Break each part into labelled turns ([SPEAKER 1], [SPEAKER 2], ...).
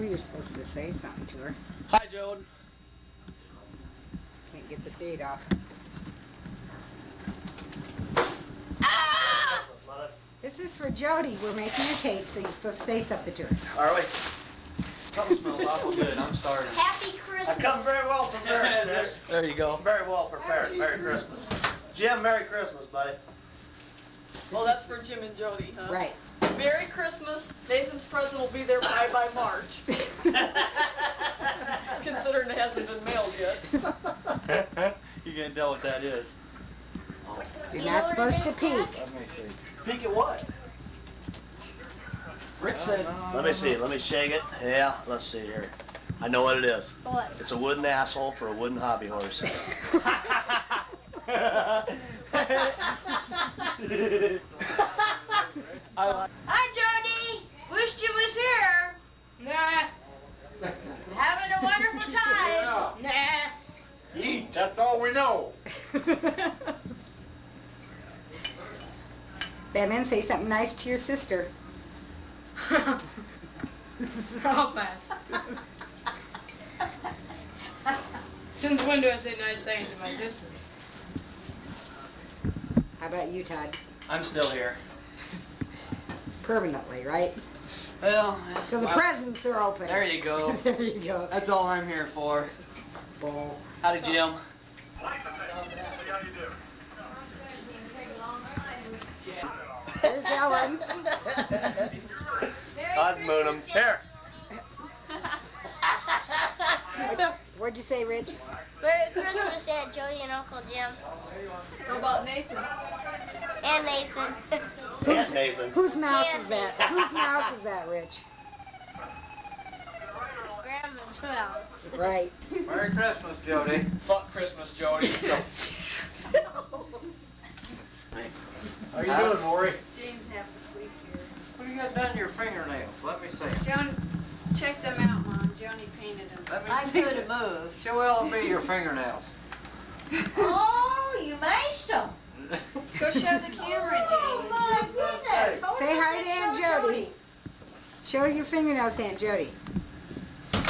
[SPEAKER 1] Well, you're supposed to say something to her.
[SPEAKER 2] Hi, Joan.
[SPEAKER 1] Can't get the date off. Ah! This is for Jody. We're making a tape, so you're supposed to say something to her.
[SPEAKER 2] Are we? Something smells awful good. I'm starving.
[SPEAKER 3] Happy Christmas.
[SPEAKER 4] I come very well prepared, sis.
[SPEAKER 2] There you go.
[SPEAKER 4] Very well prepared. Merry Christmas. Jim, Merry Christmas, buddy.
[SPEAKER 5] Well, that's for Jim and Jody, huh?
[SPEAKER 1] Right.
[SPEAKER 5] Merry Christmas. Nathan's present will be there by by March. Considering it hasn't been mailed yet.
[SPEAKER 2] you can't tell what that is.
[SPEAKER 1] You're not supposed to peek.
[SPEAKER 4] Peek at what?
[SPEAKER 2] Rich said.
[SPEAKER 4] Let me see. Let me shake it. Yeah, let's see here. I know what it is.
[SPEAKER 3] What?
[SPEAKER 4] It's a wooden asshole for a wooden hobby horse.
[SPEAKER 6] Hi, Jody. Wished you was here. Nah. Having a wonderful time. Nah.
[SPEAKER 7] Eat, that's all we know.
[SPEAKER 1] Batman, say something nice to your sister.
[SPEAKER 6] Man. Since when do I say nice things to my sister?
[SPEAKER 1] How about you, Todd?
[SPEAKER 2] I'm still here.
[SPEAKER 1] Permanently, right?
[SPEAKER 2] Well,
[SPEAKER 1] So the
[SPEAKER 2] well,
[SPEAKER 1] presents are open.
[SPEAKER 2] there you go.
[SPEAKER 1] there you go.
[SPEAKER 2] That's all I'm here for.
[SPEAKER 1] Bull.
[SPEAKER 2] Howdy, Jim.
[SPEAKER 1] There's Ellen.
[SPEAKER 4] Todd Moonham. Here.
[SPEAKER 1] What- What'd you say, Rich?
[SPEAKER 3] Merry Christmas, Aunt Jody and Uncle Jim.
[SPEAKER 5] What about Nathan?
[SPEAKER 3] And Nathan.
[SPEAKER 4] Yes, Nathan.
[SPEAKER 1] Whose mouse
[SPEAKER 3] Yeah,
[SPEAKER 1] is that? Whose mouse is that, Rich?
[SPEAKER 3] Grandma's mouse.
[SPEAKER 1] Right.
[SPEAKER 7] Merry Christmas, Jody.
[SPEAKER 2] Fuck Christmas, Jody.
[SPEAKER 7] How you doing, Maury?
[SPEAKER 5] Jane's half asleep here.
[SPEAKER 7] What do you got done to your fingernails? Let me see.
[SPEAKER 8] Joan, check them out, Mom. Joni painted them.
[SPEAKER 7] Let me
[SPEAKER 6] I
[SPEAKER 7] see.
[SPEAKER 6] could have moved.
[SPEAKER 7] Show well me your fingernails.
[SPEAKER 6] Oh, you maced them.
[SPEAKER 8] Go show the camera, Jane.
[SPEAKER 6] Oh, my goodness. Hold
[SPEAKER 1] Say hi
[SPEAKER 6] let
[SPEAKER 1] to Aunt
[SPEAKER 6] show
[SPEAKER 1] Jody. Show your fingernails to Aunt Jody.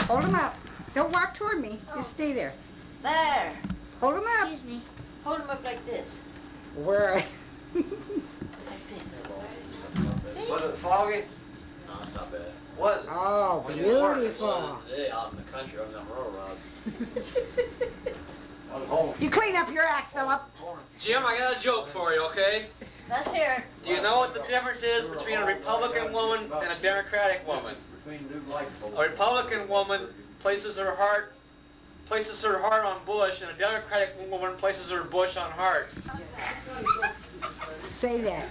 [SPEAKER 1] Hold them up. Don't walk toward me. Oh. Just stay there.
[SPEAKER 6] There.
[SPEAKER 1] Hold them up.
[SPEAKER 3] Excuse me.
[SPEAKER 6] Hold them up like this.
[SPEAKER 1] Where?
[SPEAKER 6] Like this.
[SPEAKER 7] Was it foggy?
[SPEAKER 2] No, it's not bad.
[SPEAKER 7] Was
[SPEAKER 1] oh,
[SPEAKER 7] you work.
[SPEAKER 1] beautiful.
[SPEAKER 2] Hey, out in the country, I'm on railroads.
[SPEAKER 7] I was.
[SPEAKER 1] You clean up your act, Philip.
[SPEAKER 2] Jim, I got a joke for you, okay?
[SPEAKER 6] Let's hear it.
[SPEAKER 2] Do you know what the difference is between a Republican woman and a Democratic woman?
[SPEAKER 7] Between two light poles.
[SPEAKER 2] A Republican woman places her heart places her heart on Bush, and a Democratic woman places her Bush on heart.
[SPEAKER 1] Say that.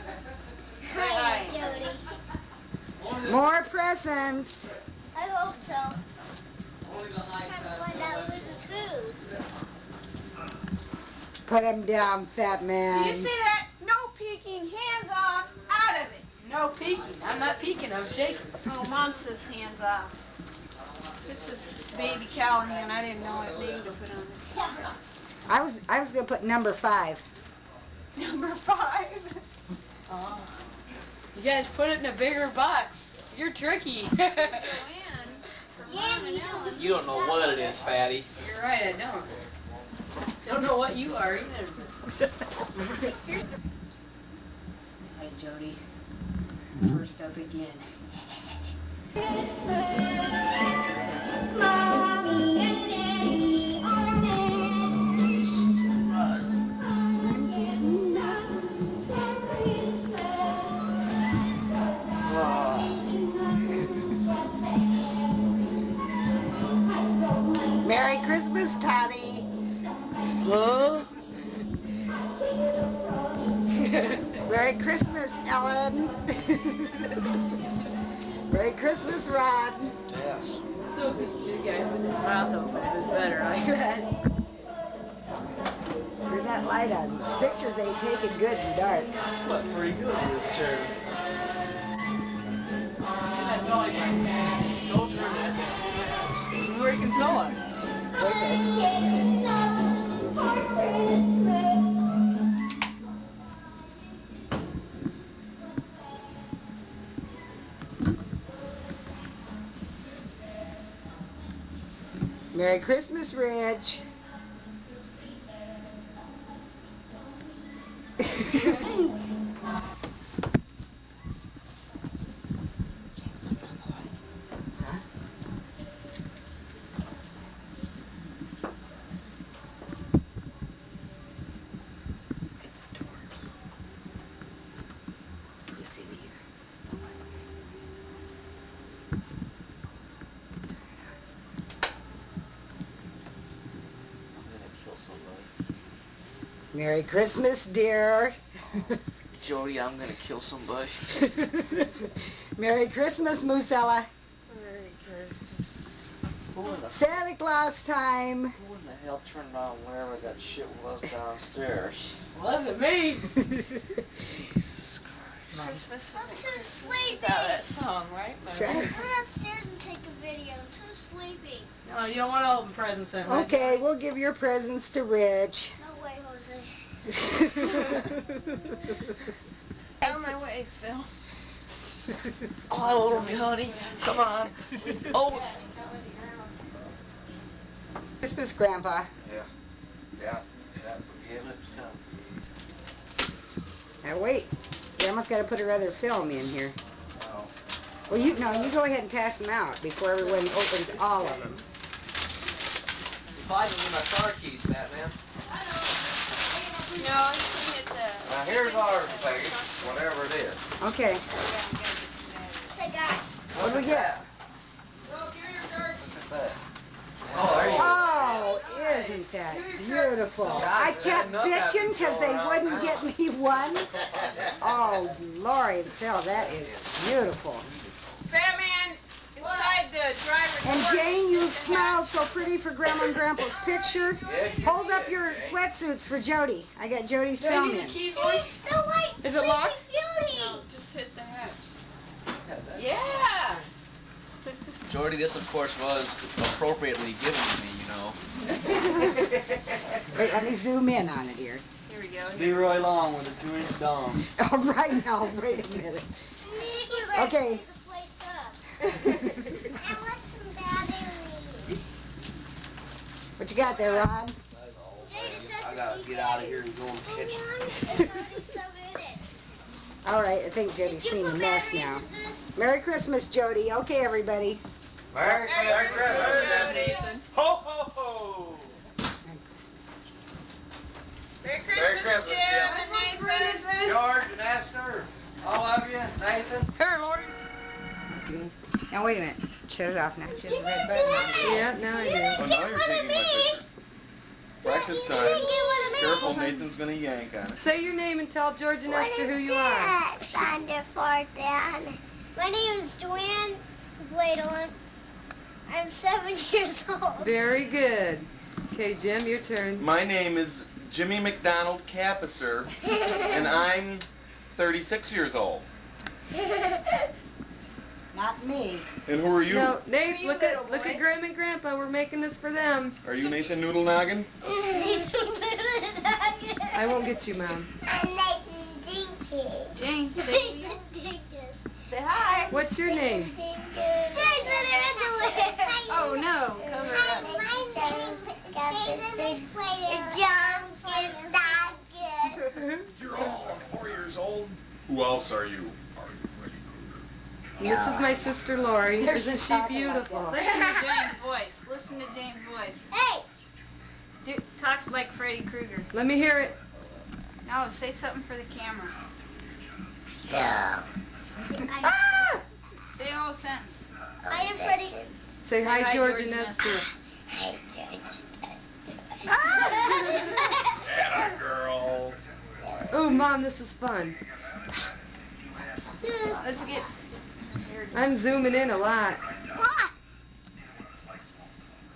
[SPEAKER 3] Hi, Jody.
[SPEAKER 1] More presents.
[SPEAKER 3] I hope so. Trying to find out which whose.
[SPEAKER 1] Put him down, fat
[SPEAKER 8] Do
[SPEAKER 1] man.
[SPEAKER 8] you see that? No peeking. Hands off. Out of it.
[SPEAKER 6] No peeking. I'm not peeking, I'm shaking.
[SPEAKER 8] Oh, Mom says hands off. This is baby Callahan. I didn't know what name to put on this.
[SPEAKER 1] I was I was gonna put number five.
[SPEAKER 8] Number five.
[SPEAKER 6] Oh. You guys put it in a bigger box. You're tricky.
[SPEAKER 3] You.
[SPEAKER 2] You don't know what it is, fatty.
[SPEAKER 6] You're right, I don't. Don't know what you are either. Hi, Jody. Hmm? First up again.
[SPEAKER 1] Christmas, Toddy. Huh? Merry Christmas, Ellen. Merry Christmas, Rod.
[SPEAKER 4] Yes.
[SPEAKER 6] So good, you guy with his mouth open. It was better like that.
[SPEAKER 1] Turn that light on. Pictures ain't taken good to dark.
[SPEAKER 4] I Slept pretty good in this chair. Don't turn that down.
[SPEAKER 6] Where you can throw it.
[SPEAKER 1] Merry Christmas, Ridge.
[SPEAKER 9] I'm gonna kill somebody.
[SPEAKER 1] Merry Christmas, dear.
[SPEAKER 9] Jody, I'm gonna kill somebody.
[SPEAKER 1] Merry Christmas, Musella.
[SPEAKER 10] Merry Christmas.
[SPEAKER 9] Who in the
[SPEAKER 1] Santa Claus time.
[SPEAKER 9] who in the hell turned on whatever that shit was downstairs?
[SPEAKER 10] Wasn't me.
[SPEAKER 9] Jesus Christ.
[SPEAKER 6] Christmas
[SPEAKER 11] I'm too sleepy.
[SPEAKER 6] without that song, right?
[SPEAKER 1] That's right.
[SPEAKER 11] Go upstairs and take a video. I'm too sleepy.
[SPEAKER 10] No, you don't want to open presents in right?
[SPEAKER 1] Okay, we'll give your presents to Rich.
[SPEAKER 11] No way, Jose.
[SPEAKER 6] Out of my way, Phil.
[SPEAKER 9] Climb over me, honey. Come on. Oh.
[SPEAKER 1] Christmas, Grandpa.
[SPEAKER 7] Yeah, that forgiveness comes.
[SPEAKER 1] Now wait, Grandma's got to put her other film in here.
[SPEAKER 7] Oh.
[SPEAKER 1] Well, you no, you go ahead and pass them out before everyone opens all of them.
[SPEAKER 7] You find them in my car keys, Fat Man.
[SPEAKER 6] No, you can hit the.
[SPEAKER 7] Now here's ours, Peggy, whatever it is.
[SPEAKER 1] Okay,
[SPEAKER 11] Say, guys.
[SPEAKER 1] what do we get?
[SPEAKER 7] That. Oh, there you go.
[SPEAKER 1] Oh, isn't that beautiful? I kept bitching because they wouldn't get me one. Oh, Lord, Phil, that is beautiful.
[SPEAKER 6] Fat man inside the driver's
[SPEAKER 1] And. Jane, you smiled so pretty for Grandma and Grandpa's picture. Hold up your sweatsuits for Jody. I got Jody's
[SPEAKER 10] Do you the keys,
[SPEAKER 11] Hey,
[SPEAKER 10] Lloyd?
[SPEAKER 11] Snow White.
[SPEAKER 10] Is it locked?
[SPEAKER 11] Beauty.
[SPEAKER 6] No, just hit the hatch. Yeah.
[SPEAKER 9] Jordy, this of course was appropriately given to me, you know.
[SPEAKER 1] Wait, let me zoom in on it here.
[SPEAKER 6] Here we go.
[SPEAKER 3] Leroy Long with a two-inch dong.
[SPEAKER 1] All right now, wait a minute.
[SPEAKER 11] We need to get ready
[SPEAKER 1] Okay.
[SPEAKER 11] to the place up. I want some batteries.
[SPEAKER 1] What you got there, Ron?
[SPEAKER 3] I gotta get out of here and go in the kitchen.
[SPEAKER 11] Hold on, there's already some in it.
[SPEAKER 1] All right, I think Jody's seen the mess now. Merry Christmas, Jody. Okay, everybody.
[SPEAKER 7] Merry
[SPEAKER 6] Merry
[SPEAKER 7] Christmas.
[SPEAKER 6] Christmas, Nathan.
[SPEAKER 12] Ho ho ho!
[SPEAKER 6] Merry Christmas,
[SPEAKER 12] Christmas,
[SPEAKER 6] Jim
[SPEAKER 12] Jim.
[SPEAKER 6] and Nathan.
[SPEAKER 7] George and Esther, all of you, Nathan.
[SPEAKER 6] Here, Lord.
[SPEAKER 1] Now, wait a minute. Shut it off now. She has a red button on it.
[SPEAKER 11] it.
[SPEAKER 10] Yeah, now I do.
[SPEAKER 11] didn't
[SPEAKER 12] Well,
[SPEAKER 11] oh,
[SPEAKER 12] now you're
[SPEAKER 11] one
[SPEAKER 12] taking my
[SPEAKER 11] me.
[SPEAKER 12] picture. Practice time.
[SPEAKER 11] didn't get one of me.
[SPEAKER 12] Careful, Nathan's gonna yank on it.
[SPEAKER 10] Say your name and tell George and
[SPEAKER 11] What
[SPEAKER 10] Esther who you are.
[SPEAKER 11] that? Thunder for Dan. My name is Joanne Wadelin. I'm seven years old.
[SPEAKER 10] Very good. Okay, Jim, your turn.
[SPEAKER 12] My name is Jimmy McDonald Kappesser, and I'm 36 years old.
[SPEAKER 1] Not me.
[SPEAKER 12] And who are you?
[SPEAKER 10] No, Nate,
[SPEAKER 6] you,
[SPEAKER 10] look
[SPEAKER 6] little
[SPEAKER 10] at look
[SPEAKER 6] boy?
[SPEAKER 10] at Grandma and Grandpa. We're making this for them.
[SPEAKER 12] Are you Nathan Noodle Noggin?
[SPEAKER 10] I won't get you, Mom.
[SPEAKER 11] I'm Nathan Dinky.
[SPEAKER 6] Jane, say,
[SPEAKER 11] Nathan Dinkus.
[SPEAKER 6] say hi.
[SPEAKER 10] What's your name?
[SPEAKER 11] Dinkus. Jane's in her underwear.
[SPEAKER 6] Oh, no. Cover it up.
[SPEAKER 11] My name's Jason John is not good.
[SPEAKER 3] You're all four years old.
[SPEAKER 12] Who else are you?
[SPEAKER 10] This is my sister Lori.
[SPEAKER 1] There's
[SPEAKER 10] Isn't she
[SPEAKER 1] talking like
[SPEAKER 10] beautiful?
[SPEAKER 6] Listen to Jane's voice. Listen to Jane's voice.
[SPEAKER 11] Hey,
[SPEAKER 6] Do, talk like Freddy Krueger.
[SPEAKER 10] Let me hear it.
[SPEAKER 6] No, say something for the camera.
[SPEAKER 11] I,
[SPEAKER 10] Ah!
[SPEAKER 6] Say a whole sentence.
[SPEAKER 11] I am Freddie.
[SPEAKER 10] Say hi,
[SPEAKER 6] hi,
[SPEAKER 10] George
[SPEAKER 6] George
[SPEAKER 10] and
[SPEAKER 6] and
[SPEAKER 10] Esther.
[SPEAKER 3] Atta girl.
[SPEAKER 10] Oh, Mom, this is fun.
[SPEAKER 6] Let's get.
[SPEAKER 10] I'm zooming in a lot.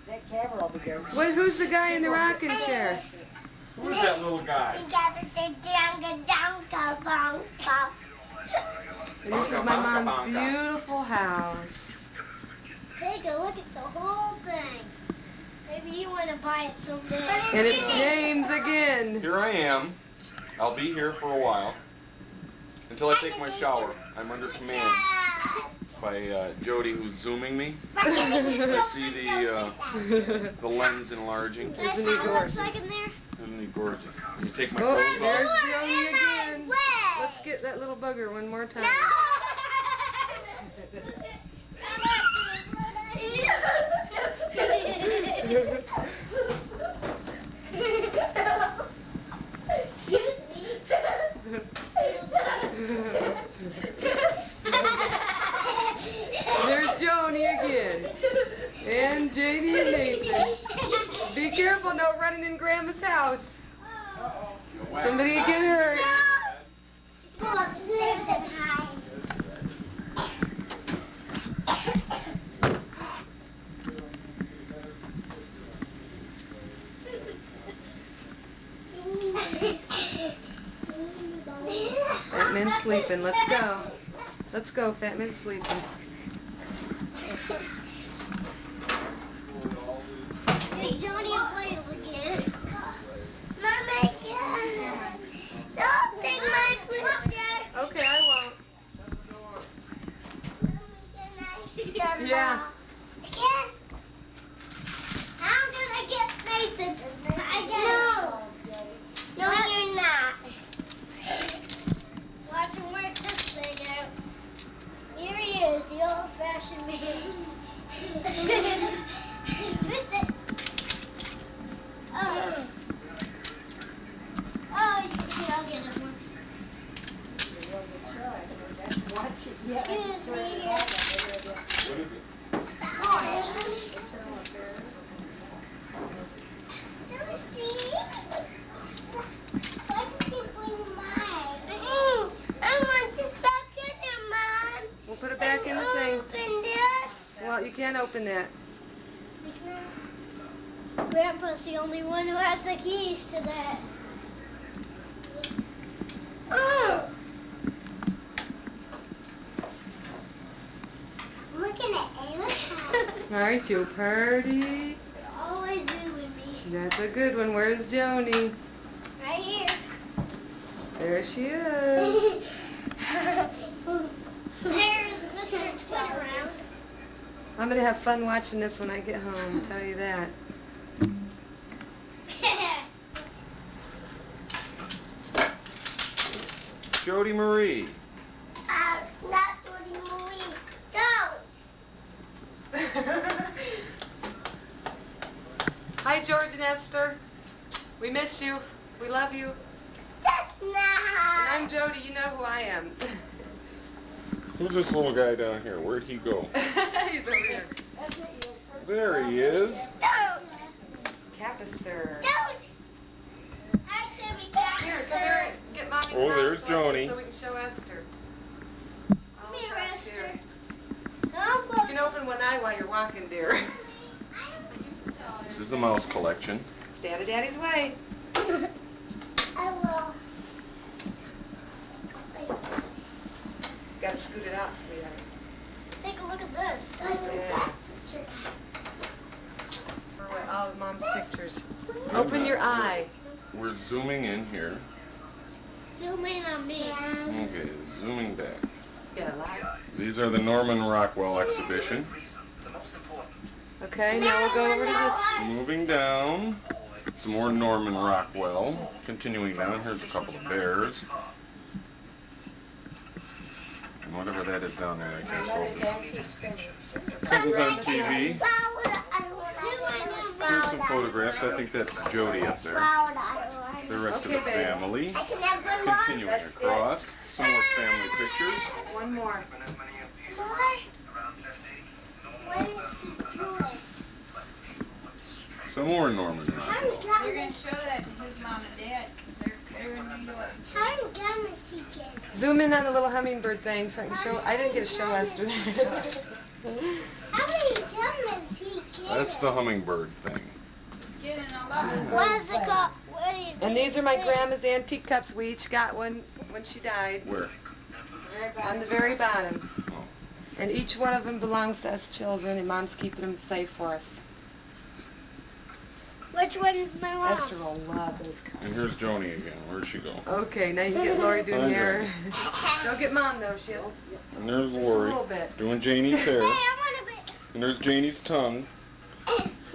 [SPEAKER 1] That camera over there.
[SPEAKER 10] What? Who's the guy in the rocking chair?
[SPEAKER 12] Who's that little guy?
[SPEAKER 10] This is my mom's beautiful house.
[SPEAKER 11] Take a look at the whole thing. Maybe you want to buy it someday.
[SPEAKER 10] And it's James again.
[SPEAKER 12] Here I am. I'll be here for a while. Until I take my shower. I'm under command. By uh, Jody, who's zooming me. I see the uh, the lens enlarging.
[SPEAKER 11] Can I see what it looks like in there?
[SPEAKER 12] Isn't he gorgeous? Can you take my
[SPEAKER 10] Oh,
[SPEAKER 12] clothes
[SPEAKER 10] there's
[SPEAKER 12] off.
[SPEAKER 10] Jody again. Let's get that little bugger one more time.
[SPEAKER 11] Excuse me.
[SPEAKER 10] There's Joni again. And Jamie and Nathan. Be careful, no running in Grandma's house. Somebody get hurt.
[SPEAKER 11] Mom, listen, hi.
[SPEAKER 10] Fat man's sleeping. Let's go. Let's go. Fat man's sleeping.
[SPEAKER 11] There's Johnny Inflatable again. Mama, again. Don't take my picture.
[SPEAKER 10] Okay, I won't. Yeah.
[SPEAKER 11] I'm gonna get Nathan. I No. No, you're not. Watch him work this thing out. Here he is, the old-fashioned man. Twist it. Oh. Oh, I'll get it one. Excuse me. Stop! Don't see. I can't open mine. I want to put it in, Mom.
[SPEAKER 10] We'll put it back in the thing. Well, you can't open that.
[SPEAKER 11] Grandpa's the only one who has the keys to that. Oh! Looking at Amos.
[SPEAKER 10] Aren't you pretty?
[SPEAKER 11] Always in with me.
[SPEAKER 10] That's a good one. Where's Joni?
[SPEAKER 11] Right here.
[SPEAKER 10] There she is.
[SPEAKER 11] There's Mr. Twin around.
[SPEAKER 10] I'm gonna have fun watching this when I get home. I'll tell you that.
[SPEAKER 12] Jody Marie.
[SPEAKER 11] Uh, not Jordy Marie. Don't.
[SPEAKER 10] Hi, George and Esther. We miss you. We love you.
[SPEAKER 11] That's
[SPEAKER 10] And
[SPEAKER 11] not.
[SPEAKER 10] I'm Jody. You know who I am.
[SPEAKER 12] Who's this little guy down here? Where'd he go?
[SPEAKER 10] He's over here.
[SPEAKER 12] There he is.
[SPEAKER 11] Don't. Don't. Hi, Timmy
[SPEAKER 10] Here, come here. and Get mommy's
[SPEAKER 12] Oh, there's Joni.
[SPEAKER 10] So we can show Esther.
[SPEAKER 11] Come
[SPEAKER 10] All
[SPEAKER 11] here, Esther.
[SPEAKER 10] here. You can open one eye while you're walking, dear.
[SPEAKER 12] This is the mouse collection.
[SPEAKER 10] Stay out of Daddy's way.
[SPEAKER 11] I will.
[SPEAKER 10] Gotta scoot it out, sweetheart.
[SPEAKER 11] Take a look at this.
[SPEAKER 10] Yeah. For what? All of mom's pictures. Open your eye.
[SPEAKER 12] We're zooming in here.
[SPEAKER 11] Zoom in on me.
[SPEAKER 12] Okay, zooming back.
[SPEAKER 10] Get a lot.
[SPEAKER 12] These are the Norman Rockwell exhibition.
[SPEAKER 10] Okay, now we'll go over to this.
[SPEAKER 12] Moving down, some more Norman Rockwell. Continuing down, here's a couple of bears. And whatever that is down there, I can't focus. Something's on TV. Here's some photographs. I think that's Jody up there. The rest of the
[SPEAKER 10] babe.
[SPEAKER 12] family.
[SPEAKER 11] I can have one more.
[SPEAKER 12] Continuing
[SPEAKER 10] That's it.
[SPEAKER 12] across, some more family pictures.
[SPEAKER 10] One more.
[SPEAKER 11] More? What is he doing?
[SPEAKER 12] Some more Norman Rockwell.
[SPEAKER 11] How many
[SPEAKER 6] You're gonna show that to his mom and dad, because they're, they're in New York.
[SPEAKER 11] how many gums is he getting?
[SPEAKER 10] Zoom in on the little hummingbird thing so I can show. I didn't get to show Esther that.
[SPEAKER 11] How many gums is he getting?
[SPEAKER 12] That's the hummingbird thing.
[SPEAKER 6] He's getting a lot of
[SPEAKER 11] What is it called? What
[SPEAKER 10] And these are my grandma's antique cups. We each got one when she died.
[SPEAKER 12] Where?
[SPEAKER 10] On the very bottom. Oh. And each one of them belongs to us children, and Mom's keeping them safe for us.
[SPEAKER 11] Which one is my mom's?
[SPEAKER 10] Esther will love those cups.
[SPEAKER 12] And here's Joni again. Where'd she go?
[SPEAKER 10] Okay, now you get Lori doing hair. Don't get mom though. She has
[SPEAKER 12] And there's
[SPEAKER 10] just a
[SPEAKER 12] Lori
[SPEAKER 10] little bit.
[SPEAKER 12] doing Janie's
[SPEAKER 11] Hey,
[SPEAKER 12] hair.
[SPEAKER 11] I want to be.
[SPEAKER 12] And there's Janie's tongue.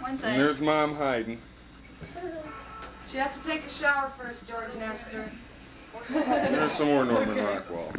[SPEAKER 6] One
[SPEAKER 12] And there's mom hiding.
[SPEAKER 10] She has to take a shower first, George and Esther.
[SPEAKER 12] And there's some more Norman Rockwell.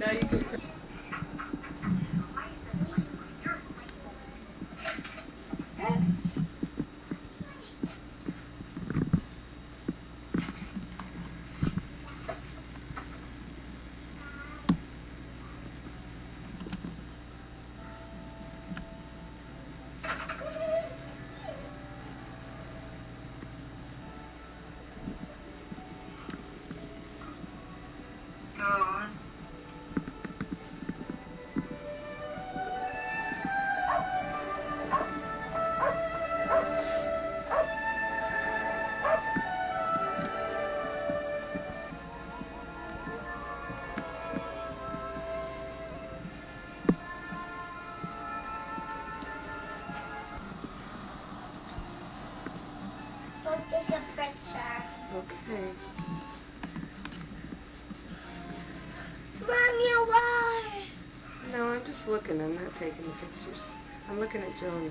[SPEAKER 10] I'm looking at Joni.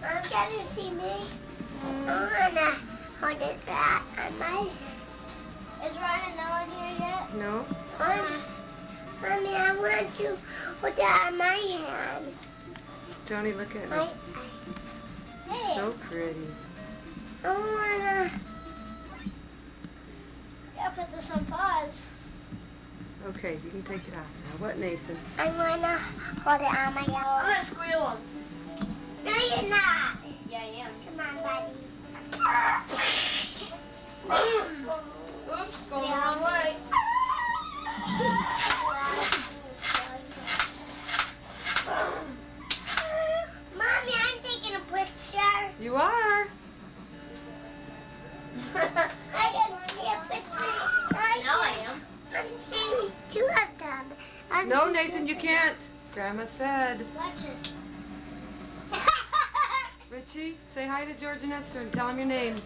[SPEAKER 11] Mom, can you see me? I wanna hold it that on my. Is Ryan not here yet?
[SPEAKER 10] No?
[SPEAKER 11] Mom, mommy, I want to hold that on my hand.
[SPEAKER 10] Johnny, look at
[SPEAKER 11] My.
[SPEAKER 10] me.
[SPEAKER 11] Hey,
[SPEAKER 10] So pretty.
[SPEAKER 11] I wanna. Gotta put this on pause.
[SPEAKER 10] Okay, you can take it out now. What, Nathan?
[SPEAKER 11] I'm gonna hold it on my
[SPEAKER 5] I'm gonna squeal him.
[SPEAKER 11] No, you're not. Yeah, I am. Come on, buddy.
[SPEAKER 5] Oops, going the wrong way.
[SPEAKER 11] Mommy, I'm taking a picture.
[SPEAKER 10] You are.
[SPEAKER 11] I can see a picture. I know I am. I'm seeing two of them. I'm
[SPEAKER 10] No, Nathan, you can't. Grandma said.
[SPEAKER 11] Watch this.
[SPEAKER 10] Richie, say hi to George and Esther and tell them your name.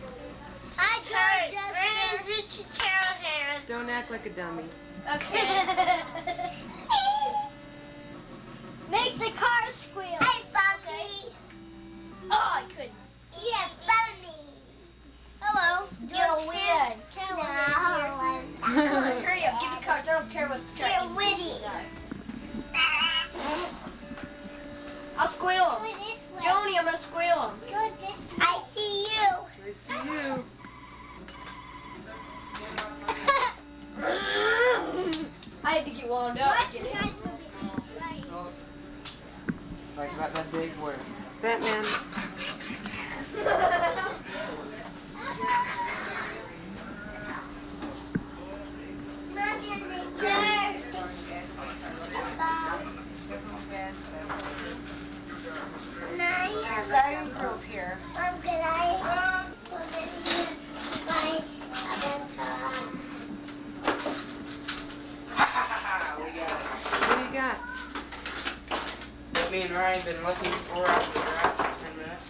[SPEAKER 11] Hi, George. My name's Richie Callahan.
[SPEAKER 10] Don't act like a dummy.
[SPEAKER 11] Okay. Make the car squeal. Hi, Bumpy. Oh, I couldn't. Yes, Bunny. Hello. You're weird. No.
[SPEAKER 5] Hurry up, give me cards. I don't care what the track
[SPEAKER 11] You're witty.
[SPEAKER 5] I'll squeal
[SPEAKER 11] Go
[SPEAKER 5] him.
[SPEAKER 11] this way.
[SPEAKER 5] Joni, I'm gonna squeal him.
[SPEAKER 11] Go this way. I see you.
[SPEAKER 10] I see you.
[SPEAKER 5] I had to get wound up.
[SPEAKER 11] Watch you guys go get right.
[SPEAKER 2] Like about that big where?
[SPEAKER 10] Batman.
[SPEAKER 2] Me and Ryan been looking for after the draft for 10 minutes.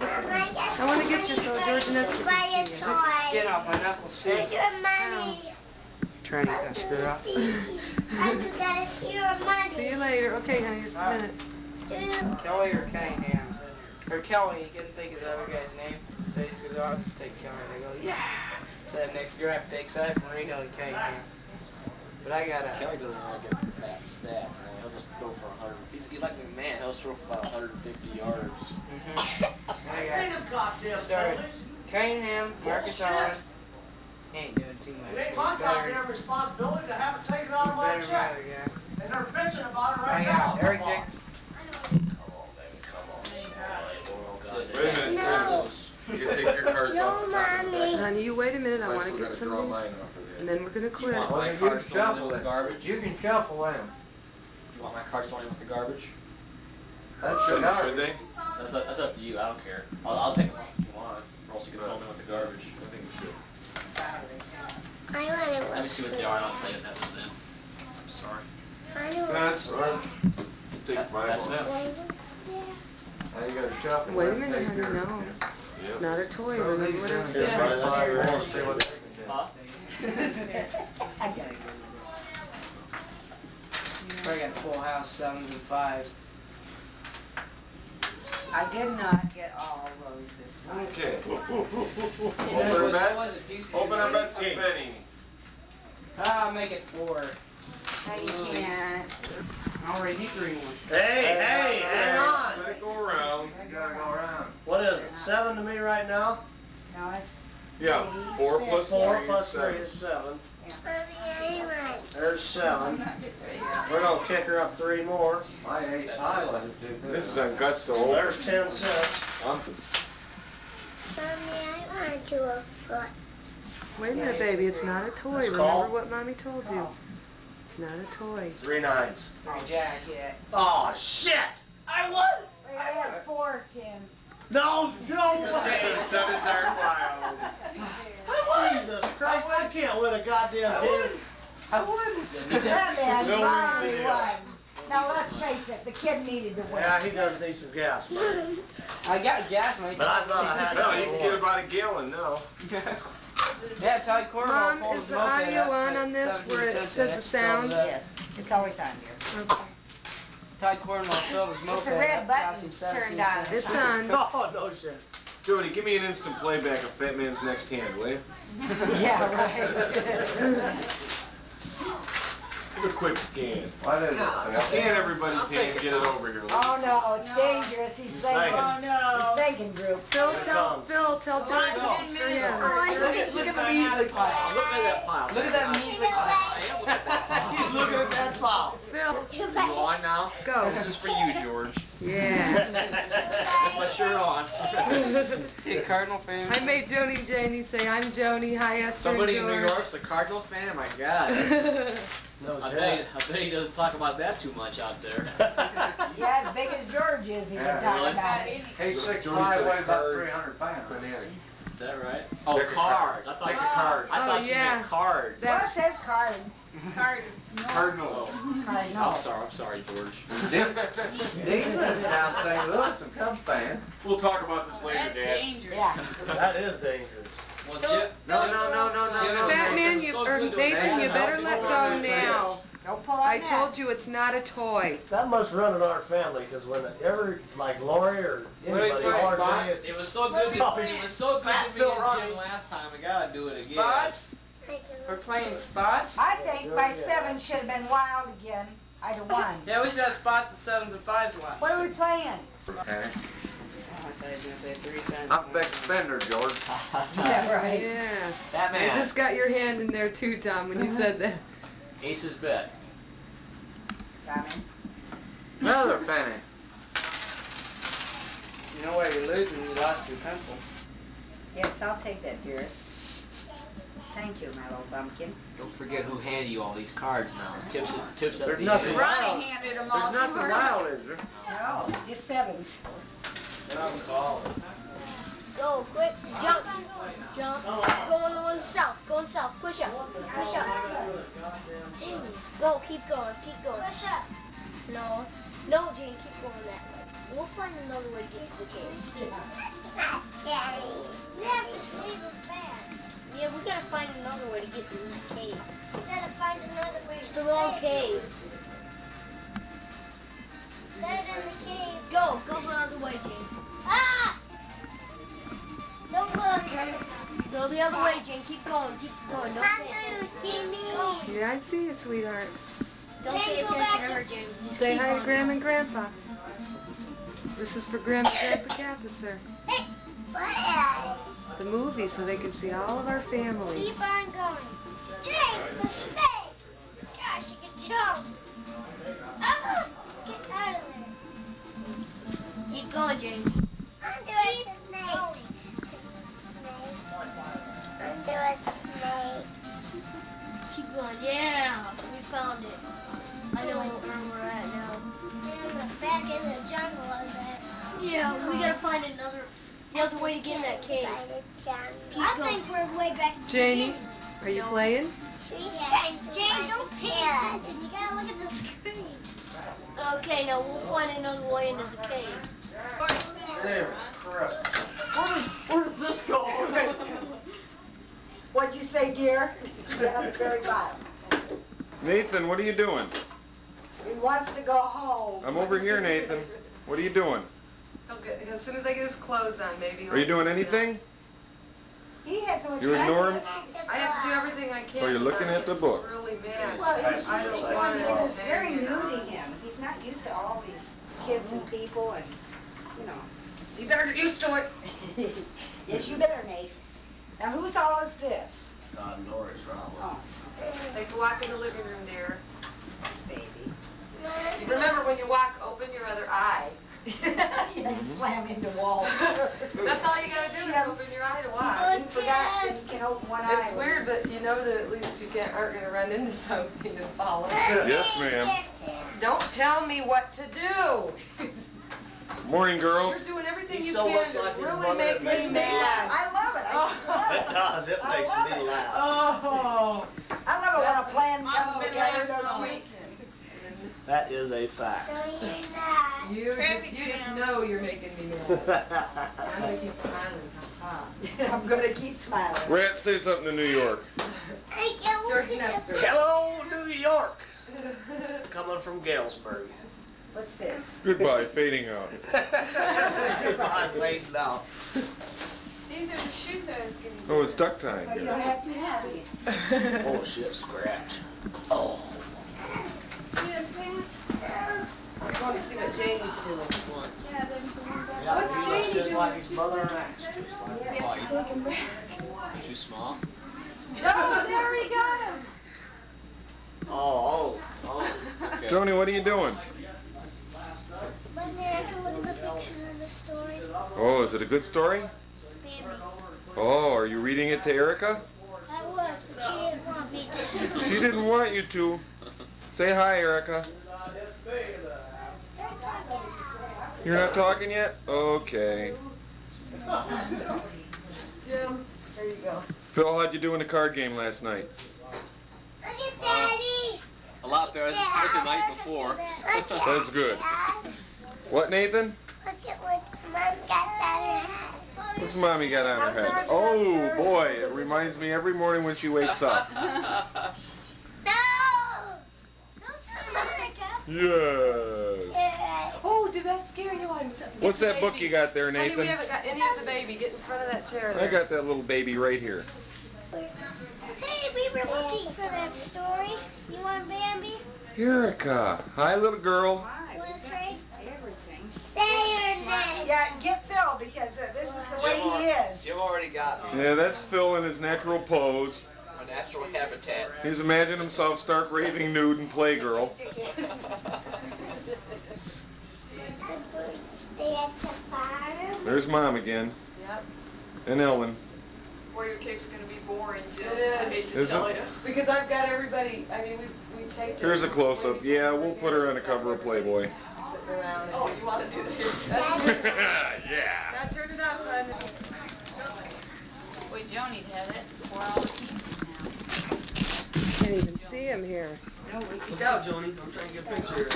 [SPEAKER 11] Mom, I
[SPEAKER 10] wanna get you so
[SPEAKER 11] gonna
[SPEAKER 10] George and Esther
[SPEAKER 11] buy
[SPEAKER 10] can
[SPEAKER 11] a
[SPEAKER 10] see you.
[SPEAKER 2] Took the skin off my knuckles too.
[SPEAKER 11] Where's your money?
[SPEAKER 2] Trying to get that screw off.
[SPEAKER 11] See your money.
[SPEAKER 10] See you later. Okay, honey, just a minute.
[SPEAKER 2] Kelly or Cunningham? Or Kelly, you couldn't think of the other guy's name. So he just goes, oh, I'll just take Kelly. And I go, yeah. So that next draft pick, so I have Marino and Cunningham. But I got a.
[SPEAKER 13] Kelly doesn't want to get fat stats. Man. He'll just throw for 100. He's, he's like McMahon. He'll throw for about 150 yards.
[SPEAKER 2] Mm-hmm. And I got. Started Cunningham, Marcus Allen. He ain't doing too much.
[SPEAKER 4] It ain't
[SPEAKER 2] He's
[SPEAKER 4] my
[SPEAKER 2] better,
[SPEAKER 4] goddamn responsibility to have it taken out of my
[SPEAKER 2] better
[SPEAKER 4] check.
[SPEAKER 2] other guy.
[SPEAKER 4] And they're bitching about it
[SPEAKER 2] I
[SPEAKER 4] right
[SPEAKER 2] got
[SPEAKER 4] now.
[SPEAKER 2] Eric
[SPEAKER 4] Come on.
[SPEAKER 2] Dick.
[SPEAKER 12] Wait a minute.
[SPEAKER 11] No.
[SPEAKER 12] You take your cards
[SPEAKER 11] No,
[SPEAKER 12] off the top of
[SPEAKER 11] mommy.
[SPEAKER 10] Honey, you wait a minute. I
[SPEAKER 12] So I
[SPEAKER 10] want to get some
[SPEAKER 12] draw
[SPEAKER 10] of these. And then we're going to quit.
[SPEAKER 13] want
[SPEAKER 9] Well, you can
[SPEAKER 13] cards
[SPEAKER 9] shuffle it.
[SPEAKER 13] the garbage?
[SPEAKER 9] You can shuffle them.
[SPEAKER 13] You want my cards thrown in with the garbage?
[SPEAKER 9] That's
[SPEAKER 12] Should,
[SPEAKER 9] your
[SPEAKER 12] should they?
[SPEAKER 13] That's up, that's up to you. I don't care. I'll, I'll take them if you want. Or else you can throw them in with the garbage.
[SPEAKER 12] I think you should.
[SPEAKER 11] I want
[SPEAKER 13] Let me see what they are and I'll tell you if that's what's in. Sorry.
[SPEAKER 12] That's right. Stick
[SPEAKER 13] That-
[SPEAKER 12] five
[SPEAKER 13] that's
[SPEAKER 12] on.
[SPEAKER 13] it.
[SPEAKER 9] Now you gotta shuffle.
[SPEAKER 10] Wait a
[SPEAKER 9] it,
[SPEAKER 10] minute,
[SPEAKER 9] take
[SPEAKER 10] honey,
[SPEAKER 9] your-
[SPEAKER 10] no. It's not a toy,
[SPEAKER 9] Throw
[SPEAKER 10] remember
[SPEAKER 9] these
[SPEAKER 10] what I
[SPEAKER 9] down
[SPEAKER 10] said?
[SPEAKER 9] here, buddy, that's your horse, see what they can do.
[SPEAKER 13] Huh?
[SPEAKER 2] Probably got full house sevens and fives.
[SPEAKER 1] I did not get all those this time.
[SPEAKER 12] Okay.
[SPEAKER 2] You know,
[SPEAKER 12] Open our bets.
[SPEAKER 2] it wasn't juicy.
[SPEAKER 12] Open our bets and Benny.
[SPEAKER 2] Ah, make it four.
[SPEAKER 1] No, you can't.
[SPEAKER 2] I already hit green one.
[SPEAKER 4] Hey, hey, hang on.
[SPEAKER 12] Let it go around.
[SPEAKER 9] You gotta go around.
[SPEAKER 4] What is it, seven to me right now?
[SPEAKER 1] No, it's
[SPEAKER 12] Yeah, four plus
[SPEAKER 4] Four
[SPEAKER 12] three
[SPEAKER 4] plus
[SPEAKER 12] is
[SPEAKER 4] three
[SPEAKER 12] seven.
[SPEAKER 4] is seven.
[SPEAKER 11] Mommy, I want.
[SPEAKER 4] There's seven. We're gonna kick her up three more.
[SPEAKER 9] I eight highlighted too good.
[SPEAKER 12] This is on guts to open.
[SPEAKER 4] There's ten cents.
[SPEAKER 12] I'm-
[SPEAKER 11] Mommy, I want you a foot.
[SPEAKER 10] Wait a minute, baby, it's not a toy.
[SPEAKER 4] It's
[SPEAKER 10] Remember
[SPEAKER 4] called-
[SPEAKER 10] what mommy told you. It's not a toy.
[SPEAKER 4] Three nines.
[SPEAKER 2] Three jacks.
[SPEAKER 1] Yeah.
[SPEAKER 4] Oh, shit! I won!
[SPEAKER 1] Wait, I had four tens.
[SPEAKER 4] No, no way!
[SPEAKER 12] Sevens are wild.
[SPEAKER 4] Jesus Christ, I can't win a goddamn game.
[SPEAKER 1] I won. That man,
[SPEAKER 12] No
[SPEAKER 1] mommy
[SPEAKER 12] reason,
[SPEAKER 1] won. Now, let's face it, the kid needed to win.
[SPEAKER 4] Yeah, he does need some gas, but
[SPEAKER 2] I got gas money.
[SPEAKER 4] but I thought I had
[SPEAKER 12] No, you can get
[SPEAKER 4] to.
[SPEAKER 12] about a gallon now.
[SPEAKER 2] Yeah, Todd Cornwall
[SPEAKER 10] Mom, is the audio on on this where it says the sound?
[SPEAKER 2] filled it up.
[SPEAKER 1] Yes, it's always on here.
[SPEAKER 10] Okay.
[SPEAKER 2] Todd Cornwall filled his moped
[SPEAKER 1] the red
[SPEAKER 2] up, cost him
[SPEAKER 1] button's turned on.
[SPEAKER 2] cents.
[SPEAKER 10] It's on.
[SPEAKER 4] Oh, no shit.
[SPEAKER 12] Jody, give me an instant playback of Fat Man's Next Hand, will you?
[SPEAKER 1] Yeah, right.
[SPEAKER 12] Do a quick scan.
[SPEAKER 9] What is it, Phil?
[SPEAKER 12] Scan everybody's hand, get it over here.
[SPEAKER 1] Oh, no, oh, it's dangerous. He's thinking.
[SPEAKER 4] Oh, no.
[SPEAKER 1] He's thinking, group.
[SPEAKER 10] Phil,
[SPEAKER 4] Here
[SPEAKER 10] tell. Phil, tell George this is for him.
[SPEAKER 2] Look at, look at the measly pile.
[SPEAKER 13] Look at that pile.
[SPEAKER 2] Look at that measly pile.
[SPEAKER 4] He's looking at that pile.
[SPEAKER 10] Phil,
[SPEAKER 13] You on now?
[SPEAKER 10] go.
[SPEAKER 13] This is for you, George.
[SPEAKER 10] Yeah.
[SPEAKER 13] Put my shirt on.
[SPEAKER 2] See a Cardinal fan?
[SPEAKER 10] I made Joni Janie say, I'm Joni, hi Esther
[SPEAKER 13] Somebody in New York's a Cardinal fan? My God.
[SPEAKER 4] No
[SPEAKER 13] I bet, I bet he doesn't talk about that too much out there.
[SPEAKER 1] Yeah, as big as George is, he can
[SPEAKER 12] Yeah,
[SPEAKER 1] talk
[SPEAKER 13] really?
[SPEAKER 1] about it.
[SPEAKER 9] Hey, six
[SPEAKER 12] Jody
[SPEAKER 9] five
[SPEAKER 12] said
[SPEAKER 9] weighs about three hundred pounds.
[SPEAKER 13] Is that right? Oh,
[SPEAKER 12] Pick a
[SPEAKER 13] cards. I thought,
[SPEAKER 12] Pick a
[SPEAKER 13] you-
[SPEAKER 12] card.
[SPEAKER 13] I
[SPEAKER 10] Oh,
[SPEAKER 13] thought you
[SPEAKER 10] yeah.
[SPEAKER 13] meant card.
[SPEAKER 1] Well, it says card.
[SPEAKER 12] Cardinal.
[SPEAKER 1] Card,
[SPEAKER 13] I'm
[SPEAKER 1] no.
[SPEAKER 13] sorry, I'm sorry, George.
[SPEAKER 9] Dean Dean lives down St. Louis, a Cubs fan.
[SPEAKER 12] We'll talk about this later,
[SPEAKER 5] That's
[SPEAKER 12] Dad.
[SPEAKER 5] dangerous.
[SPEAKER 1] Yeah.
[SPEAKER 4] That is dangerous.
[SPEAKER 13] Well, Jim,
[SPEAKER 9] No, no, no, no, no,
[SPEAKER 13] Jim,
[SPEAKER 9] no.
[SPEAKER 10] Fat
[SPEAKER 13] Nathan
[SPEAKER 10] man,
[SPEAKER 13] was
[SPEAKER 10] you,
[SPEAKER 13] so
[SPEAKER 10] or
[SPEAKER 13] good to
[SPEAKER 10] Nathan,
[SPEAKER 13] us.
[SPEAKER 10] you better let go now.
[SPEAKER 1] Don't pull on
[SPEAKER 10] I
[SPEAKER 1] that.
[SPEAKER 10] told you it's not a toy.
[SPEAKER 4] That must run in our family, because when ever, like Lori or anybody,
[SPEAKER 2] Wait, wait,
[SPEAKER 4] hard
[SPEAKER 2] Spots?
[SPEAKER 4] day,
[SPEAKER 13] It was so good.
[SPEAKER 4] Sorry.
[SPEAKER 13] To, it was so good
[SPEAKER 4] Fat
[SPEAKER 13] to be
[SPEAKER 4] Phil
[SPEAKER 13] in
[SPEAKER 4] Ronnie.
[SPEAKER 13] Jim last time. I gotta do it again.
[SPEAKER 2] Spots? We're playing spots?
[SPEAKER 1] I think my seven should have been wild again. I'd have won.
[SPEAKER 2] Yeah, we should have spots of sevens and fives left.
[SPEAKER 1] What are we playing?
[SPEAKER 9] Okay.
[SPEAKER 2] I thought he was gonna say three cents.
[SPEAKER 9] I'm a big spender, George.
[SPEAKER 1] Yeah, right.
[SPEAKER 10] Yeah.
[SPEAKER 13] That
[SPEAKER 10] I
[SPEAKER 13] man.
[SPEAKER 10] just got your hand in there too, Tom, when you uh-huh. said that.
[SPEAKER 13] Ace's bet.
[SPEAKER 1] Tommy.
[SPEAKER 9] Another penny.
[SPEAKER 2] You know why you're losing? You lost your pencil.
[SPEAKER 1] Yes, I'll take that, dearest. Thank you, my little bumpkin.
[SPEAKER 13] Don't forget who handed you all these cards now. Tips at, tips at
[SPEAKER 9] There's
[SPEAKER 13] the
[SPEAKER 9] nothing
[SPEAKER 13] end.
[SPEAKER 9] wrong.
[SPEAKER 1] Ronnie handed them all
[SPEAKER 9] There's nothing
[SPEAKER 1] her.
[SPEAKER 9] wild, is there?
[SPEAKER 1] No, just sevens.
[SPEAKER 4] I'm calling.
[SPEAKER 11] Go, quick, jump, jump. Going on south, going south. Push up, push up. Jamie, go, keep going, keep going. Push up. No, no, Jane, keep going that way. We'll find another way to get to the cave. Daddy. We have to save it fast. Yeah, we gotta find another way to get to the cave. We gotta find another way. It's the wrong cave. Set in the cave. Go, go the other way, Jane. Ah! Don't look. Go the other way, Jane. Keep going. Keep going. Don't pay attention.
[SPEAKER 10] Yeah, I see it, sweetheart.
[SPEAKER 11] Don't pay attention to her, Jane. Just
[SPEAKER 10] Say hi to. Grandma and Grandpa. This is for Grandma and Grandpa Kappesser.
[SPEAKER 11] Hey, what?
[SPEAKER 10] The movie, so they can see all of our family.
[SPEAKER 11] Keep on going. Jane, the snake. Gosh, you can choke. Ah, get out of there. Keep going, Jane. I'm doing snake. I'm doing snakes. Keep going. Yeah, we found it. I know where we're at now. Back in the jungle, I bet. Yeah, we gotta find another, the other way to get in that cave. I think we're way back.
[SPEAKER 10] Janie. Are you playing?
[SPEAKER 11] She's trying. Jane, don't pay attention. You gotta look at the screen. Okay, now we'll find another way into the cave.
[SPEAKER 4] There, Chris.
[SPEAKER 5] Where does, where does this go?
[SPEAKER 1] What'd you say, dear? Down the very bottom.
[SPEAKER 12] Nathan, what are you doing?
[SPEAKER 1] He wants to go home.
[SPEAKER 12] I'm over here, Nathan. What are you doing?
[SPEAKER 10] Okay, as soon as I get his clothes on, maybe.
[SPEAKER 12] Are you doing anything?
[SPEAKER 1] He had so much
[SPEAKER 12] You ignore him?
[SPEAKER 10] I have to do everything I can.
[SPEAKER 12] Oh, you're looking at the book.
[SPEAKER 10] Really bad.
[SPEAKER 1] Well, it's
[SPEAKER 10] I
[SPEAKER 1] just,
[SPEAKER 10] don't want
[SPEAKER 1] because it's very new to him. He's not used to all these kids and people and, you know.
[SPEAKER 10] You better get used to it.
[SPEAKER 1] Yes, you better, Nate. Now, whose all is this?
[SPEAKER 4] Uh, Norman Rockwell.
[SPEAKER 1] Oh,
[SPEAKER 10] Like walk in the living room, dear.
[SPEAKER 1] baby.
[SPEAKER 10] Remember, when you walk, open your other eye.
[SPEAKER 1] You mm-hmm. slam into walls.
[SPEAKER 10] That's all you gotta do is open your eye to watch.
[SPEAKER 1] He forgot that he can open one eye.
[SPEAKER 10] It's weird, but you know that at least you can't, aren't gonna run into something and fall over.
[SPEAKER 12] Yes, ma'am.
[SPEAKER 10] Don't tell me what to do.
[SPEAKER 12] Morning, girls.
[SPEAKER 10] You're doing everything
[SPEAKER 4] He's
[SPEAKER 10] you
[SPEAKER 4] so
[SPEAKER 10] can
[SPEAKER 4] much
[SPEAKER 10] to
[SPEAKER 4] like
[SPEAKER 10] really
[SPEAKER 4] mother,
[SPEAKER 10] make me
[SPEAKER 4] me
[SPEAKER 10] mad.
[SPEAKER 1] I love it. I oh.
[SPEAKER 4] It
[SPEAKER 1] love
[SPEAKER 4] does, it
[SPEAKER 1] I
[SPEAKER 4] makes
[SPEAKER 1] love
[SPEAKER 4] me
[SPEAKER 1] it.
[SPEAKER 4] laugh.
[SPEAKER 10] Oh.
[SPEAKER 1] I love it when a plan comes together, don't you?
[SPEAKER 10] Week.
[SPEAKER 4] That is a fact.
[SPEAKER 10] You just, you just know you're making me mad. I'm gonna keep smiling. Ha
[SPEAKER 1] I'm gonna keep smiling.
[SPEAKER 12] Rat, say something to New York.
[SPEAKER 10] ha. George Nestor.
[SPEAKER 4] Hello, New York. Coming from Galesburg.
[SPEAKER 1] What's this?
[SPEAKER 12] Goodbye, fading out.
[SPEAKER 4] I'm late now.
[SPEAKER 6] These are the shoes I was getting.
[SPEAKER 12] Oh, it's duck time.
[SPEAKER 1] Well, you don't have to have it.
[SPEAKER 4] Oh, shit, scratch. Oh.
[SPEAKER 6] See them?
[SPEAKER 10] I want to see what Janie's doing.
[SPEAKER 6] Yeah, the ones
[SPEAKER 4] Yeah,
[SPEAKER 10] What's
[SPEAKER 4] he looks
[SPEAKER 10] Janie doing?
[SPEAKER 4] like his mother and acts just like
[SPEAKER 6] We have to take them back.
[SPEAKER 13] Too small?
[SPEAKER 6] Oh, there he got him.
[SPEAKER 4] Oh, oh, oh.
[SPEAKER 12] Tony, what are you doing?
[SPEAKER 11] But there, look at the pictures of the story.
[SPEAKER 12] Oh, is it a good story?
[SPEAKER 11] Baby.
[SPEAKER 12] Oh, are you reading it to Erica?
[SPEAKER 11] I was, but she didn't want me to.
[SPEAKER 12] She didn't want you to. Say hi, Erica.
[SPEAKER 11] Start talking.
[SPEAKER 12] You're not talking yet? Okay.
[SPEAKER 10] Jim, there you go.
[SPEAKER 12] Phil, how'd you do in the card game last night?
[SPEAKER 11] Look at Daddy.
[SPEAKER 13] A lot better than the night before.
[SPEAKER 11] Look
[SPEAKER 12] That's good.
[SPEAKER 11] Dad.
[SPEAKER 12] What, Nathan?
[SPEAKER 11] Look at what Mom got on her head.
[SPEAKER 12] What's mommy got on her head? Oh, boy, it reminds me every morning when she wakes up.
[SPEAKER 11] No! Don't say America.
[SPEAKER 12] Yes.
[SPEAKER 10] Oh, did that scare you? I'm
[SPEAKER 12] What's
[SPEAKER 10] the
[SPEAKER 12] that book you got there, Nathan?
[SPEAKER 10] Honey, we
[SPEAKER 12] Nathan?
[SPEAKER 10] haven't got any of the baby. Get in front of that chair
[SPEAKER 12] I got that little baby right here.
[SPEAKER 11] Hey, we were looking for that story. You want Bambi?
[SPEAKER 12] Erica. Hi, little girl.
[SPEAKER 11] You want to trace?
[SPEAKER 1] Everything.
[SPEAKER 11] Say your name.
[SPEAKER 1] Yeah, get Phil because uh, this is the way he is.
[SPEAKER 13] Jim already got me.
[SPEAKER 12] Yeah, that's Phil in his natural pose.
[SPEAKER 13] My natural habitat.
[SPEAKER 12] He's imagined himself stark raving nude in Playgirl.
[SPEAKER 11] Stay at the farm.
[SPEAKER 12] There's mom again.
[SPEAKER 10] Yep.
[SPEAKER 12] And Ellen.
[SPEAKER 5] Boy, your tape's gonna be boring, Jim.
[SPEAKER 10] It is.
[SPEAKER 5] I hate to
[SPEAKER 12] Is
[SPEAKER 5] tell
[SPEAKER 12] it?
[SPEAKER 5] you.
[SPEAKER 10] Because I've got everybody, I mean, we, we take.
[SPEAKER 12] Here's a close-up. Yeah, we'll put her on the cover of Playboy.
[SPEAKER 5] Oh, you wanna do that?
[SPEAKER 12] Yeah.
[SPEAKER 10] Now turn it up, hon.
[SPEAKER 6] Boy, Joni'd have it. Four hours now.
[SPEAKER 10] Can't even see him here.
[SPEAKER 4] Look out, Joni. I'm trying to get a picture.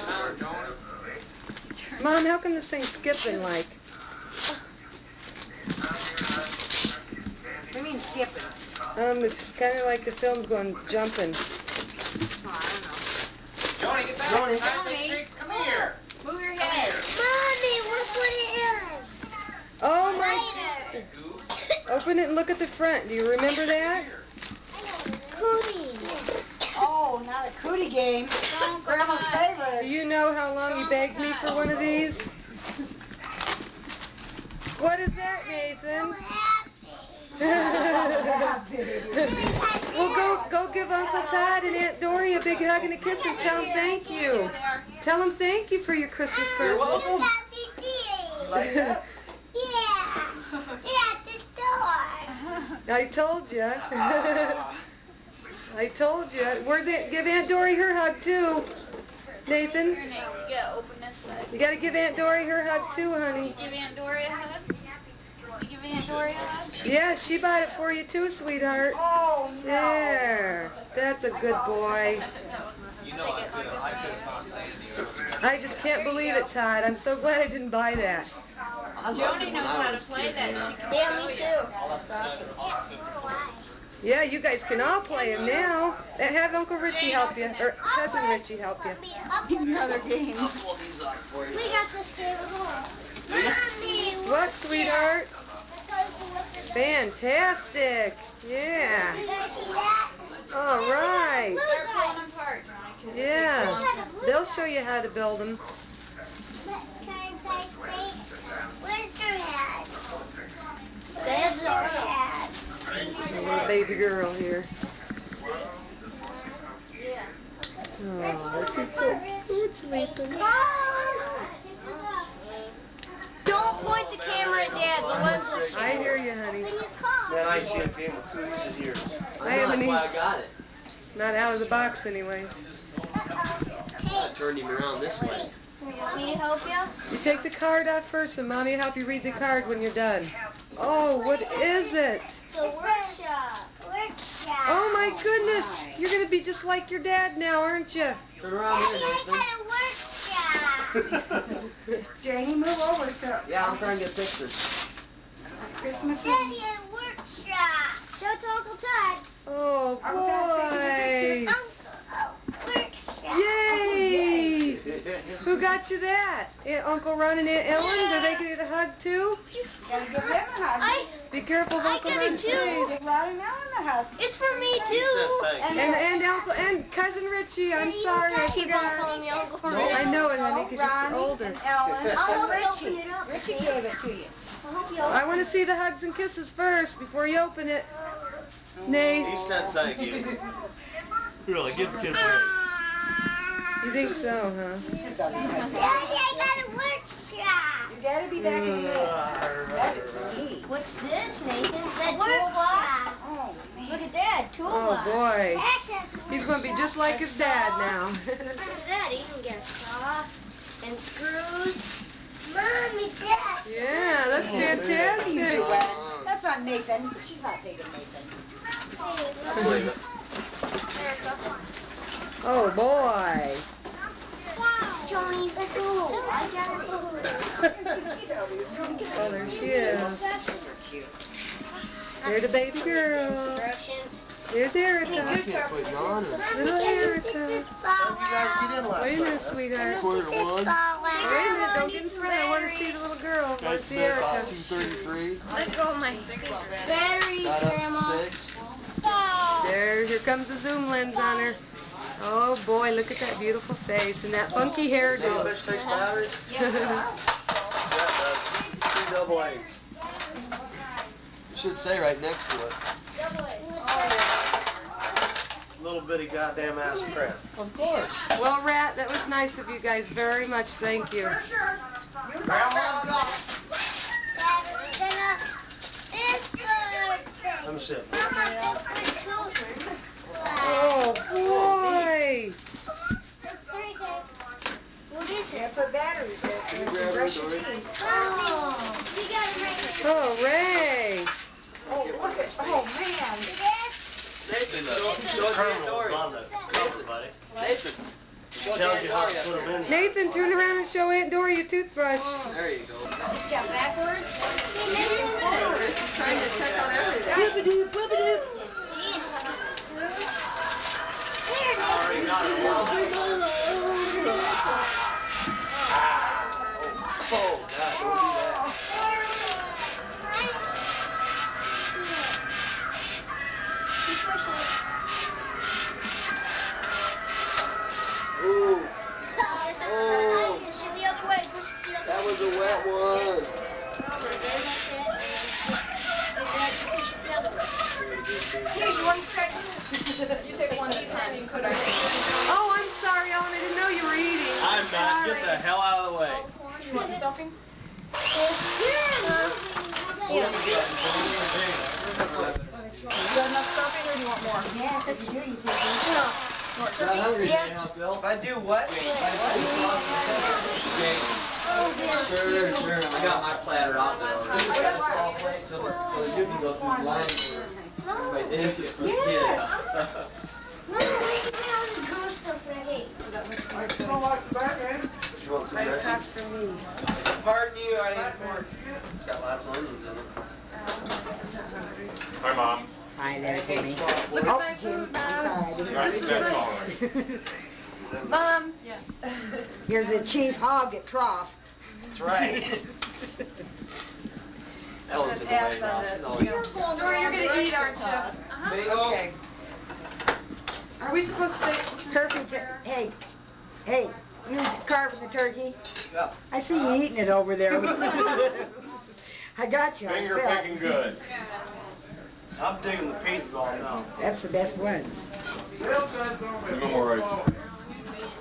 [SPEAKER 10] Mom, how come this thing's skipping like?
[SPEAKER 1] What do you mean skipping?
[SPEAKER 10] Um, it's kind of like the film's going jumping.
[SPEAKER 13] Johnny, get back.
[SPEAKER 4] Joni.
[SPEAKER 6] Joni,
[SPEAKER 13] Come here.
[SPEAKER 6] move your head.
[SPEAKER 11] Mommy, look what it is.
[SPEAKER 10] Oh my! Open it and look at the front. Do you remember that?
[SPEAKER 11] Cootie.
[SPEAKER 1] Oh, not a cootie game. Grandma's favorite.
[SPEAKER 10] Do you know how long you begged me for one of these? What is that, Nathan? well, go go give Uncle Todd and Aunt Dory a big hug and a kiss and tell them thank you. Tell them thank you for your Christmas present.
[SPEAKER 4] Like that?
[SPEAKER 11] Yeah. Yeah, at the store.
[SPEAKER 10] I told you. I told you. Where's Aunt, Give Aunt Dory her hug too, Nathan.
[SPEAKER 6] You gotta open this side.
[SPEAKER 10] You gotta give Aunt Dory her hug too, honey.
[SPEAKER 6] Give Aunt Dory a hug. Give Aunt for you?
[SPEAKER 10] Yeah, she bought it for you too, sweetheart.
[SPEAKER 6] Oh, no.
[SPEAKER 10] There. That's a good boy.
[SPEAKER 13] You know I could have I could have.
[SPEAKER 10] I just can't believe it, Todd. I'm so glad I didn't buy that.
[SPEAKER 6] Joni knows how to play that. She can
[SPEAKER 11] Yeah,
[SPEAKER 6] show
[SPEAKER 11] me
[SPEAKER 6] you.
[SPEAKER 11] too.
[SPEAKER 10] Yeah, you guys can all play him now. Have Uncle Richie help you, or Cousin Richie help you.
[SPEAKER 6] Another game.
[SPEAKER 13] I'll pull these off for you.
[SPEAKER 11] We got this game. Mommy,
[SPEAKER 10] What, sweetheart? Fantastic. Yeah.
[SPEAKER 11] Did I see that?
[SPEAKER 10] All right.
[SPEAKER 6] They're pulling apart, Johnny. 'cause it
[SPEAKER 10] Yeah.
[SPEAKER 6] takes a long
[SPEAKER 10] They'll show you how to build them.
[SPEAKER 11] Where's their heads? There's their heads. See?
[SPEAKER 10] A little baby girl here. Oh, what's he so what's sleeping?
[SPEAKER 11] Don't point the camera at Dad. The lens will show.
[SPEAKER 10] I hear you, honey.
[SPEAKER 4] Man, I ain't seen a game with cooties in years.
[SPEAKER 10] I haven't
[SPEAKER 13] That's why
[SPEAKER 10] even,
[SPEAKER 13] I got it.
[SPEAKER 10] not out of the box anyways.
[SPEAKER 13] I turned him around this way.
[SPEAKER 11] Need to help you?
[SPEAKER 10] You take the card off first and mommy will help you read the card when you're done. Oh, what is it?
[SPEAKER 11] The workshop. Workshop.
[SPEAKER 10] Oh my goodness. You're going to be just like your dad now, aren't you?
[SPEAKER 13] Turn around here, Nathan.
[SPEAKER 11] a workshop.
[SPEAKER 1] Janie, move over so
[SPEAKER 13] Yeah, I'm trying to get pictures.
[SPEAKER 1] Christmas
[SPEAKER 11] Daddy,
[SPEAKER 1] Eve.
[SPEAKER 11] a workshop. Show to Uncle Todd.
[SPEAKER 10] Oh
[SPEAKER 1] Uncle Todd, say
[SPEAKER 10] boy.
[SPEAKER 11] Workshop.
[SPEAKER 10] Yay! Who got you that? Aunt Uncle Ron and Aunt Ellen? Do they get a hug too?
[SPEAKER 1] Gotta give them a hug.
[SPEAKER 11] I,
[SPEAKER 10] Be careful of
[SPEAKER 11] I
[SPEAKER 10] Uncle
[SPEAKER 11] get it
[SPEAKER 10] Ron's
[SPEAKER 11] too.
[SPEAKER 10] face.
[SPEAKER 1] Give Rod and Ellen a hug.
[SPEAKER 11] it's for me too.
[SPEAKER 4] said.
[SPEAKER 10] And, and Uncle and Cousin Richie, I'm sorry, I
[SPEAKER 11] Keep on
[SPEAKER 10] forgot.
[SPEAKER 11] calling me Uncle for
[SPEAKER 10] No,
[SPEAKER 11] me.
[SPEAKER 10] I know it, honey, because you're so older.
[SPEAKER 1] and Ellen
[SPEAKER 11] I'll help
[SPEAKER 1] Richie.
[SPEAKER 11] open it up.
[SPEAKER 1] Richie gave it to you.
[SPEAKER 11] I'll help you open
[SPEAKER 10] I want to see the hugs and kisses first before you open it. Nate,
[SPEAKER 4] He said thank you.
[SPEAKER 9] Really, give the kid a break.
[SPEAKER 10] You think so, huh?
[SPEAKER 11] Daddy, I got a workshop.
[SPEAKER 1] Your daddy be back in a minute. That is neat.
[SPEAKER 11] What's this, Nathan? Is that toolbox?
[SPEAKER 1] Oh,
[SPEAKER 11] Look at that,
[SPEAKER 10] Oh
[SPEAKER 11] toolbox.
[SPEAKER 10] boy. He's going to be just like his dad now.
[SPEAKER 11] Look at that, he can get a saw and screws. Mommy, Dad.
[SPEAKER 10] Yeah, that's fantastic.
[SPEAKER 1] That's not Nathan. She's not taking Nathan.
[SPEAKER 10] Oh boy.
[SPEAKER 11] Johnny, I got
[SPEAKER 10] Oh, there she is. Here the baby girl.
[SPEAKER 11] Instructions.
[SPEAKER 10] Here's Erica.
[SPEAKER 9] Can't put it
[SPEAKER 10] Little Erica.
[SPEAKER 4] How'd you guys get in last
[SPEAKER 10] Wait a minute, sweetheart.
[SPEAKER 9] quarter to one.
[SPEAKER 10] Wait a minute, don't get in front. I want to see the little girl. I want to see Erica.
[SPEAKER 9] two thirty-three.
[SPEAKER 11] Let go of my batteries,
[SPEAKER 9] Got
[SPEAKER 11] Grandma.
[SPEAKER 9] six.
[SPEAKER 10] There, here comes the zoom lens on her. Oh boy, look at that beautiful face and that funky hairdo.
[SPEAKER 4] Bitch takes batteries? Yeah, it. Two double A's.
[SPEAKER 9] It should say right next to it.
[SPEAKER 4] Little bitty goddamn ass crap.
[SPEAKER 9] Of course.
[SPEAKER 10] Well, Rat, that was nice of you guys very much. Thank you.
[SPEAKER 4] Let me see it.
[SPEAKER 10] Oh boy.
[SPEAKER 11] What is
[SPEAKER 1] Yeah,
[SPEAKER 11] it?
[SPEAKER 1] put batteries in it so you
[SPEAKER 9] grab
[SPEAKER 1] can
[SPEAKER 9] her,
[SPEAKER 1] brush your
[SPEAKER 9] Dory?
[SPEAKER 1] teeth.
[SPEAKER 11] Oh, we got it right here.
[SPEAKER 10] Oh, Ray.
[SPEAKER 1] Oh, look at, oh, man.
[SPEAKER 13] Nathan, uh, show, show it Dory.
[SPEAKER 4] Terminals on the cover, buddy.
[SPEAKER 13] Nathan, show
[SPEAKER 4] Tells you how to put them in.
[SPEAKER 10] Nathan, turn around and show Aunt Dory your toothbrush.
[SPEAKER 13] There you go.
[SPEAKER 11] It's got backwards.
[SPEAKER 5] She's trying to check out everything.
[SPEAKER 10] Boop-a-doo, boop-a-doo.
[SPEAKER 11] See, it screws. There,
[SPEAKER 4] Already
[SPEAKER 11] other way. Here, you want to try?
[SPEAKER 5] You take one at a time. You could.
[SPEAKER 10] Oh, I'm sorry, Ellen. I didn't know you were eating.
[SPEAKER 9] I'm not. Get the hell out of the way.
[SPEAKER 5] You want stuffing? You got enough stuffing or do you want more?
[SPEAKER 1] Yeah, if you you take it.
[SPEAKER 13] Not hungry
[SPEAKER 11] Yeah.
[SPEAKER 13] today, huh, Phil?
[SPEAKER 2] If I do what?
[SPEAKER 13] Oh, sure, sure. I got my platter out there already.
[SPEAKER 2] Got a small plate.
[SPEAKER 13] So, so you can go through lines
[SPEAKER 11] No.
[SPEAKER 13] my oh. dances for
[SPEAKER 11] Yes.
[SPEAKER 13] kids.
[SPEAKER 11] No, right now it's coaster Freddy.
[SPEAKER 13] She wants some
[SPEAKER 10] Right
[SPEAKER 13] dressing.
[SPEAKER 10] across from me.
[SPEAKER 2] Pardon you, I didn't fork.
[SPEAKER 13] It's got lots of onions in it.
[SPEAKER 14] Hi, Mom.
[SPEAKER 1] Hi there, Jimmy.
[SPEAKER 10] Look
[SPEAKER 1] Oh,
[SPEAKER 10] at my
[SPEAKER 1] Jim,
[SPEAKER 10] food,
[SPEAKER 1] I'm
[SPEAKER 10] Mom.
[SPEAKER 1] sorry. I didn't
[SPEAKER 14] That's,
[SPEAKER 1] you.
[SPEAKER 14] all right.
[SPEAKER 10] Mom.
[SPEAKER 3] Um, yes.
[SPEAKER 1] Here's the chief hog at trough.
[SPEAKER 13] That's right. Ellen's in the way now. She's.
[SPEAKER 10] Dory, you're gonna eat, aren't you?
[SPEAKER 2] Bagels.
[SPEAKER 10] Okay. Are we supposed to stay?
[SPEAKER 1] Turkey, tur- hey, hey, you carving the turkey?
[SPEAKER 13] Yeah.
[SPEAKER 1] I see you eating it over there. I got you on
[SPEAKER 14] Finger
[SPEAKER 1] film.
[SPEAKER 14] picking good.
[SPEAKER 4] I'm digging the pieces all now.
[SPEAKER 1] That's the best ones.
[SPEAKER 14] No more rice.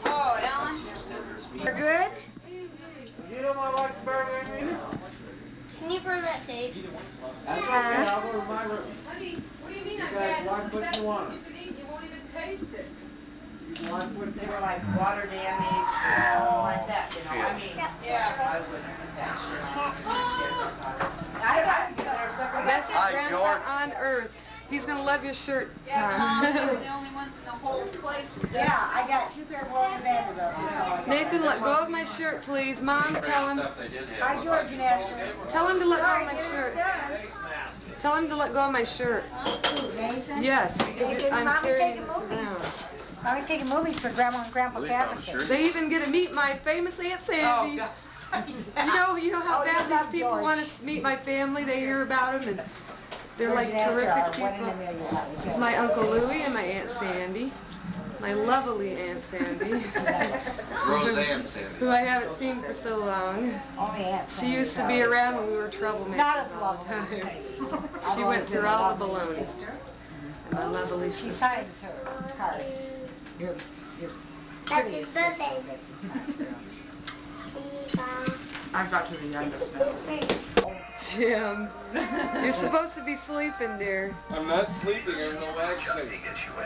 [SPEAKER 6] Oh, Ellen?
[SPEAKER 1] You're good?
[SPEAKER 2] You know my wife's birthday,
[SPEAKER 11] Can you burn that tape?
[SPEAKER 1] Uh,
[SPEAKER 4] I'll go to my room.
[SPEAKER 15] Honey, what do you mean
[SPEAKER 4] You
[SPEAKER 15] I'm
[SPEAKER 4] guys
[SPEAKER 15] bad?
[SPEAKER 4] want
[SPEAKER 15] This is the
[SPEAKER 4] what
[SPEAKER 15] best
[SPEAKER 4] you want.
[SPEAKER 15] you could eat. You won't even taste it.
[SPEAKER 4] You want
[SPEAKER 2] They were like water damage, you know, like that, you know, I mean,
[SPEAKER 6] Yeah.
[SPEAKER 2] I wouldn't put that shit on. I got, there's something.
[SPEAKER 10] Best
[SPEAKER 13] Hi,
[SPEAKER 10] grandpa
[SPEAKER 13] George.
[SPEAKER 10] on earth. He's gonna love your shirt,
[SPEAKER 6] Yeah, Mom, they were
[SPEAKER 10] Tom.
[SPEAKER 6] the only ones in the whole place with
[SPEAKER 1] yeah,
[SPEAKER 6] that.
[SPEAKER 1] I got two pair of Walter Vanderbilts, that's all I got.
[SPEAKER 10] Nathan, let go of my shirt, please. Mom, tell him.
[SPEAKER 1] Hi, George and Esther.
[SPEAKER 10] Tell him to let go
[SPEAKER 1] Sorry,
[SPEAKER 10] of my
[SPEAKER 1] dinner's
[SPEAKER 10] shirt.
[SPEAKER 1] done.
[SPEAKER 10] Tell him to let go of my shirt.
[SPEAKER 1] Nathan?
[SPEAKER 10] Yes, because it-
[SPEAKER 1] Nathan,
[SPEAKER 10] I'm
[SPEAKER 1] Mommy's
[SPEAKER 10] carrying
[SPEAKER 1] taking
[SPEAKER 10] this
[SPEAKER 1] movies.
[SPEAKER 10] around.
[SPEAKER 1] Mommy's taking movies for Grandma and Grandpa Cavison.
[SPEAKER 10] They even get to meet my famous Aunt Sandy.
[SPEAKER 2] Oh, God.
[SPEAKER 10] You know, you know how
[SPEAKER 1] Oh,
[SPEAKER 10] bad these people
[SPEAKER 1] George.
[SPEAKER 10] want to meet my family. They hear about them, and they're
[SPEAKER 1] George
[SPEAKER 10] like terrific
[SPEAKER 1] are one in a
[SPEAKER 10] people.
[SPEAKER 1] million, that was
[SPEAKER 10] This is my Uncle Louie and my Aunt Sandy. My lovely Aunt Sandy,
[SPEAKER 13] Roseanne Sandy.
[SPEAKER 10] who I haven't seen for so long.
[SPEAKER 1] Only Aunt
[SPEAKER 10] Sandy.
[SPEAKER 1] She
[SPEAKER 10] used to be around when we were
[SPEAKER 1] Not
[SPEAKER 10] troublemakers
[SPEAKER 1] as
[SPEAKER 10] all the time. She went through all the
[SPEAKER 1] lovely
[SPEAKER 10] baloney. And my lovely
[SPEAKER 1] She
[SPEAKER 10] sister.
[SPEAKER 1] signs her cards. You're, you're
[SPEAKER 11] Happy
[SPEAKER 1] prettiest sister,
[SPEAKER 11] birthday.
[SPEAKER 1] but it's not real.
[SPEAKER 2] I've got to the youngest now.
[SPEAKER 10] Jim, you're supposed to be sleeping, dear.
[SPEAKER 12] I'm not sleeping, I'm relaxing.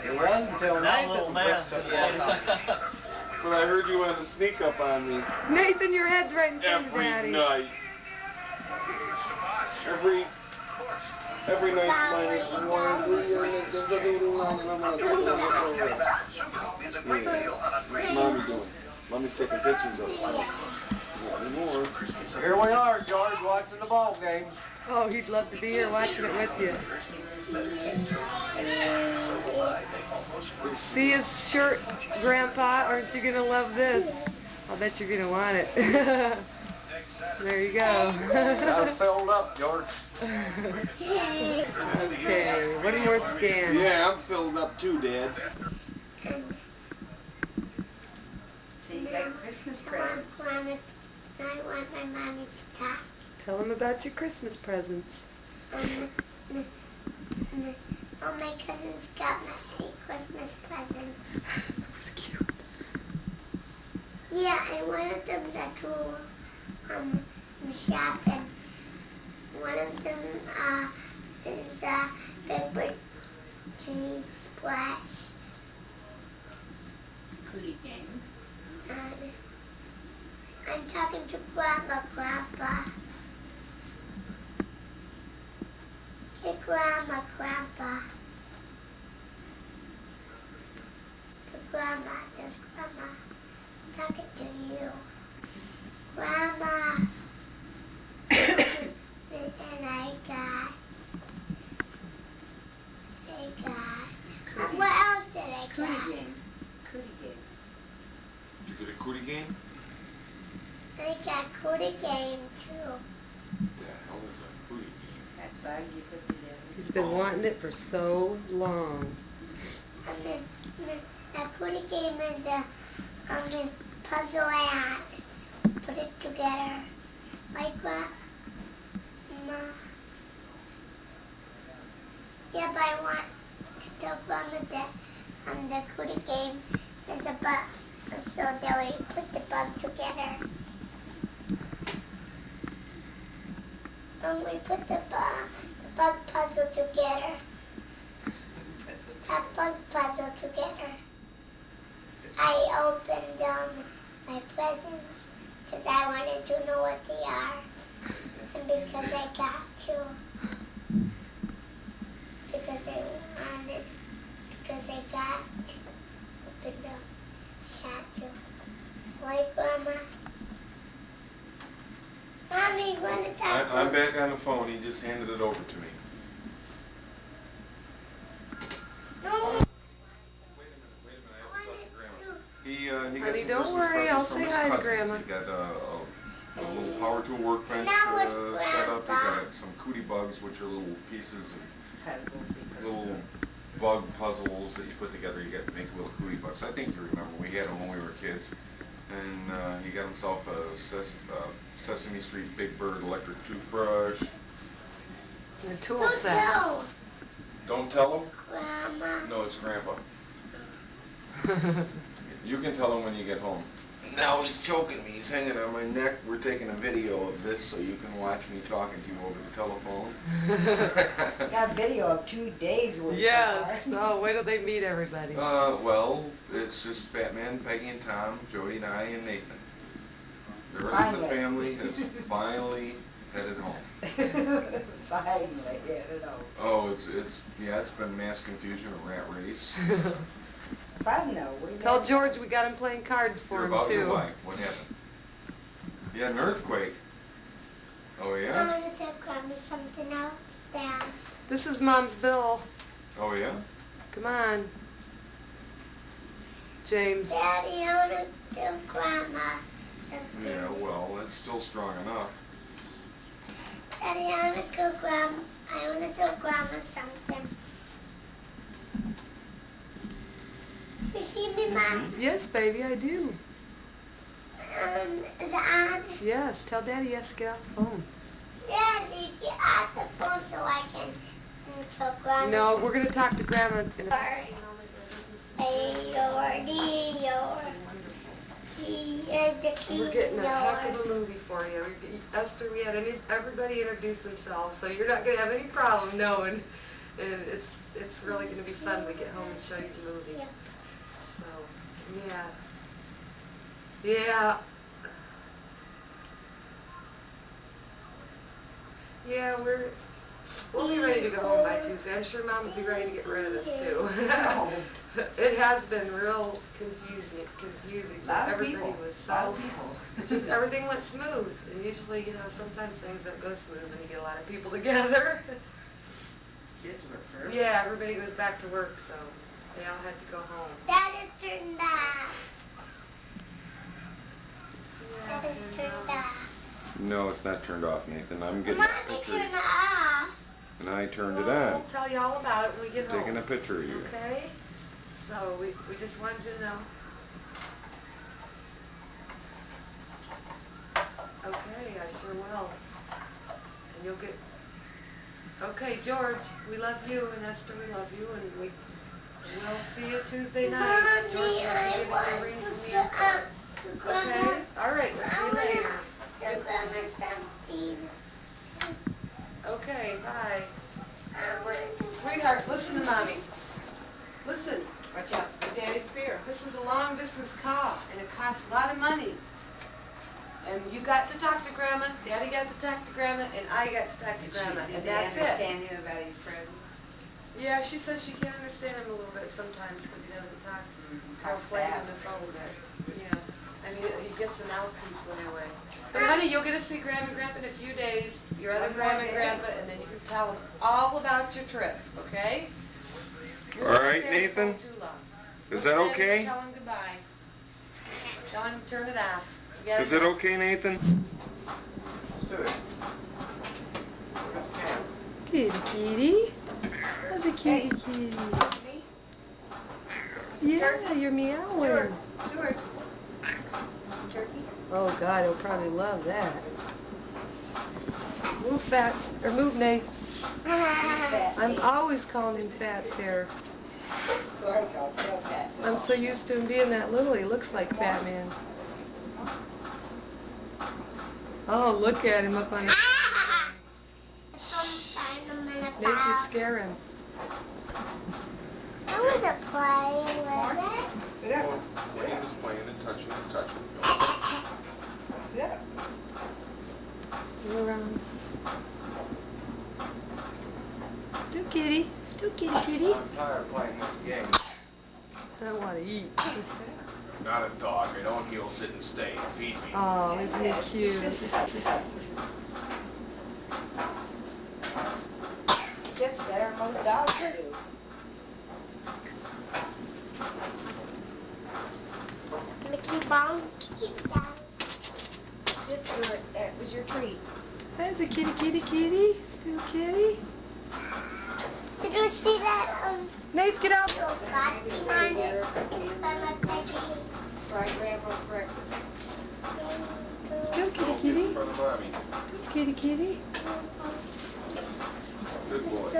[SPEAKER 4] It wasn't until now little man said,
[SPEAKER 12] But I heard you wanted to sneak up on me
[SPEAKER 10] Nathan, your head's right in front of Daddy.
[SPEAKER 12] every night. Every every night my What's mommy doing? Mommy's taking pictures of it. Not anymore.
[SPEAKER 4] Here we are, George, watching the ball game.
[SPEAKER 10] Oh, he'd love to be here watching it with you. See his shirt, Grandpa? Aren't you gonna love this? I'll bet you're gonna want it. There you go.
[SPEAKER 4] I'm filled up, George.
[SPEAKER 10] okay, one more scan.
[SPEAKER 12] Yeah, I'm filled up too, Dad.
[SPEAKER 1] So you got Christmas presents.
[SPEAKER 11] I want my mommy to talk.
[SPEAKER 10] Tell him about your Christmas presents.
[SPEAKER 11] Um, n- n- all my cousins got my Christmas presents.
[SPEAKER 10] That's cute.
[SPEAKER 11] Yeah, and one of them's at school, um, shopping. One of them, uh, is, uh, paper tree splash.
[SPEAKER 1] Cootie game.
[SPEAKER 11] And I'm talking to Grandma, Grandpa. Hey, Grandma, Grandpa. To Grandma, this Grandma. I'm talking to you. Grandma. and I got. I got. Uh, what else did I
[SPEAKER 1] Cootie
[SPEAKER 11] got?
[SPEAKER 1] game. Cootie game.
[SPEAKER 12] You get a cootie game?
[SPEAKER 11] I got Cootie Game too.
[SPEAKER 12] Yeah, how is a cootie game?
[SPEAKER 1] That bag you put together.
[SPEAKER 10] He's been wanting it for so long.
[SPEAKER 11] Um, the, the, the Cootie Game is a um, puzzle ad. Put it together. Like what? Ma. Yeah, but I want to tell Grandma that um, the Cootie Game is a bug. So that we put the bug together. And we put the bug, the bug puzzle together. That bug puzzle together. I opened um, my presents because I wanted to know what they are and because I got to.
[SPEAKER 12] Because
[SPEAKER 11] I
[SPEAKER 12] wanted, because I got to open
[SPEAKER 10] up.
[SPEAKER 12] I
[SPEAKER 10] had to.
[SPEAKER 12] Wait,
[SPEAKER 10] Grandma.
[SPEAKER 12] Mommy, what's it's I, I'm back on
[SPEAKER 11] the phone.
[SPEAKER 12] He just handed it over
[SPEAKER 11] to
[SPEAKER 12] me. Cootie bugs, which are little pieces of
[SPEAKER 1] Puzzles.
[SPEAKER 12] little bug puzzles that you put together. You get make little cootie bugs. I think you remember we had them when we were kids. And uh, he got himself a ses- uh, Sesame Street Big Bird electric toothbrush.
[SPEAKER 10] The tool
[SPEAKER 11] Don't
[SPEAKER 10] set.
[SPEAKER 11] tell
[SPEAKER 12] Don't tell him.
[SPEAKER 11] Grandma.
[SPEAKER 12] No, it's Grandpa. You can tell him when you get home.
[SPEAKER 9] Now he's choking me. He's hanging on my neck. We're taking a video of this so you can watch me talking to you over the telephone.
[SPEAKER 1] Got a video of two days worth. so
[SPEAKER 10] Yes.
[SPEAKER 1] far.
[SPEAKER 10] Oh, wait till they meet everybody.
[SPEAKER 12] Uh, well, it's just Fat Man, Peggy and Tom, Jody and I, and Nathan. The rest of the family has finally headed home.
[SPEAKER 1] Finally, yeah, I.
[SPEAKER 12] Oh, it's, it's, yeah, it's been mass confusion, a rat race.
[SPEAKER 1] Fun though. We
[SPEAKER 10] Tell
[SPEAKER 1] met-
[SPEAKER 10] George we got him playing cards for
[SPEAKER 12] You're
[SPEAKER 10] him
[SPEAKER 12] about your
[SPEAKER 10] too.
[SPEAKER 12] wife. What happened? You had an earthquake. Oh,
[SPEAKER 11] I
[SPEAKER 12] yeah?
[SPEAKER 11] want to tell Grandma something else, Dad.
[SPEAKER 10] This is Mom's bill.
[SPEAKER 12] Oh, yeah?
[SPEAKER 10] Come on. James.
[SPEAKER 11] Daddy, I want to tell Grandma something.
[SPEAKER 12] Yeah, well, that's still strong enough.
[SPEAKER 11] Daddy, I want to tell Grandma. I want to tell Grandma something. You see me, Mom?
[SPEAKER 10] Yes, baby, I do.
[SPEAKER 11] Um, is it on?
[SPEAKER 10] Yes, tell Daddy he has to get off the phone.
[SPEAKER 11] Daddy, get off the phone so I can tell Grandma.
[SPEAKER 10] No, we're gonna talk to Grandma in a.
[SPEAKER 11] He is the key.
[SPEAKER 10] We're getting a heck of a movie for you. Getting- Esther, we had any, everybody introduce themselves, so you're not gonna have any problem knowing. And it's, it's really gonna be fun when we get home and show you the movie.
[SPEAKER 11] Yeah.
[SPEAKER 10] Yeah. Yeah. Yeah, we're, we'll be ready to go home by Tuesday. I'm sure Mom will be ready to get rid of this too. Oh. It has been real confusing, confusing.
[SPEAKER 1] Lot of
[SPEAKER 10] Everybody
[SPEAKER 1] people.
[SPEAKER 10] was
[SPEAKER 1] Lot
[SPEAKER 10] so,
[SPEAKER 1] of people.
[SPEAKER 10] just, everything went smooth. And usually, you know, sometimes things don't go smooth when you get a lot of people together.
[SPEAKER 2] Kids were perfect.
[SPEAKER 10] Yeah, everybody goes back to work, so they all had to go home.
[SPEAKER 11] That is turned off.
[SPEAKER 10] Yeah,
[SPEAKER 11] That is turned
[SPEAKER 10] um,
[SPEAKER 11] off.
[SPEAKER 12] No, it's not turned off, Nathan. I'm getting
[SPEAKER 11] Mommy
[SPEAKER 12] a picture.
[SPEAKER 11] turned it off.
[SPEAKER 12] And I turned it
[SPEAKER 10] well,
[SPEAKER 12] on.
[SPEAKER 10] We'll tell you all about it when we get home.
[SPEAKER 12] Taking a picture of you.
[SPEAKER 10] Okay? So we, we just wanted you to know. Okay, I sure will. And you'll get, okay, George, we love you, and Esther, we love you, and we, we'll see you Tuesday night.
[SPEAKER 11] Mommy,
[SPEAKER 10] will you
[SPEAKER 11] I want
[SPEAKER 10] a ring
[SPEAKER 11] to
[SPEAKER 10] from me?
[SPEAKER 11] uh, to Grandma.
[SPEAKER 10] Okay, all right, we'll see you later.
[SPEAKER 11] to tell Grandma.
[SPEAKER 10] Okay, bye.
[SPEAKER 11] I to
[SPEAKER 10] Sweetheart, listen to mommy. Listen,
[SPEAKER 2] Watch out for Daddy's beer.
[SPEAKER 10] this is a long distance call, and it costs a lot of money. And you got to talk to Grandma, Daddy got to talk to Grandma, and I got to talk to
[SPEAKER 1] Did she-
[SPEAKER 10] Grandma, and
[SPEAKER 1] they
[SPEAKER 10] that's it.
[SPEAKER 1] understand you about his presence?
[SPEAKER 10] Yeah, she says she can't understand him a little bit sometimes because he doesn't talk
[SPEAKER 1] Mhm.
[SPEAKER 10] real
[SPEAKER 1] Talks
[SPEAKER 10] on the phone, but, yeah. I mean, he gets an mouthpiece one away. But honey, you'll get to see Grandma and Grandpa in a few days, your other
[SPEAKER 1] One
[SPEAKER 10] Grandma and. Grandpa, and then you can tell them all about your trip, okay? You
[SPEAKER 12] All
[SPEAKER 10] won't
[SPEAKER 12] right,
[SPEAKER 10] stay on the phone
[SPEAKER 12] Nathan?
[SPEAKER 10] too long.
[SPEAKER 12] Is that okay?
[SPEAKER 10] Tell him goodbye. Tell him to turn it off.
[SPEAKER 12] Is it okay, Nathan?
[SPEAKER 9] Let's do it.
[SPEAKER 10] Kitty kitty. That's a kitty kitty. Yeah, you're meowing.
[SPEAKER 2] Stuart.
[SPEAKER 1] Turkey?
[SPEAKER 10] Oh God, he'll probably love that. Move Fats, or move Nate. I'm always calling him Fats here.
[SPEAKER 1] Corey calls fat.
[SPEAKER 10] I'm so used to him being that little, he looks like Fat Man. Oh, look at him up on his...
[SPEAKER 11] Sometime I'm gonna
[SPEAKER 10] Make you
[SPEAKER 11] fall.
[SPEAKER 10] scare him.
[SPEAKER 11] I wasn't playing with it.
[SPEAKER 1] Sit up.
[SPEAKER 12] When he was playing and touching, he's touching.
[SPEAKER 1] Sit up.
[SPEAKER 10] Go around. Um, Still kitty. Still kitty kitty.
[SPEAKER 9] I'm tired of playing this game.
[SPEAKER 10] I don't want to eat.
[SPEAKER 14] Not a dog. I don't. He'll sit and stay. Feed me.
[SPEAKER 10] Oh, isn't he cute?
[SPEAKER 1] Sit up, sit up. dogs do.
[SPEAKER 11] Mickey Bong, keep down.
[SPEAKER 1] It's your, it was your treat.
[SPEAKER 10] That's a kitty, kitty, kitty. Still kitty.
[SPEAKER 11] Did you see that? Um,
[SPEAKER 10] Nate, get out.
[SPEAKER 11] little frosting on it? By my peggy.
[SPEAKER 1] Right, Grandpa's breakfast.
[SPEAKER 10] Still kitty, kitty.
[SPEAKER 12] In front of mommy.
[SPEAKER 10] Still kitty, kitty.
[SPEAKER 12] Good boy.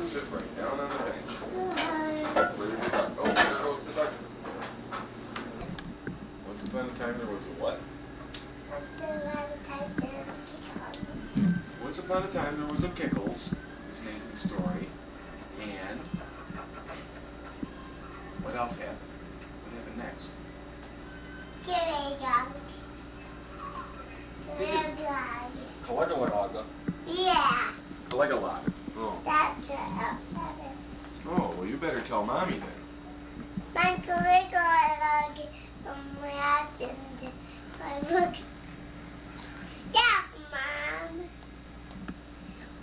[SPEAKER 12] Sit right down on the bench. Where did oh, the duck? Oh, there goes the duck. Once upon a time there was a what? Once upon a time there was a Pickles, is Nathan's story, and what else happened? What happened next? Caligulaga.
[SPEAKER 11] Yeah,
[SPEAKER 12] Caligula. Oh.
[SPEAKER 11] that's it outside.
[SPEAKER 12] Oh, well you better tell mommy then.
[SPEAKER 11] My Caligula from where I've been. I look. Yeah, Mom.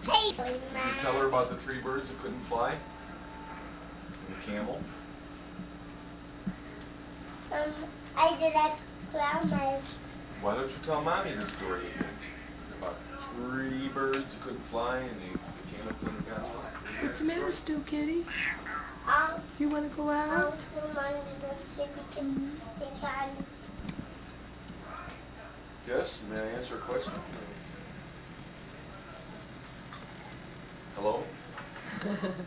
[SPEAKER 11] Hey,
[SPEAKER 12] Did you tell her about the three birds that couldn't fly? And the camel?
[SPEAKER 11] Um, I did that promise.
[SPEAKER 12] Why don't you tell mommy the story again? About three birds that couldn't fly and the, the camel couldn't got one.
[SPEAKER 10] What's the matter, Still kitty?
[SPEAKER 11] I'll,
[SPEAKER 10] Do you want to go
[SPEAKER 11] um,
[SPEAKER 10] out?
[SPEAKER 11] remind them so we can they mm-hmm. can.
[SPEAKER 12] Yes, may I answer a question? Hello?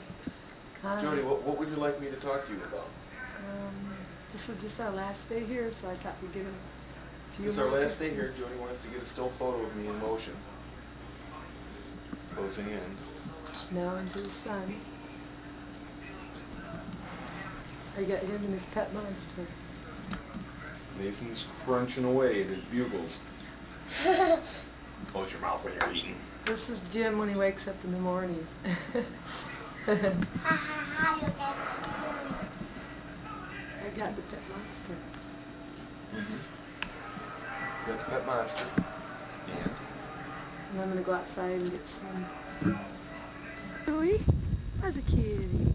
[SPEAKER 10] Hi.
[SPEAKER 12] Jody, what, what would you like me to talk to you about?
[SPEAKER 10] Um, this is just our last day here, so I thought we'd get a few
[SPEAKER 12] It's our last day here. Jody wants to get a still photo of me in motion. Closing in.
[SPEAKER 10] Now into the sun. I got him and his pet monster.
[SPEAKER 12] Nathan's crunching away at his bugles. Close your mouth when you're eating.
[SPEAKER 10] This is Jim when he wakes up in the morning.
[SPEAKER 11] Ha ha ha, look at
[SPEAKER 10] I got the pet monster.
[SPEAKER 12] Mm-hmm. Got the pet monster. And
[SPEAKER 10] And I'm gonna go outside and get some. Louie, how's a kitty?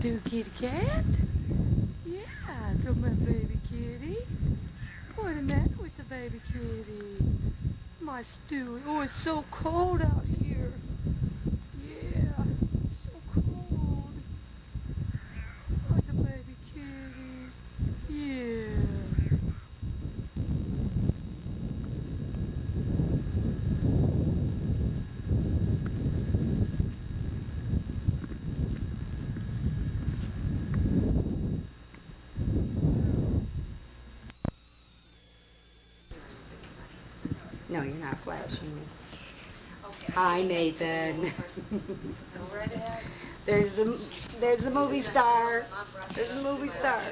[SPEAKER 10] Do kitty cat? Yeah, do my baby kitty. What the matter with the baby kitty? My Stewie. Oh, it's so cold out here. Yeah, it's so cold. Oh, the baby kitty. Yeah.
[SPEAKER 1] No, you're not flashing me. Hi, Nathan. There's the, there's the movie star. There's the movie star.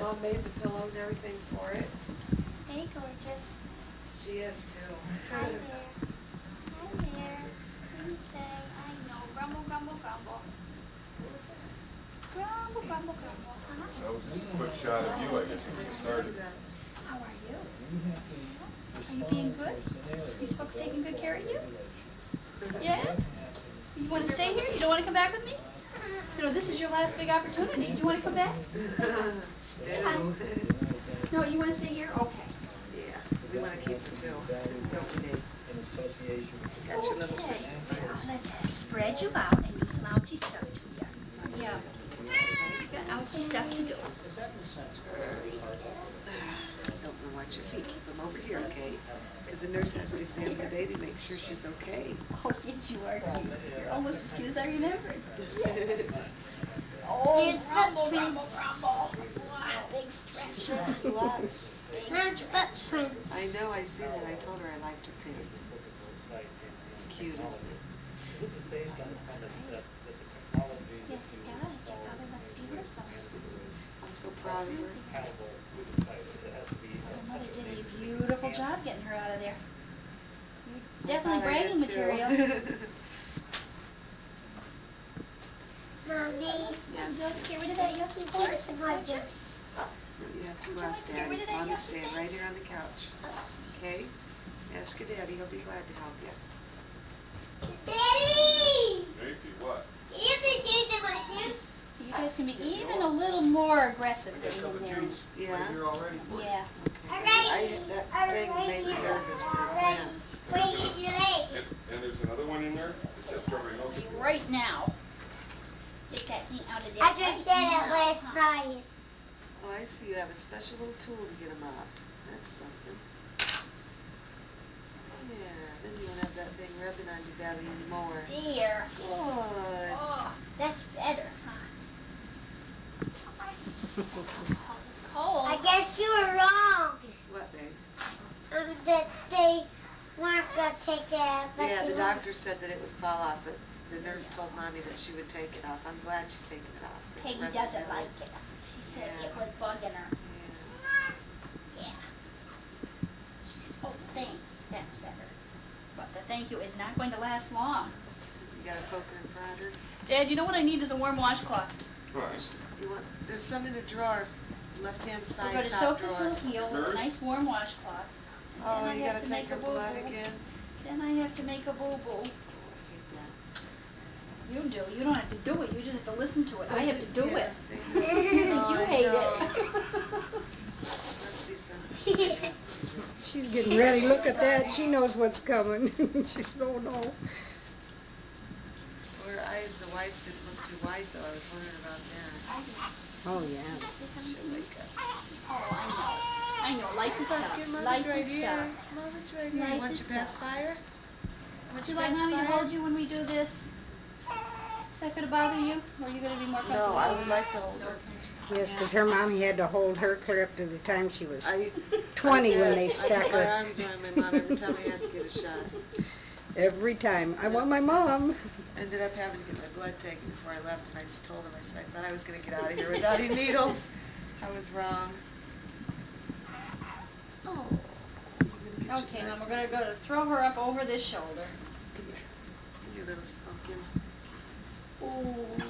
[SPEAKER 10] Mom made the pillow and everything for it.
[SPEAKER 11] Hey, gorgeous.
[SPEAKER 10] She is too.
[SPEAKER 11] Hi there. Hi there. You say, I know. Grumble, grumble, grumble. Grumble, grumble, grumble.
[SPEAKER 12] That was just a quick shot of you, I guess, when you started.
[SPEAKER 6] How are you? Are you being good? These folks taking good care of you? Yeah? You want to stay here? You don't want to come back with me? You know, this is your last big opportunity. Do you want to come back? No, you want to stay here? Okay.
[SPEAKER 10] Yeah, we want to keep the too, don't we, Dave? Got your little
[SPEAKER 6] Okay.
[SPEAKER 10] sister.
[SPEAKER 6] Now, let's spread you out and do some ouchie stuff to you. Yeah. You got ouchie stuff to do.
[SPEAKER 10] Your feet, keep them over here, okay? Because the nurse has to examine the baby, make sure she's okay.
[SPEAKER 6] Oh, yes, you are cute. You're almost as cute as I remembered. Oh, rumble, rumble, rumble. Big stretch.
[SPEAKER 10] Stretches a lot.
[SPEAKER 11] Not footprints.
[SPEAKER 10] I know, I see that, I told her I liked her pig. It's cute, isn't it?
[SPEAKER 6] Yes, it does. Your father looks beautiful.
[SPEAKER 10] I'm so proud of her.
[SPEAKER 6] Your mother did a beautiful job getting her out of there. You're definitely
[SPEAKER 10] I
[SPEAKER 6] bragging material.
[SPEAKER 11] Mommy.
[SPEAKER 10] Yes.
[SPEAKER 6] Get rid of that yucky horse.
[SPEAKER 11] Gorgeous.
[SPEAKER 10] You have to go
[SPEAKER 6] you
[SPEAKER 10] ask
[SPEAKER 6] like to get rid
[SPEAKER 10] Daddy.
[SPEAKER 6] of that
[SPEAKER 10] Mommy's staying right here on the couch. Okay? Ask your daddy, he'll be glad to help you.
[SPEAKER 11] Daddy!
[SPEAKER 12] Maybe what?
[SPEAKER 11] Can you please give me my juice?
[SPEAKER 6] You guys can be even a little more aggressive
[SPEAKER 12] I got a
[SPEAKER 6] getting
[SPEAKER 12] cup
[SPEAKER 6] in
[SPEAKER 12] of
[SPEAKER 6] there.
[SPEAKER 10] Yeah?
[SPEAKER 12] right here already for you.
[SPEAKER 6] Yeah.
[SPEAKER 10] Okay.
[SPEAKER 11] Alright.
[SPEAKER 10] I, that thing made me nervous to the plan.
[SPEAKER 11] Wait, your leg.
[SPEAKER 12] And, and there's another one in there, it's got strawberry milk.
[SPEAKER 6] Right now. Get that thing out of there.
[SPEAKER 11] I drank
[SPEAKER 6] right
[SPEAKER 11] that at last night.
[SPEAKER 10] Oh, I see, you have a special little tool to get them off. That's something. Yeah, then you won't have that thing rubbing on your belly anymore.
[SPEAKER 6] There.
[SPEAKER 10] Good.
[SPEAKER 6] Oh, that's better, huh? It's cold.
[SPEAKER 11] I guess you were wrong.
[SPEAKER 10] What, babe?
[SPEAKER 11] Um, that they weren't gonna take it out.
[SPEAKER 10] Yeah,
[SPEAKER 11] they
[SPEAKER 10] the
[SPEAKER 11] were.
[SPEAKER 10] doctor said that it would fall off, but the nurse told mommy that she would take it off. I'm glad she's taking it off. it
[SPEAKER 6] Peggy doesn't like it. She said
[SPEAKER 10] Yeah.
[SPEAKER 6] it was bugging her.
[SPEAKER 10] Yeah.
[SPEAKER 6] Yeah. She says, oh, thanks. That's better. But the thank you is not going to last long.
[SPEAKER 10] You got a poker and prod her?
[SPEAKER 6] Dad, you know what I need is a warm washcloth.
[SPEAKER 12] Right.
[SPEAKER 10] You want, there's some in the drawer, left-hand side,
[SPEAKER 6] We're
[SPEAKER 10] side,
[SPEAKER 6] going to
[SPEAKER 10] top
[SPEAKER 6] soak this
[SPEAKER 10] drawer.
[SPEAKER 6] little heel with a nice warm washcloth.
[SPEAKER 10] Oh,
[SPEAKER 6] Then I
[SPEAKER 10] you
[SPEAKER 6] have
[SPEAKER 10] gotta
[SPEAKER 6] to
[SPEAKER 10] take
[SPEAKER 6] make
[SPEAKER 10] her
[SPEAKER 6] a
[SPEAKER 10] blood
[SPEAKER 6] boo-boo.
[SPEAKER 10] again?
[SPEAKER 6] Then I have to make a boo-boo.
[SPEAKER 10] I hate that.
[SPEAKER 6] You do. You don't have to do it. You just have to listen to it. I have to do
[SPEAKER 10] yeah,
[SPEAKER 6] it.
[SPEAKER 10] you. Oh,
[SPEAKER 6] You hate
[SPEAKER 10] know.
[SPEAKER 6] it.
[SPEAKER 10] Must be some.
[SPEAKER 1] She's getting ready. Look at that. She knows what's coming. She's, oh no.
[SPEAKER 10] Her eyes, the whites didn't look too white though, I was wondering about that.
[SPEAKER 1] Oh, yeah.
[SPEAKER 10] She'll wake up.
[SPEAKER 6] Oh, I know. I know. Life is tough. Life is tough.
[SPEAKER 10] Mama's right
[SPEAKER 6] here. Life
[SPEAKER 10] Want
[SPEAKER 6] is
[SPEAKER 10] your
[SPEAKER 6] tough.
[SPEAKER 10] pacifier?
[SPEAKER 6] Would you like mommy to hold you when we do this? Is that going to bother you? Or are you going to be more comfortable?
[SPEAKER 10] No, I would like to hold her.
[SPEAKER 1] Yes, 'cause her mommy had to hold her clear up to the time she was
[SPEAKER 10] I.
[SPEAKER 1] 20
[SPEAKER 10] I
[SPEAKER 1] when
[SPEAKER 10] did.
[SPEAKER 1] they
[SPEAKER 10] I
[SPEAKER 1] stuck
[SPEAKER 10] put my
[SPEAKER 1] her.
[SPEAKER 10] arms around my mom every time I had to get a shot.
[SPEAKER 1] Every time. I want my mom.
[SPEAKER 10] Ended up having to get my blood taken before I left, and I told him, I said, I thought I was gonna get out of here without any needles. I was wrong. Oh. you gonna get
[SPEAKER 6] Okay,
[SPEAKER 10] now
[SPEAKER 6] we're going to go to throw her up over this shoulder.
[SPEAKER 10] Come here. You little spunkin. Ooh.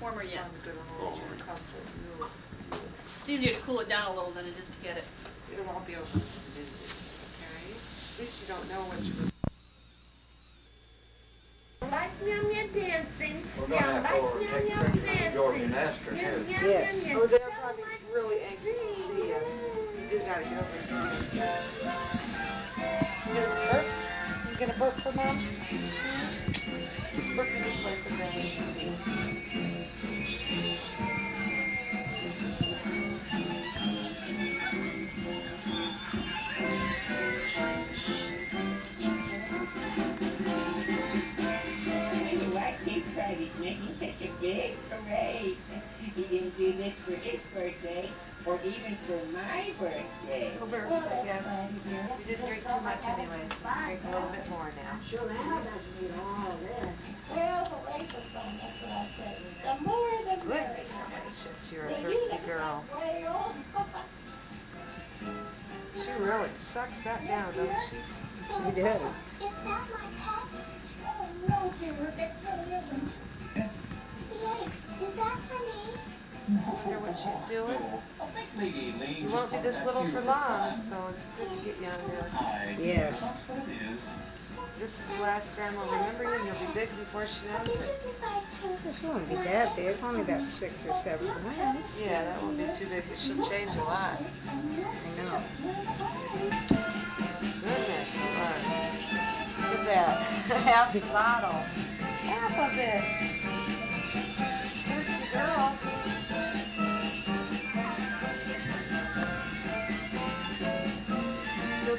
[SPEAKER 6] Warmer yet.
[SPEAKER 10] I'm gonna hold oh. you and comfort you.
[SPEAKER 6] It's easier to cool it down a little than it is to get it.
[SPEAKER 10] It won't be over in a minute, okay? At least you don't know what you're.
[SPEAKER 7] We're gonna have to go take a picture of George and Esther too.
[SPEAKER 1] Yes.
[SPEAKER 10] Oh, they're probably really anxious to see you. You do gotta go over and. You gonna burp? You gonna burp for mom? Burp this way so they can see.
[SPEAKER 16] Big parade? He didn't do this for his birthday, or even for my birthday.
[SPEAKER 10] Burps, I guess. You didn't drink too much anyways. Drink a little bit more now.
[SPEAKER 16] Sure, Anna doesn't need all this. Well, the less of fun, that's what I say. The more the.
[SPEAKER 10] Goodness gracious, you're a thirsty girl. She really sucks that down, doesn't she?
[SPEAKER 1] She does.
[SPEAKER 11] Is that my pet?
[SPEAKER 16] oh, no, dear, it really isn't.
[SPEAKER 10] Wonder what she's doing. You won't be this little for long, so it's good to get you on here.
[SPEAKER 1] Yes.
[SPEAKER 7] That's what it is.
[SPEAKER 10] This is the last grandma remember you, and you'll be big before she knows it.
[SPEAKER 1] She won't be that big, only about six or seven pounds.
[SPEAKER 10] Yeah, that won't be too big, but she'll change a lot.
[SPEAKER 1] I know.
[SPEAKER 10] Goodness, look. Look at that. Half the bottle. Half of it. Thirsty girl.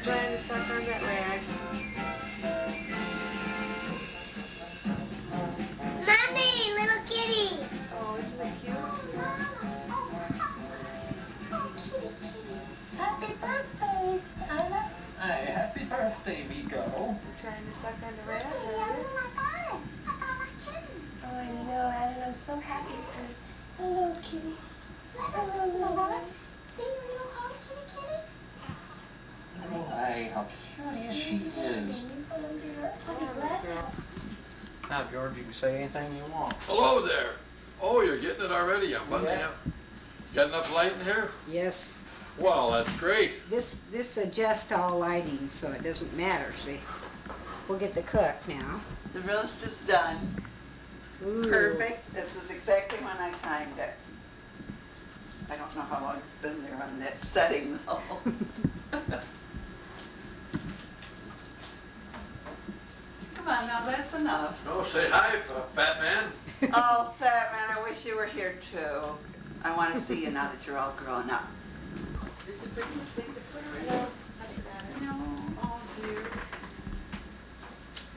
[SPEAKER 10] Still trying to suck on that rag.
[SPEAKER 11] Mommy, little kitty.
[SPEAKER 10] Oh, isn't it cute?
[SPEAKER 11] Happy birthday.
[SPEAKER 7] Hey, happy birthday, Miko.
[SPEAKER 10] You trying to suck on the rag? are you?
[SPEAKER 11] Oh, I know, Alan. I'm so happy for you. Hello, kitty. Hello,
[SPEAKER 7] Oh, hey, how curious she is. Now, George, you can say anything you want.
[SPEAKER 17] Hello there. Oh, you're getting it already, young bunny.
[SPEAKER 7] Yeah.
[SPEAKER 17] Got enough light in here?
[SPEAKER 1] Yes,
[SPEAKER 17] Well, that's great.
[SPEAKER 1] this, this adjusts all lighting, so it doesn't matter, see? We'll get the cook now.
[SPEAKER 18] The roast is done.
[SPEAKER 1] Ooh.
[SPEAKER 18] Perfect. This is exactly when I timed it. I don't know how long it's been there on that setting though. Come on now, that's enough.
[SPEAKER 17] Oh, say hi, uh, fat man.
[SPEAKER 18] Oh, fat man, I wish you were here too. I want to see you now that you're all grown up. Did you bring the thing to put her in? No, oh dear.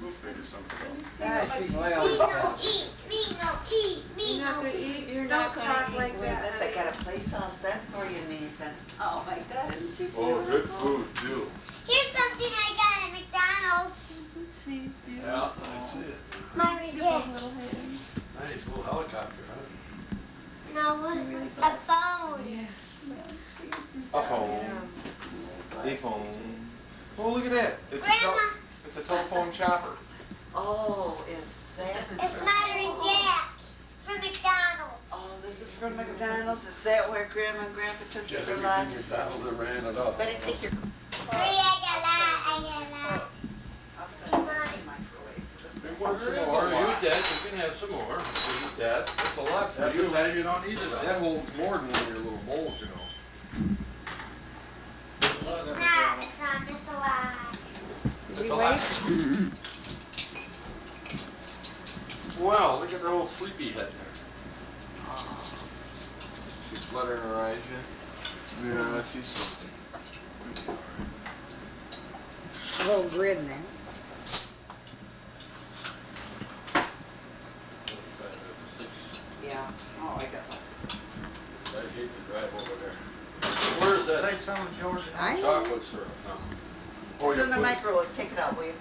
[SPEAKER 19] We'll figure something out.
[SPEAKER 7] Yeah, she's
[SPEAKER 11] Me no eat. Me no eat. Me
[SPEAKER 10] You're
[SPEAKER 11] no eat.
[SPEAKER 10] eat, you're
[SPEAKER 18] Don't talk
[SPEAKER 10] gonna eat
[SPEAKER 18] like
[SPEAKER 10] with
[SPEAKER 18] that.
[SPEAKER 10] us.
[SPEAKER 18] I got a place all set for you, Nathan. Oh my God, isn't she beautiful?
[SPEAKER 17] Oh, good food, too.
[SPEAKER 11] Here's something I got at McDonald's.
[SPEAKER 18] Isn't?
[SPEAKER 17] Yeah, I see it.
[SPEAKER 11] My rejection.
[SPEAKER 17] Nice little helicopter, huh?
[SPEAKER 11] No, a phone.
[SPEAKER 12] A phone. A phone. Oh, look at that. It's a, tel- it's a telephone chopper.
[SPEAKER 18] Oh, is that?
[SPEAKER 11] It's Monterey Jack from McDonald's.
[SPEAKER 18] Oh, this is from McDonald's. Is that where Grandma and Grandpa took you
[SPEAKER 17] Just
[SPEAKER 18] for
[SPEAKER 17] everything
[SPEAKER 18] lunch?
[SPEAKER 17] McDonald's ran it up.
[SPEAKER 18] Better take your.
[SPEAKER 11] Three, I got that. I got that.
[SPEAKER 18] I'll put it in the microwave.
[SPEAKER 17] You want some more, you that, you can have some more. You eat that. That's a lot for you. Time you don't eat it all.
[SPEAKER 12] That holds more than one of your little bowls, you know.
[SPEAKER 11] Nah, son, it's a lie.
[SPEAKER 1] Did you mm-hmm. wait?
[SPEAKER 17] Well, look at the old sleepy head there. Ah.
[SPEAKER 12] She's fluttering her eyes yet? Yeah, she's.
[SPEAKER 1] A little grin there.
[SPEAKER 18] Yeah. Oh, I got one.
[SPEAKER 17] I hate to drive over there. Where's that?
[SPEAKER 7] Take some of George.
[SPEAKER 1] I.
[SPEAKER 17] Chocolate syrup, no. Oh,
[SPEAKER 18] oh
[SPEAKER 17] It's
[SPEAKER 18] in the
[SPEAKER 17] putting-
[SPEAKER 18] microwave. Take it out, will you?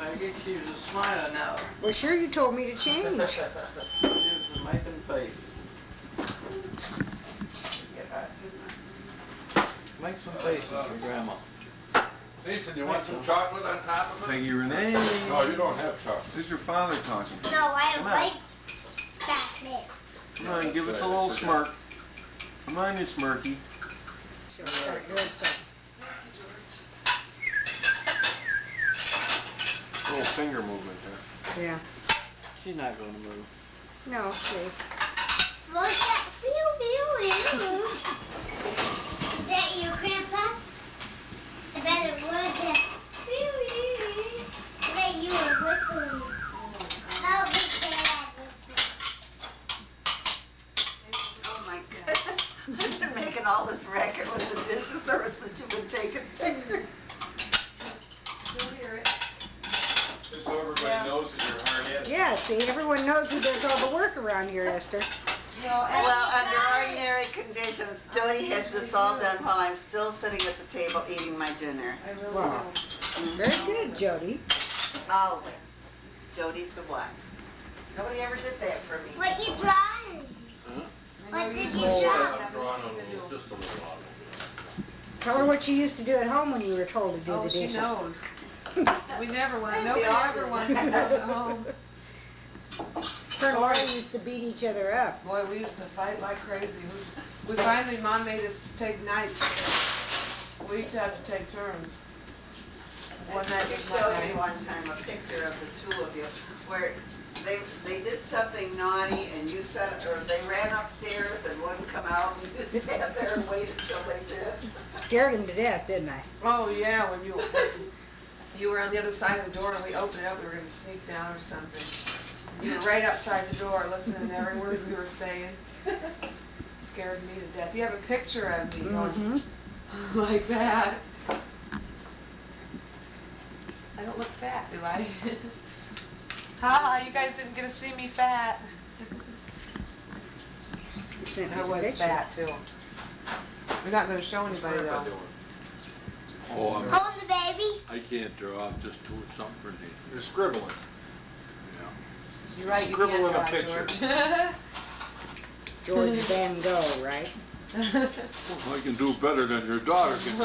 [SPEAKER 7] I get you to smile now.
[SPEAKER 1] Well, sure you told me to change.
[SPEAKER 7] You're making face. Make some faces for grandma.
[SPEAKER 17] Nathan, you want some chocolate on top of it?
[SPEAKER 12] Thank you, Renee.
[SPEAKER 17] No, you don't have chocolate.
[SPEAKER 12] This is your father talking.
[SPEAKER 11] No, I
[SPEAKER 12] Come
[SPEAKER 11] don't like chocolate.
[SPEAKER 12] Come on, give us a little smirk. Come on, you smirky.
[SPEAKER 1] She'll start doing.
[SPEAKER 12] Little finger movement there.
[SPEAKER 1] Yeah.
[SPEAKER 7] She's not gonna move.
[SPEAKER 1] No, see.
[SPEAKER 11] What's that? Pew, pew, pew. Is that you, Grandpa? I bet it was that. Pew, pew. I bet you were whistling. Oh, no, big dad whistling.
[SPEAKER 18] Oh my God. I've been making all this racket with the dishes ever since you've been taking pictures.
[SPEAKER 17] Just so everybody knows that you're hard headed.
[SPEAKER 1] Yeah, see, everyone knows who does all the work around here, Esther.
[SPEAKER 18] Well, under ordinary conditions, Jody has this all done while I'm still sitting at the table eating my dinner.
[SPEAKER 1] Wow. Very good, Jody.
[SPEAKER 18] Always. Jody's the one. Nobody ever did that for me.
[SPEAKER 11] What you drawing? What did you draw?
[SPEAKER 17] Drawn on a little- just a little out.
[SPEAKER 1] Tell her what you used to do at home when you were told to do
[SPEAKER 10] Oh,
[SPEAKER 1] the
[SPEAKER 10] she
[SPEAKER 1] dishes.
[SPEAKER 10] knows. We never want,
[SPEAKER 18] We
[SPEAKER 10] nobody
[SPEAKER 18] all
[SPEAKER 10] ever
[SPEAKER 18] do.
[SPEAKER 10] wants to go to home.
[SPEAKER 1] Her and Laura used to beat each other up.
[SPEAKER 10] Boy, we used to fight like crazy. We, we finally, mom made us take nights. We each had to take turns. One
[SPEAKER 18] And
[SPEAKER 10] night
[SPEAKER 18] you showed me one time a picture of the two of you, where they, they did something naughty and you said, or they ran upstairs and wouldn't come out and you sat there and waited till they did.
[SPEAKER 1] Scared him to death, didn't I?
[SPEAKER 10] Oh, yeah, when you, you were on the other side of the door and we opened it up, we were gonna sneak down or something. You were right outside the door listening to every word we were saying. Scared me to death. You have a picture of me going mm-hmm. like that. I don't look fat, do I? Ha, you guys didn't get to see me fat.
[SPEAKER 1] You sent me
[SPEAKER 10] I was
[SPEAKER 1] picture.
[SPEAKER 10] fat too. We're not gonna show anybody though.
[SPEAKER 17] Oh, I'm,
[SPEAKER 11] Hold the baby.
[SPEAKER 17] I can't draw, I'm just doing something for me.
[SPEAKER 12] You're scribbling. Yeah.
[SPEAKER 10] You're right, you
[SPEAKER 12] Scribble
[SPEAKER 10] can't
[SPEAKER 12] in a picture.
[SPEAKER 10] George.
[SPEAKER 1] George Van Gogh, right?
[SPEAKER 17] Well, I can do better than your daughter can do.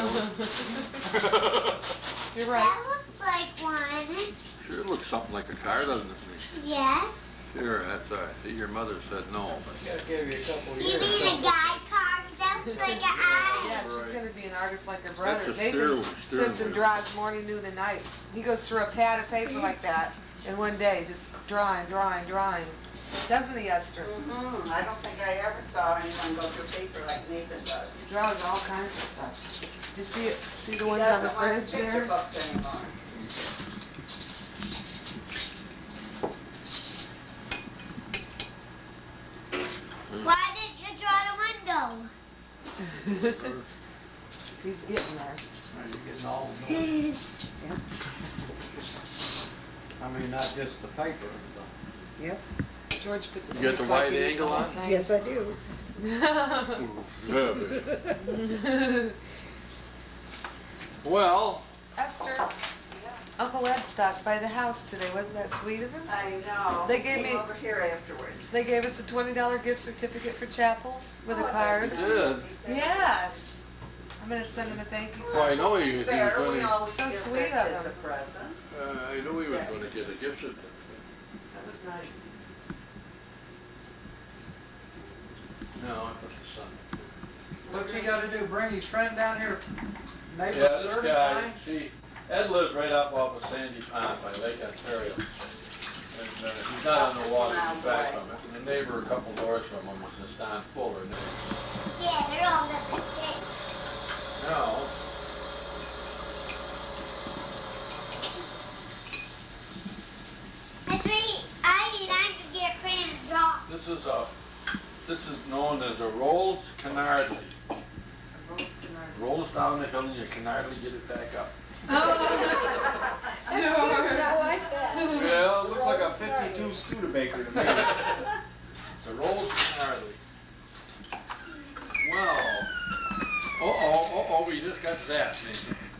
[SPEAKER 10] You're
[SPEAKER 11] That looks like one.
[SPEAKER 17] Sure looks something like a car, doesn't it?
[SPEAKER 11] Yes.
[SPEAKER 17] Sure, that's all right. See, your mother said no, but.
[SPEAKER 20] Gotta give you a couple
[SPEAKER 11] You mean a guy car? That looks like an eye.
[SPEAKER 10] Yeah, she's gonna be an artist like her brother.
[SPEAKER 17] That's a
[SPEAKER 10] Nathan sits and
[SPEAKER 17] stairway.
[SPEAKER 10] draws morning, noon, and night. He goes through a pad of paper like that in one day, just drawing, drawing, drawing. Doesn't he, Esther?
[SPEAKER 18] Mm, I don't think I ever saw anyone go through paper like Nathan does.
[SPEAKER 10] He draws all kinds of stuff. You see it, see the
[SPEAKER 18] He
[SPEAKER 10] ones on the
[SPEAKER 18] doesn't want
[SPEAKER 10] fridge
[SPEAKER 18] picture
[SPEAKER 10] there?
[SPEAKER 18] books anymore.
[SPEAKER 11] Why didn't you draw the window?
[SPEAKER 10] He's getting there.
[SPEAKER 7] You're getting all I mean, not just the paper,
[SPEAKER 1] Yep.
[SPEAKER 10] George put the.
[SPEAKER 17] You got the wide angle on?
[SPEAKER 1] Yes, I do.
[SPEAKER 17] Yeah, Well,
[SPEAKER 10] Esther, Uncle Ed stopped by the house today. Wasn't that sweet of him?
[SPEAKER 18] I know.
[SPEAKER 10] They
[SPEAKER 18] He
[SPEAKER 10] gave
[SPEAKER 18] came
[SPEAKER 10] me-
[SPEAKER 18] over here afterwards.
[SPEAKER 10] They gave us a twenty dollar gift certificate for Chappell's with a
[SPEAKER 18] Oh, I
[SPEAKER 10] card.
[SPEAKER 18] bet
[SPEAKER 17] Did?
[SPEAKER 10] Yes. I'm gonna send him a thank you.
[SPEAKER 17] well, I know he, he was
[SPEAKER 18] Fair, we
[SPEAKER 17] gonna,
[SPEAKER 18] always
[SPEAKER 10] So
[SPEAKER 18] give
[SPEAKER 10] sweet of
[SPEAKER 18] kids
[SPEAKER 10] him.
[SPEAKER 18] a present.
[SPEAKER 17] uh, I knew he was gonna get a gift certificate.
[SPEAKER 10] That was nice.
[SPEAKER 17] No, I put the sun.
[SPEAKER 7] What's he gotta do, bring his friend down here, neighbor
[SPEAKER 17] Yeah, this guy,
[SPEAKER 7] times?
[SPEAKER 17] see, Ed lives right up off of Sandy Pond by Lake Ontario. And, uh, he's not on the water, he's back from it. And the neighbor a couple doors from him was this Don Fuller. And
[SPEAKER 11] Yeah, they're all the same.
[SPEAKER 17] Now,
[SPEAKER 11] That's right. I eat. I could get a crayon and draw.
[SPEAKER 17] this is a, this is known as a Rolls Canardly. Rolls down the hill and you can hardly get it back up.
[SPEAKER 10] Sure.
[SPEAKER 1] I like that.
[SPEAKER 12] Yeah, it looks like a fifty-two Studebaker to me.
[SPEAKER 17] It's a Rolls Canardly. Well, uh-oh, uh-oh, we just got that.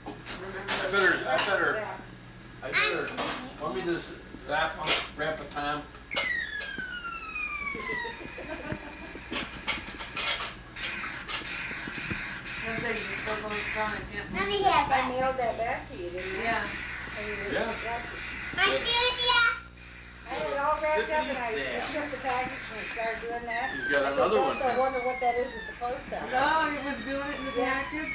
[SPEAKER 17] I better, I better, I better, let me to wrap, wrap a time?
[SPEAKER 10] One day you're still going strong and can't.
[SPEAKER 11] Let me have
[SPEAKER 1] I
[SPEAKER 11] that.
[SPEAKER 1] mailed that back to you, didn't I?
[SPEAKER 10] Yeah.
[SPEAKER 17] Yeah.
[SPEAKER 11] I'm shooting ya.
[SPEAKER 1] I had it all wrapped up and I took the package and started doing that.
[SPEAKER 17] You've got
[SPEAKER 1] I
[SPEAKER 17] another one.
[SPEAKER 1] I wonder what that is at the post office.
[SPEAKER 10] Oh, he was doing it in the
[SPEAKER 1] Yeah.
[SPEAKER 10] package?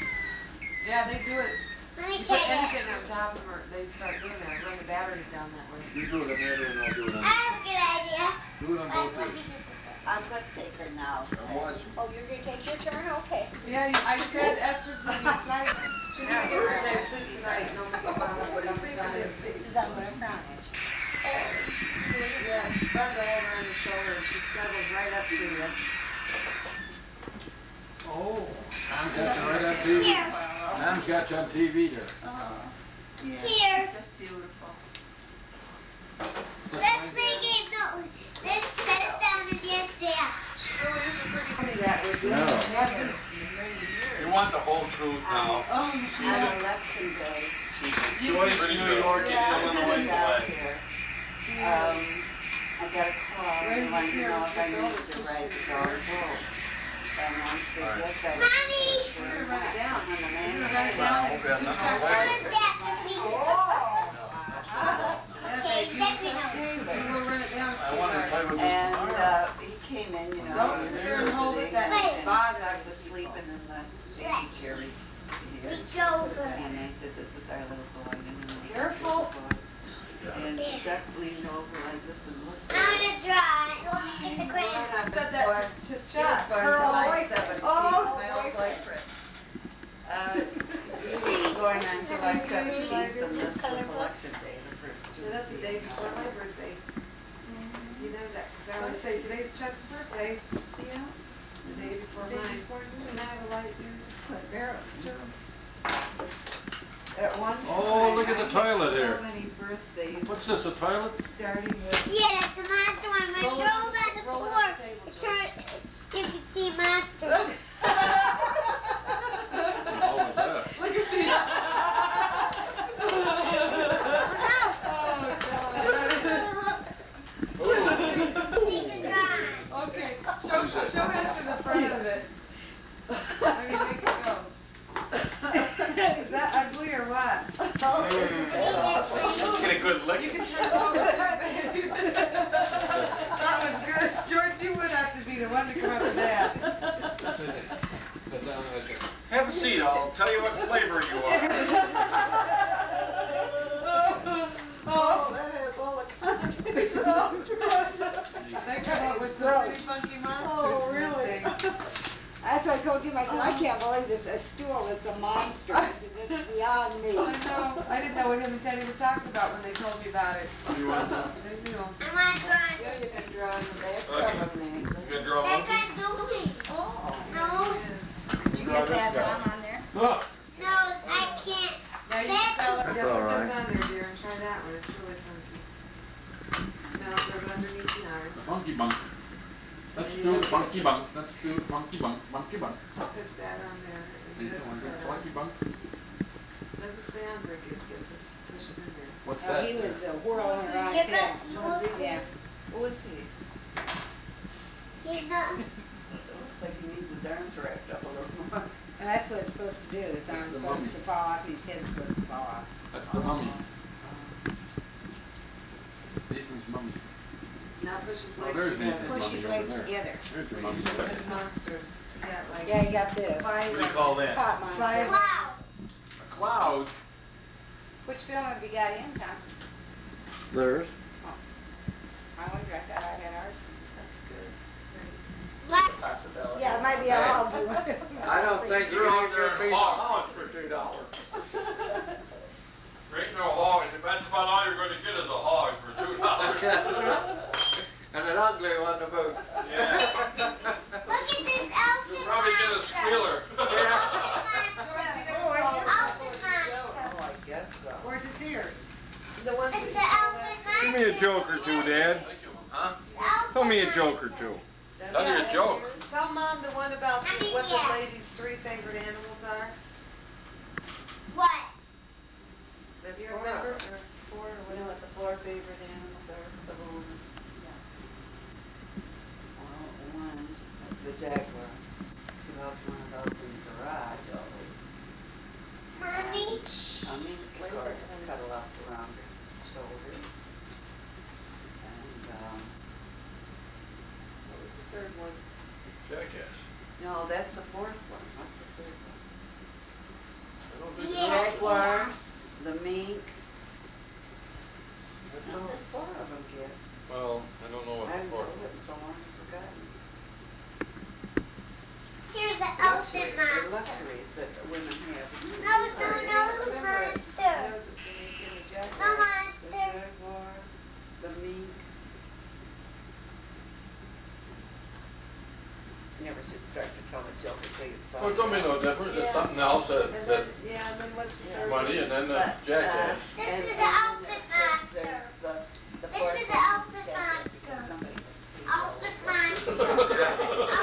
[SPEAKER 10] Yeah, they do it.
[SPEAKER 11] Let me
[SPEAKER 10] You put anything on top of it, they start doing that, run the batteries down that way.
[SPEAKER 17] You do it, Amanda, and I'll do it on I
[SPEAKER 11] have a good idea.
[SPEAKER 17] do it on both
[SPEAKER 11] let me
[SPEAKER 17] days.
[SPEAKER 11] just-
[SPEAKER 18] I'm gonna take her now.
[SPEAKER 17] I'm watching.
[SPEAKER 1] Oh, you're gonna take your turn? Okay.
[SPEAKER 10] Yeah, you- I said Esther's gonna be excited. She's gonna get her day sleep tonight, and only get about what I'm done is.
[SPEAKER 1] Is that what I'm frowning
[SPEAKER 10] Yeah, the her on shoulder, and she snuggles right up to you.
[SPEAKER 17] Oh, Tom's got you right on TV.
[SPEAKER 11] Here.
[SPEAKER 17] Tom's got you on TV there.
[SPEAKER 11] Here.
[SPEAKER 18] Just beautiful.
[SPEAKER 11] Let's play a game. Let's set it down and yes, yeah.
[SPEAKER 10] She really is a pretty
[SPEAKER 18] Funny that we're
[SPEAKER 17] No.
[SPEAKER 18] it haven't in a million years.
[SPEAKER 17] You want the whole truth now.
[SPEAKER 10] Oh,
[SPEAKER 18] On election day.
[SPEAKER 12] Joyce, New York, and Illinois
[SPEAKER 18] here. Um, I got a call, and wanted to know if I needed to
[SPEAKER 10] so
[SPEAKER 18] write the dog vote. And I said, yes, I.
[SPEAKER 11] Mommy.
[SPEAKER 18] We're gonna run it down when the man.
[SPEAKER 10] You're gonna write it down in two
[SPEAKER 11] How
[SPEAKER 10] seconds.
[SPEAKER 11] is that for me? Okay, second one.
[SPEAKER 10] You will run it down,
[SPEAKER 17] I want to play with this
[SPEAKER 18] And,
[SPEAKER 17] tomorrow.
[SPEAKER 18] uh, he came in, you know.
[SPEAKER 10] Don't
[SPEAKER 18] he
[SPEAKER 10] sit there and hold it that
[SPEAKER 18] visiting,
[SPEAKER 11] way.
[SPEAKER 18] and His father was sleeping in the baby chair. He- he here.
[SPEAKER 11] It's over.
[SPEAKER 18] And I said, this is our little boy. And then I-
[SPEAKER 11] Careful.
[SPEAKER 18] And Chuck leaned over like this and looked.
[SPEAKER 11] I'm gonna dry. Let me get the cramps.
[SPEAKER 10] I said that to Chuck, her old boyfriend. Oh,
[SPEAKER 18] my old boyfriend. Uh, he was born on July seventeenth, and this was election day, the first
[SPEAKER 10] So that's the day before my birthday. You know that, because I always say, today's Chuck's birthday.
[SPEAKER 18] Yeah.
[SPEAKER 10] The day before
[SPEAKER 18] Day
[SPEAKER 10] mine.
[SPEAKER 18] before you.
[SPEAKER 10] And I have a light years.
[SPEAKER 18] Barrels too. At one time.
[SPEAKER 17] Oh, look at the
[SPEAKER 18] I
[SPEAKER 17] toilet
[SPEAKER 18] had
[SPEAKER 17] here.
[SPEAKER 18] So many birthdays,
[SPEAKER 17] What's this, a toilet?
[SPEAKER 18] starting with.
[SPEAKER 11] Yeah, that's the monster one. When I
[SPEAKER 10] Roll it
[SPEAKER 11] roll
[SPEAKER 10] on
[SPEAKER 11] on
[SPEAKER 10] the-
[SPEAKER 11] the
[SPEAKER 10] roll
[SPEAKER 11] floor,
[SPEAKER 10] on the table,
[SPEAKER 11] it turn, you can see a monster.
[SPEAKER 17] Oh, my God.
[SPEAKER 10] Look at these. Oh, okay, show, show us to the front of it. I mean, make it go. Is that ugly or what?
[SPEAKER 17] Get a good lick.
[SPEAKER 10] You can turn it over. That was good. George, you would have to be the one to come up with that.
[SPEAKER 17] Have a seat, I'll tell you what flavor you are.
[SPEAKER 10] Oh, that has all the countries. They come up with some pretty funky monsters.
[SPEAKER 1] Oh,
[SPEAKER 10] and
[SPEAKER 1] really?
[SPEAKER 10] things.
[SPEAKER 1] That's what I told him, I said, I uh-huh. can't believe this, a stool, it's a monster, it's beyond me.
[SPEAKER 10] I know. I didn't know what him and Teddy were talking about when they told me about it.
[SPEAKER 17] You want to,
[SPEAKER 10] They knew.
[SPEAKER 11] I want to draw
[SPEAKER 18] Yeah, you can draw in the back
[SPEAKER 17] Okay.
[SPEAKER 18] of me.
[SPEAKER 17] you gonna draw a
[SPEAKER 11] That's
[SPEAKER 17] monkey?
[SPEAKER 11] not doing. No,
[SPEAKER 1] Did you get that Tom on there?
[SPEAKER 17] Look.
[SPEAKER 11] no, I can't.
[SPEAKER 10] Now you can tell her,
[SPEAKER 7] That's
[SPEAKER 10] yeah, put
[SPEAKER 7] right.
[SPEAKER 10] this on there, dear, and try that one. It's really funky. Now throw it underneath the arm.
[SPEAKER 17] The funky bunk. Let's do the funky bunk, let's do the funky bunk, funky bunk.
[SPEAKER 10] Put that on there.
[SPEAKER 17] You
[SPEAKER 10] and
[SPEAKER 17] want
[SPEAKER 10] do
[SPEAKER 17] the
[SPEAKER 10] it
[SPEAKER 17] funky bunk?
[SPEAKER 10] Doesn't sound very good, but just push it in there.
[SPEAKER 17] What's
[SPEAKER 1] Oh, he was uh, whirling around
[SPEAKER 11] Yeah,
[SPEAKER 1] his head.
[SPEAKER 11] but-
[SPEAKER 1] Yeah.
[SPEAKER 18] Who is he?
[SPEAKER 11] He's not.
[SPEAKER 18] Looks like he needs his arms wrapped up a little more.
[SPEAKER 1] And that's what it's supposed to do, his arm's
[SPEAKER 17] the
[SPEAKER 1] supposed
[SPEAKER 17] mummy.
[SPEAKER 1] to fall off, and his head's supposed to fall off.
[SPEAKER 17] That's the mummy. Nathan's mummy.
[SPEAKER 10] Now push his
[SPEAKER 17] Oh,
[SPEAKER 10] legs
[SPEAKER 17] there's
[SPEAKER 10] together.
[SPEAKER 17] Nathan's
[SPEAKER 1] Push
[SPEAKER 17] mummy
[SPEAKER 1] his
[SPEAKER 17] over
[SPEAKER 1] legs
[SPEAKER 17] there.
[SPEAKER 1] together.
[SPEAKER 17] There's the mummy.
[SPEAKER 10] His monsters. He got like
[SPEAKER 1] Yeah, you got this.
[SPEAKER 10] five.
[SPEAKER 17] What do you call that?
[SPEAKER 1] Pot monster.
[SPEAKER 10] Five.
[SPEAKER 11] Wow.
[SPEAKER 17] A cloud.
[SPEAKER 1] Which film have you got in, Tom?
[SPEAKER 7] Theirs.
[SPEAKER 1] Oh, I wonder, I thought I had ours.
[SPEAKER 10] That's good.
[SPEAKER 11] What?
[SPEAKER 18] Possibility.
[SPEAKER 1] Yeah, it might be a hog.
[SPEAKER 7] I don't think you
[SPEAKER 17] You're out there
[SPEAKER 7] get a
[SPEAKER 17] in
[SPEAKER 7] piece
[SPEAKER 17] hog.
[SPEAKER 7] for two dollars.
[SPEAKER 17] There ain't no hog, and that's about all you're gonna get is a hog for two dollars.
[SPEAKER 7] And an ugly one to boot.
[SPEAKER 17] Yeah,
[SPEAKER 11] Look at this elephant
[SPEAKER 17] you'll probably get a squealer.
[SPEAKER 11] Elephant monster.
[SPEAKER 18] Oh, I guess so.
[SPEAKER 10] Where's its ears? The ones
[SPEAKER 11] It's the elephant.
[SPEAKER 12] Give me a joke or two, Dad.
[SPEAKER 17] Huh?
[SPEAKER 12] Tell me a joke or two.
[SPEAKER 17] Tell me a joke.
[SPEAKER 10] Tell mom the one about
[SPEAKER 11] I
[SPEAKER 10] the-
[SPEAKER 11] mean,
[SPEAKER 10] what
[SPEAKER 11] yeah.
[SPEAKER 10] the lady's three favorite animals are.
[SPEAKER 11] What?
[SPEAKER 10] Does he remember?
[SPEAKER 18] Or four, or what, what the four favorite animals are for the woman? Well, one, the jaguar. She loves one of those in the garage always.
[SPEAKER 11] Mommy?
[SPEAKER 18] I mean, of course, cuddle up around her shoulders. And, um,
[SPEAKER 10] What was the third one?
[SPEAKER 17] Jackass.
[SPEAKER 18] no, that's the fourth one. What's the third one?
[SPEAKER 17] I don't think
[SPEAKER 11] Yeah.
[SPEAKER 18] Jaguar, the mink.
[SPEAKER 17] that's
[SPEAKER 18] No,
[SPEAKER 17] all.
[SPEAKER 18] there's four of them, kid.
[SPEAKER 17] Well, I don't know what
[SPEAKER 18] I've
[SPEAKER 17] the fourth
[SPEAKER 18] written so long, I've forgotten.
[SPEAKER 11] Here's the
[SPEAKER 18] Luxury-
[SPEAKER 11] elephant monster.
[SPEAKER 18] Luxuries that women have.
[SPEAKER 11] No, no, no, monster.
[SPEAKER 18] The mink and the jaguar.
[SPEAKER 11] The monster.
[SPEAKER 18] The jaguar, mink. Never should start to tell a joke until you
[SPEAKER 17] Well, it don't make no difference, it's something else that,
[SPEAKER 10] And
[SPEAKER 17] that
[SPEAKER 10] then, yeah, and then what's the
[SPEAKER 17] money, and then the
[SPEAKER 18] But, uh,
[SPEAKER 17] jackass.
[SPEAKER 11] This is the
[SPEAKER 18] and
[SPEAKER 11] elephant monster.
[SPEAKER 18] there's the- the
[SPEAKER 11] This is the
[SPEAKER 18] one
[SPEAKER 11] elephant monster.
[SPEAKER 18] because
[SPEAKER 11] Elephant monster.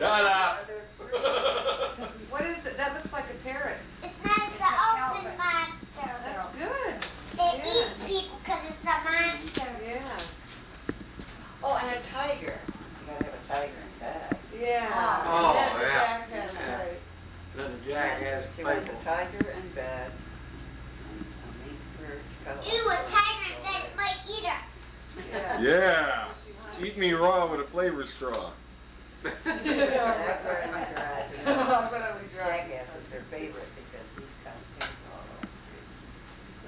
[SPEAKER 11] Elephant monster.
[SPEAKER 10] Yeah, but there's-
[SPEAKER 17] Shut up.
[SPEAKER 10] What is it? That looks like a parrot.
[SPEAKER 11] It's not, it's the elephant monster.
[SPEAKER 10] That's good.
[SPEAKER 11] It eats people because it's a monster.
[SPEAKER 10] Yeah.
[SPEAKER 18] Oh, and a tiger. You gotta have a tiger in bed.
[SPEAKER 10] Yeah.
[SPEAKER 7] Oh,
[SPEAKER 10] That's the
[SPEAKER 7] yeah.
[SPEAKER 10] jackass,
[SPEAKER 7] Yeah.
[SPEAKER 10] right.
[SPEAKER 7] Then the jackass
[SPEAKER 18] She wants
[SPEAKER 7] people.
[SPEAKER 18] a tiger in bed. And a mink bird cuddle.
[SPEAKER 11] A tiger that might eat her.
[SPEAKER 10] Yeah.
[SPEAKER 12] Yeah. Eat me raw with a flavor straw.
[SPEAKER 18] Jaguar the.
[SPEAKER 10] I'm gonna be
[SPEAKER 18] Jackass is their favorite because he's kind of painful all over the street.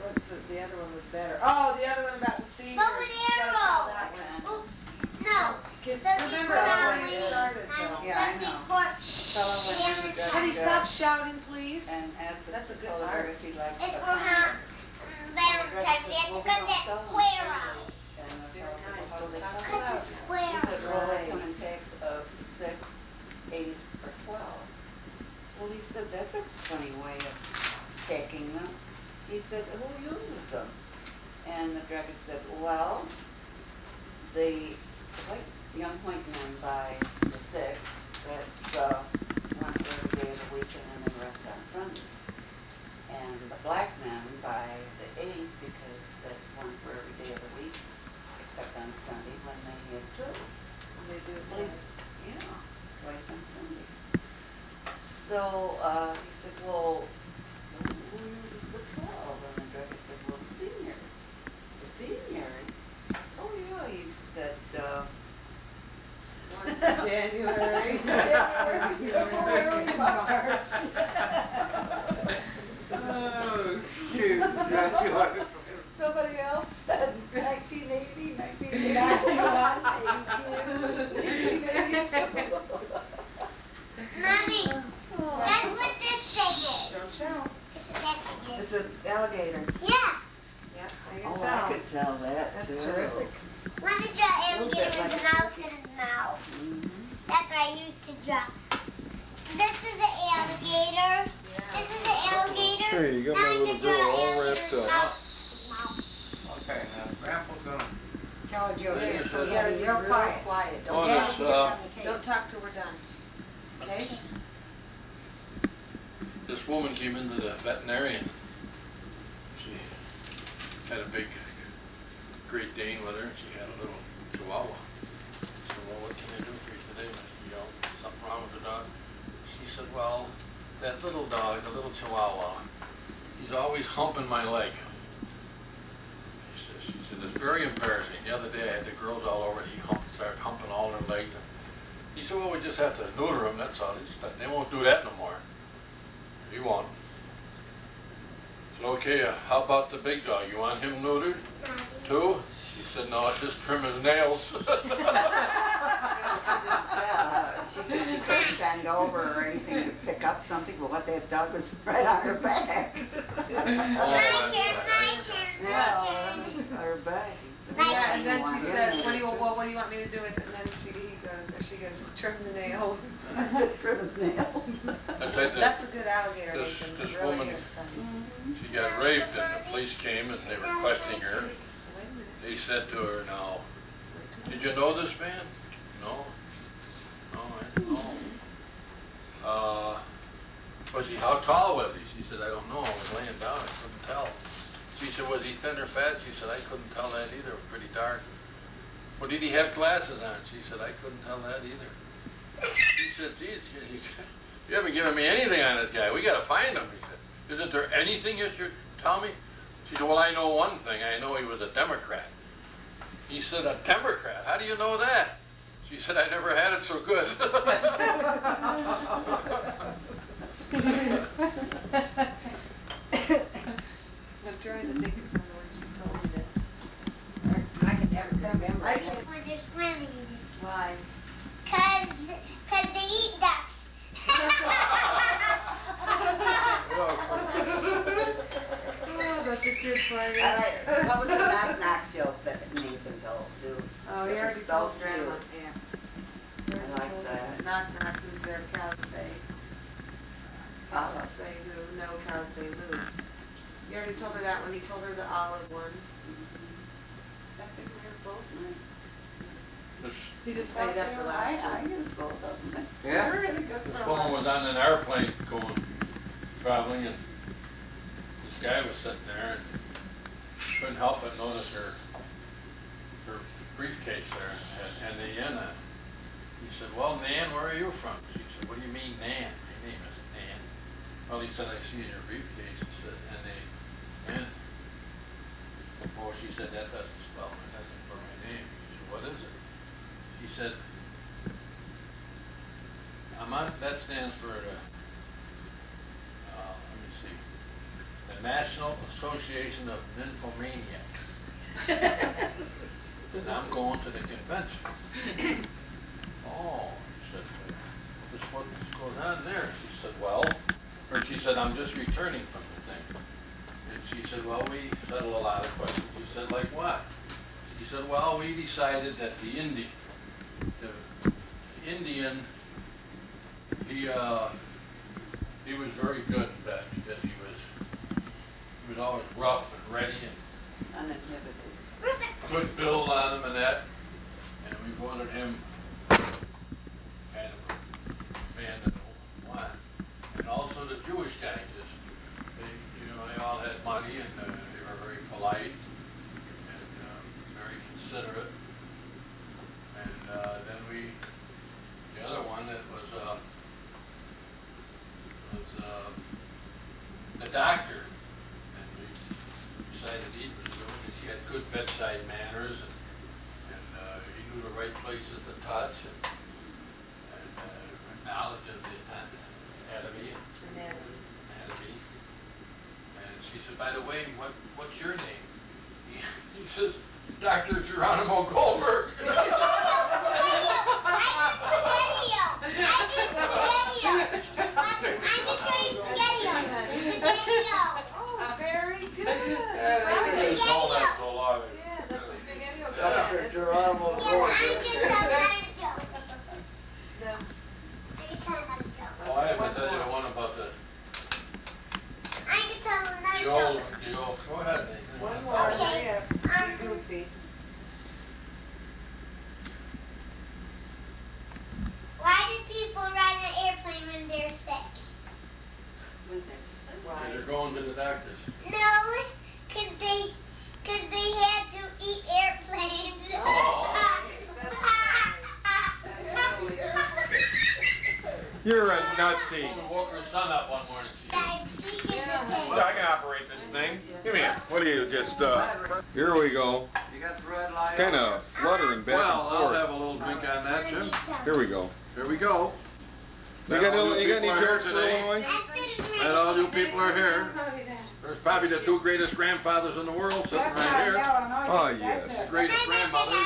[SPEAKER 10] What's the, the other one was better. Oh, the other one about the sea.
[SPEAKER 11] Bow and
[SPEAKER 10] You gotta
[SPEAKER 11] arrow.
[SPEAKER 10] that one.
[SPEAKER 11] Oops. No.
[SPEAKER 10] Cause remember
[SPEAKER 11] for
[SPEAKER 10] how
[SPEAKER 11] Halloween.
[SPEAKER 10] it started though.
[SPEAKER 18] Yeah, I know.
[SPEAKER 11] for
[SPEAKER 18] Fella went in the
[SPEAKER 11] Shannon.
[SPEAKER 10] Honey, stop shouting, please.
[SPEAKER 18] And asked
[SPEAKER 10] That's a good
[SPEAKER 18] told her
[SPEAKER 10] art.
[SPEAKER 18] if he liked
[SPEAKER 11] It's for
[SPEAKER 18] hammer.
[SPEAKER 11] ha- mm, Valentine's Day. I have to cut that square out.
[SPEAKER 10] Very nice.
[SPEAKER 18] said,
[SPEAKER 10] Don't
[SPEAKER 18] "Well,
[SPEAKER 10] talk
[SPEAKER 18] they
[SPEAKER 11] Cut the square out.
[SPEAKER 18] well, they come in packs of six, eight, or twelve. Well, he said, that's a funny way of packing them. He said, who uses them? And the druggist said, well, the white, young white men buy the six, that's, uh, one every day of the week and then the rest on Sunday. And the black men buy the eight because that's one for every day of the week, except on Sunday when they have two.
[SPEAKER 10] They do it
[SPEAKER 18] Please,
[SPEAKER 10] twice.
[SPEAKER 18] yeah, twice on Sunday. So, uh, he said, well, who who uses the twelve? And the director said, well, the seniors. The seniors? Oh, yeah, he said, uh,
[SPEAKER 10] January.
[SPEAKER 18] January, February, March.
[SPEAKER 7] Oh, shoot.
[SPEAKER 18] Somebody else said nineteen eighty, nineteen eighty-one, eighty-two, eighty-two.
[SPEAKER 11] Mommy, that's what this thing
[SPEAKER 10] Don't
[SPEAKER 11] is.
[SPEAKER 10] shout.
[SPEAKER 11] It's a Mexican.
[SPEAKER 10] It's an alligator.
[SPEAKER 11] Yeah.
[SPEAKER 10] Yeah, I can
[SPEAKER 18] Oh,
[SPEAKER 10] tell.
[SPEAKER 18] I could tell that
[SPEAKER 10] That's
[SPEAKER 18] too.
[SPEAKER 10] terrific.
[SPEAKER 11] Let me draw
[SPEAKER 18] Little
[SPEAKER 11] alligator with
[SPEAKER 18] like
[SPEAKER 11] a mouse in his mouth.
[SPEAKER 18] Mhm.
[SPEAKER 11] That's what I used to draw. This is an alligator. This is an alligator.
[SPEAKER 12] Hey, you got
[SPEAKER 11] Now
[SPEAKER 12] my
[SPEAKER 11] I'm
[SPEAKER 12] little
[SPEAKER 11] gonna draw
[SPEAKER 12] girl all wrapped up.
[SPEAKER 11] mouse. Mouth.
[SPEAKER 21] Okay, now Grandpa's gonna,
[SPEAKER 1] Tell Joe
[SPEAKER 17] They
[SPEAKER 1] here, so you
[SPEAKER 10] You
[SPEAKER 1] gotta
[SPEAKER 10] gotta
[SPEAKER 1] be
[SPEAKER 10] be
[SPEAKER 1] real quiet.
[SPEAKER 10] quiet. Don't,
[SPEAKER 1] Daddy
[SPEAKER 17] this, uh,
[SPEAKER 1] on the tape.
[SPEAKER 10] don't talk till we're done. Okay?
[SPEAKER 17] This woman came into the veterinarian. She had a big Great Dane with her, and she had a little Chihuahua. Said, well, what can I do for you today? You know, something wrong with the dog? She said, well, that little dog, the little Chihuahua, he's always humping my leg. She said, she said, it's very embarrassing. The other day, I had the girls all over, and he started humping all their legs. He said, well, we just have to neuter him, that's all. They won't do that no more. He won't. Okay, uh, how about the big dog? You want him neutered too? She said, no, just trim his nails.
[SPEAKER 18] Yeah, she said she couldn't bend over or anything to pick up something, but what that dog was right on her back.
[SPEAKER 11] My turn, my turn, my
[SPEAKER 18] Yeah,
[SPEAKER 11] turn.
[SPEAKER 18] her back.
[SPEAKER 10] Yeah, and then she says, what do you, well, what do you want me to do with it? And then she, he goes, or she goes, just trim the nails.
[SPEAKER 18] Trim his nails.
[SPEAKER 17] I said that
[SPEAKER 10] That's a good alligator,
[SPEAKER 17] this-
[SPEAKER 10] Nathan,
[SPEAKER 17] this
[SPEAKER 10] really
[SPEAKER 17] woman-
[SPEAKER 10] good stuff.
[SPEAKER 17] she got raped and the police came and they were questioning her. They said to her, now, did you know this man? No. No, I didn't know. Uh, was he, how tall was he? She said, I don't know, I was laying down, I couldn't tell. She said, was he thin or fat? She said, I couldn't tell that either, it was pretty dark. Well, did he have glasses on? She said, I couldn't tell that either. He said, geez, you, you- haven't given me anything on this guy, we gotta find him, he said. Isn't there anything you should tell me? She said, well, I know one thing, I know he was a Democrat. He said, a Democrat? How do you know that? She said, I never had it so good.
[SPEAKER 10] I'm trying to think of some words you told me that.
[SPEAKER 1] I can never remember.
[SPEAKER 10] I
[SPEAKER 11] It's
[SPEAKER 10] can't,
[SPEAKER 11] for the swimming.
[SPEAKER 10] Why?
[SPEAKER 11] Cause, cause they eat ducks.
[SPEAKER 10] Oh, that's a good
[SPEAKER 18] I
[SPEAKER 10] one.
[SPEAKER 18] like, that was a knock knock joke that Nathan told too.
[SPEAKER 10] Oh, you already
[SPEAKER 18] so
[SPEAKER 10] told grandma, yeah.
[SPEAKER 18] I like that.
[SPEAKER 10] Knock, knock, who's there, cows say. Cows
[SPEAKER 18] Olive.
[SPEAKER 10] say who, no, cows say Lou. You already told her that one, he told her the olive one. Mm-hmm.
[SPEAKER 18] I think we're both nice.
[SPEAKER 17] This,
[SPEAKER 10] He just made up the last
[SPEAKER 18] I, I
[SPEAKER 10] one.
[SPEAKER 18] use both of them.
[SPEAKER 7] Yeah?
[SPEAKER 18] They're really good
[SPEAKER 17] this
[SPEAKER 18] for
[SPEAKER 17] woman
[SPEAKER 18] one.
[SPEAKER 17] was on an airplane going, traveling, and this guy was sitting there and couldn't help but notice her, her briefcase there, and, and the yen. He said, well, Nan, where are you from? She said, what do you mean, Nan? My name isn't Nan. Well, he said, I see in your briefcase, he said, and they, and, oh, she said, that doesn't said, that stands for, uh, uh, let me see, the National Association of Nymphomaniacs. and I'm going to the convention. oh, she said, what's what goes on there? She said, well, or she said, I'm just returning from the thing. And she said, well, we settled a lot of questions. She said, like what? She said, well, we decided that the Indians the Indian, he, uh, he was very good at that because he was, he was always rough and ready and
[SPEAKER 18] Uninhibited.
[SPEAKER 17] good build on him and that. And we wanted him kind of a man that don't. And also the Jewish guy, just, they, you know, they all had money and uh, they were very polite and uh, very considerate. Uh, then we, the other one that was, uh, was uh, the doctor. And we decided he was he had good bedside manners and, and uh, he knew the right places to touch and, and uh, knowledge of the anatomy. Anatomy. Anatomy. And she said, by the way, what, what's your name? He, he says, Dr. Geronimo Goldberg.
[SPEAKER 10] Oh, very.
[SPEAKER 17] They call that the law.
[SPEAKER 10] Yeah, that's a spaghetti.
[SPEAKER 7] Dr. Geronimo
[SPEAKER 17] Oh, I have to tell you the one about the, the old, the old, go ahead, Nathan.
[SPEAKER 10] One more, yeah. Um, be goofy.
[SPEAKER 11] Why do people ride an airplane when they're sick?
[SPEAKER 17] They're going to the doctors.
[SPEAKER 11] No, cause they, cause they had to eat airplanes.
[SPEAKER 12] You're a nutsy.
[SPEAKER 17] Woman woke her son up one morning, she
[SPEAKER 12] Yeah, I can operate this thing. Give me a, what do you just, uh, here we go.
[SPEAKER 7] You got the red light.
[SPEAKER 12] It's kind of fluttering back
[SPEAKER 17] Well, I'll have a little drink on that, Jim.
[SPEAKER 12] Here we go.
[SPEAKER 17] Here we go.
[SPEAKER 12] You got,
[SPEAKER 17] all
[SPEAKER 12] you got any
[SPEAKER 17] people
[SPEAKER 12] jokes
[SPEAKER 17] today.
[SPEAKER 12] Illinois?
[SPEAKER 17] And all you people are here. There's probably the two greatest grandfathers in the world sitting right here.
[SPEAKER 12] Oh, yes.
[SPEAKER 17] The greatest grandmothers,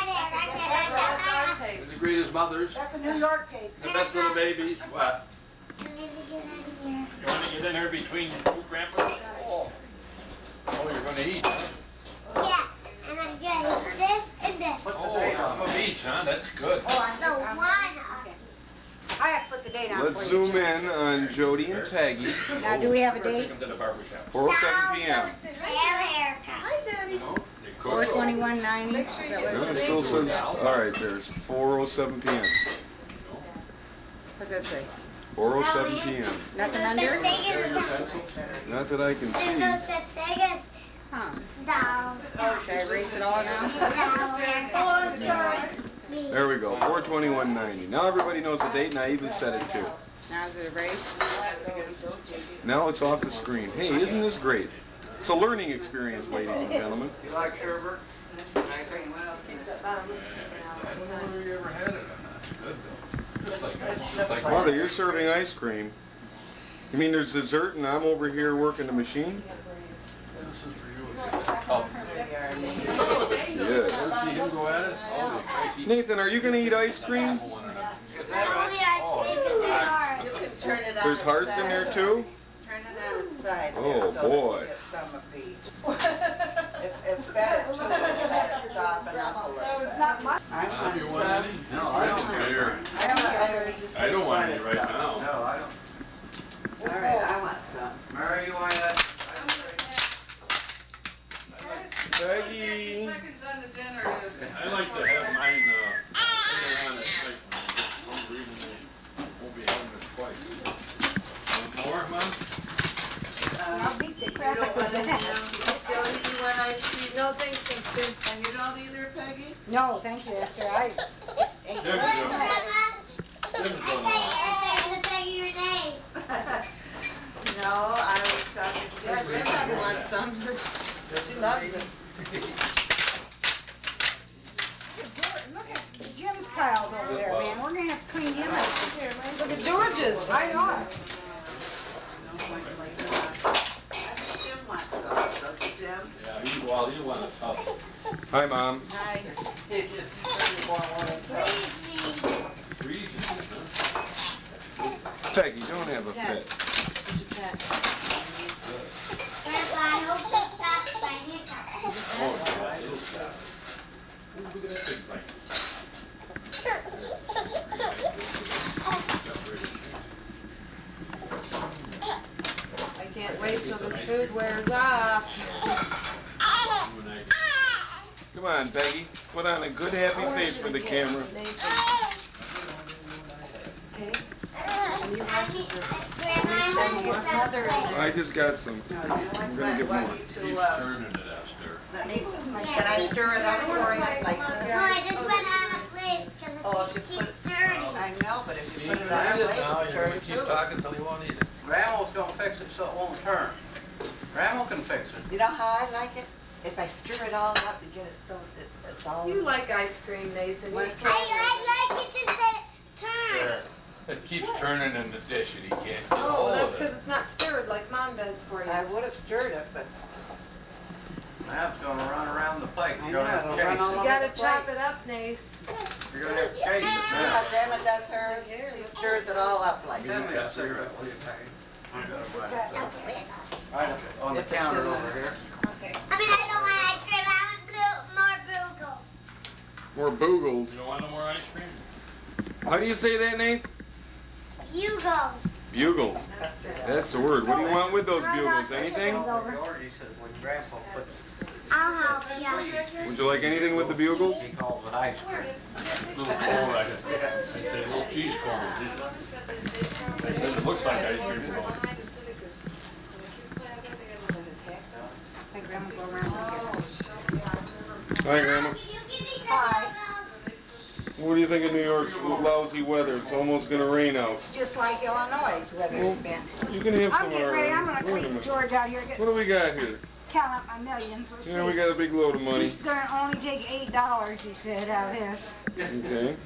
[SPEAKER 17] and the greatest mothers,
[SPEAKER 10] That's a New York tape.
[SPEAKER 17] the best little babies. What? You want to get in here between two grandpas? Oh, Oh, you're gonna eat.
[SPEAKER 11] Yeah, and I'm gonna eat this and this.
[SPEAKER 17] Oh, some of each, huh? That's good.
[SPEAKER 11] Oh, I No, one.
[SPEAKER 1] I have to put the date on
[SPEAKER 12] Let's zoom in on Jody and Peggy.
[SPEAKER 1] Now, do we have a date?
[SPEAKER 17] Take them to the barber shop.
[SPEAKER 12] 4:07 p.m.
[SPEAKER 11] I have a haircut. Hi, Daddy.
[SPEAKER 17] You know, they cook.
[SPEAKER 1] Four twenty-one ninety.
[SPEAKER 12] Yeah, it still says, all right, there's 4:07 p.m.
[SPEAKER 1] What's that say?
[SPEAKER 12] 4:07 p.m.
[SPEAKER 1] Nothing under?
[SPEAKER 12] Not that I can
[SPEAKER 11] There's
[SPEAKER 12] see.
[SPEAKER 11] no such thing as
[SPEAKER 1] Huh.
[SPEAKER 11] down.
[SPEAKER 1] Should I erase it all now?
[SPEAKER 12] There we go, 421.90. Now everybody knows the date, and I even said it too.
[SPEAKER 1] Now is it erased?
[SPEAKER 12] Now it's off the screen. Hey, isn't this great? It's a learning experience, ladies and gentlemen.
[SPEAKER 7] You like sherbet? Anything?
[SPEAKER 17] I don't know whether you ever had it or not. It's good though. Just like, just like.
[SPEAKER 12] Mother, you're serving ice cream. You mean there's dessert and I'm over here working the machine?
[SPEAKER 17] This is for you. Oh.
[SPEAKER 12] Yeah.
[SPEAKER 17] See him go at it? Holy
[SPEAKER 12] Nathan, are you gonna eat ice cream?
[SPEAKER 11] Only I think in the yard.
[SPEAKER 18] You can turn it on.
[SPEAKER 12] There's hearts in
[SPEAKER 18] side.
[SPEAKER 12] there too?
[SPEAKER 18] Turn it on its side.
[SPEAKER 12] Oh,
[SPEAKER 18] there,
[SPEAKER 12] boy.
[SPEAKER 18] it gets some of each. It's, it's better to let it soften up a little bit. I
[SPEAKER 17] you want any? No, I don't care.
[SPEAKER 18] I don't care. just
[SPEAKER 17] I don't
[SPEAKER 18] see
[SPEAKER 17] want any right now.
[SPEAKER 7] No, I don't.
[SPEAKER 18] got. All right, I want some.
[SPEAKER 7] Mary, you want that?
[SPEAKER 12] Peggy.
[SPEAKER 10] Seconds on the dinner.
[SPEAKER 17] I like to have mine, uh, on it, like, for some reason they won't be having it twice. Want more, Mom?
[SPEAKER 1] I'll beat the crap out of that.
[SPEAKER 10] Jody, you want ice cream? No, thanks, thanks, thanks. And you don't either, Peggy?
[SPEAKER 1] No, thank you, Esther. I ain't
[SPEAKER 17] There we go.
[SPEAKER 11] I
[SPEAKER 17] going on.
[SPEAKER 11] say, I say your name.
[SPEAKER 10] No, I was talking to
[SPEAKER 18] Yeah,
[SPEAKER 10] Jim.
[SPEAKER 18] Jim probably wants some.
[SPEAKER 10] She loves it.
[SPEAKER 1] Look at Jim's piles over there, man. We're gonna have to clean him up.
[SPEAKER 10] Look at George's. I know it.
[SPEAKER 18] Jim wants some, don't you, Jim?
[SPEAKER 17] Well, you want a tough.
[SPEAKER 12] Hi, Mom.
[SPEAKER 18] Hi.
[SPEAKER 17] Freezing, huh?
[SPEAKER 12] Peggy, don't have a
[SPEAKER 18] Pet.
[SPEAKER 12] fit.
[SPEAKER 11] Grandpa, I hope this stops my hiccups.
[SPEAKER 17] Oh, yeah, it'll stop. Ooh, Look at that big bite.
[SPEAKER 10] I can't wait till this food wears off.
[SPEAKER 12] Come on, Peggy. Put on a good happy face for the camera. I just got some. I'm gonna get more.
[SPEAKER 17] Keep turning it, Esther.
[SPEAKER 18] Can I stir it up for you like
[SPEAKER 11] No,
[SPEAKER 18] this?
[SPEAKER 11] I just went on a plate
[SPEAKER 18] Oh,
[SPEAKER 11] because
[SPEAKER 18] if you
[SPEAKER 11] it
[SPEAKER 18] put
[SPEAKER 11] keeps turning.
[SPEAKER 18] I know, but if you
[SPEAKER 7] You
[SPEAKER 18] put
[SPEAKER 7] eat
[SPEAKER 18] it on a
[SPEAKER 7] it
[SPEAKER 18] plate,
[SPEAKER 7] now,
[SPEAKER 18] you
[SPEAKER 7] you're
[SPEAKER 18] turn
[SPEAKER 7] gonna
[SPEAKER 18] it
[SPEAKER 7] keep
[SPEAKER 18] too.
[SPEAKER 7] talking till you won't eat it. Grandma's gonna fix it so it won't turn. Grandma can fix it.
[SPEAKER 18] You know how I like it? If I stir it all up and get it so it, it's all.
[SPEAKER 10] You like ice cream, Nathan.
[SPEAKER 18] When
[SPEAKER 10] You
[SPEAKER 18] it
[SPEAKER 11] I, I like it because it turns.
[SPEAKER 17] It keeps turning in the dish and he can't get
[SPEAKER 10] Oh,
[SPEAKER 17] all
[SPEAKER 10] that's
[SPEAKER 17] of it.
[SPEAKER 10] because it's not stirred like mom does for you.
[SPEAKER 18] I would have stirred it, but
[SPEAKER 7] Now gonna run around the plate. You're gonna have to chase it.
[SPEAKER 10] You gotta chop it up, Nate.
[SPEAKER 7] You're gonna have to chase it
[SPEAKER 18] you know
[SPEAKER 7] now.
[SPEAKER 18] how grandma does hers? She stirs it all up like
[SPEAKER 7] Give me a cigarette, will you, Peggy? I got a bite. Right on the counter over here.
[SPEAKER 11] I mean, I don't want ice cream. I want more bugles.
[SPEAKER 12] More boogles.
[SPEAKER 17] You don't want no more ice cream?
[SPEAKER 12] How do you say that, Nate?
[SPEAKER 11] Bugles.
[SPEAKER 12] Bugles. That's the word. What do you want with those bugles? Anything?
[SPEAKER 11] I'll help you.
[SPEAKER 12] Would you like anything with the bugles?
[SPEAKER 7] he calls it ice cream.
[SPEAKER 17] Little corn, I I say little cheese said it looks like ice cream cone.
[SPEAKER 1] My grandma go
[SPEAKER 12] What do you think of New York's lousy weather? It's almost gonna rain out.
[SPEAKER 1] It's just like Illinois' weather has been.
[SPEAKER 12] You can have some I'm
[SPEAKER 1] getting ready, I'm gonna clean. George out here, get-
[SPEAKER 12] What do we got here?
[SPEAKER 1] count up my millions, let's see.
[SPEAKER 12] Yeah, we got a big load of money.
[SPEAKER 1] He's gonna only take eight dollars, he said, out of his.
[SPEAKER 12] Okay.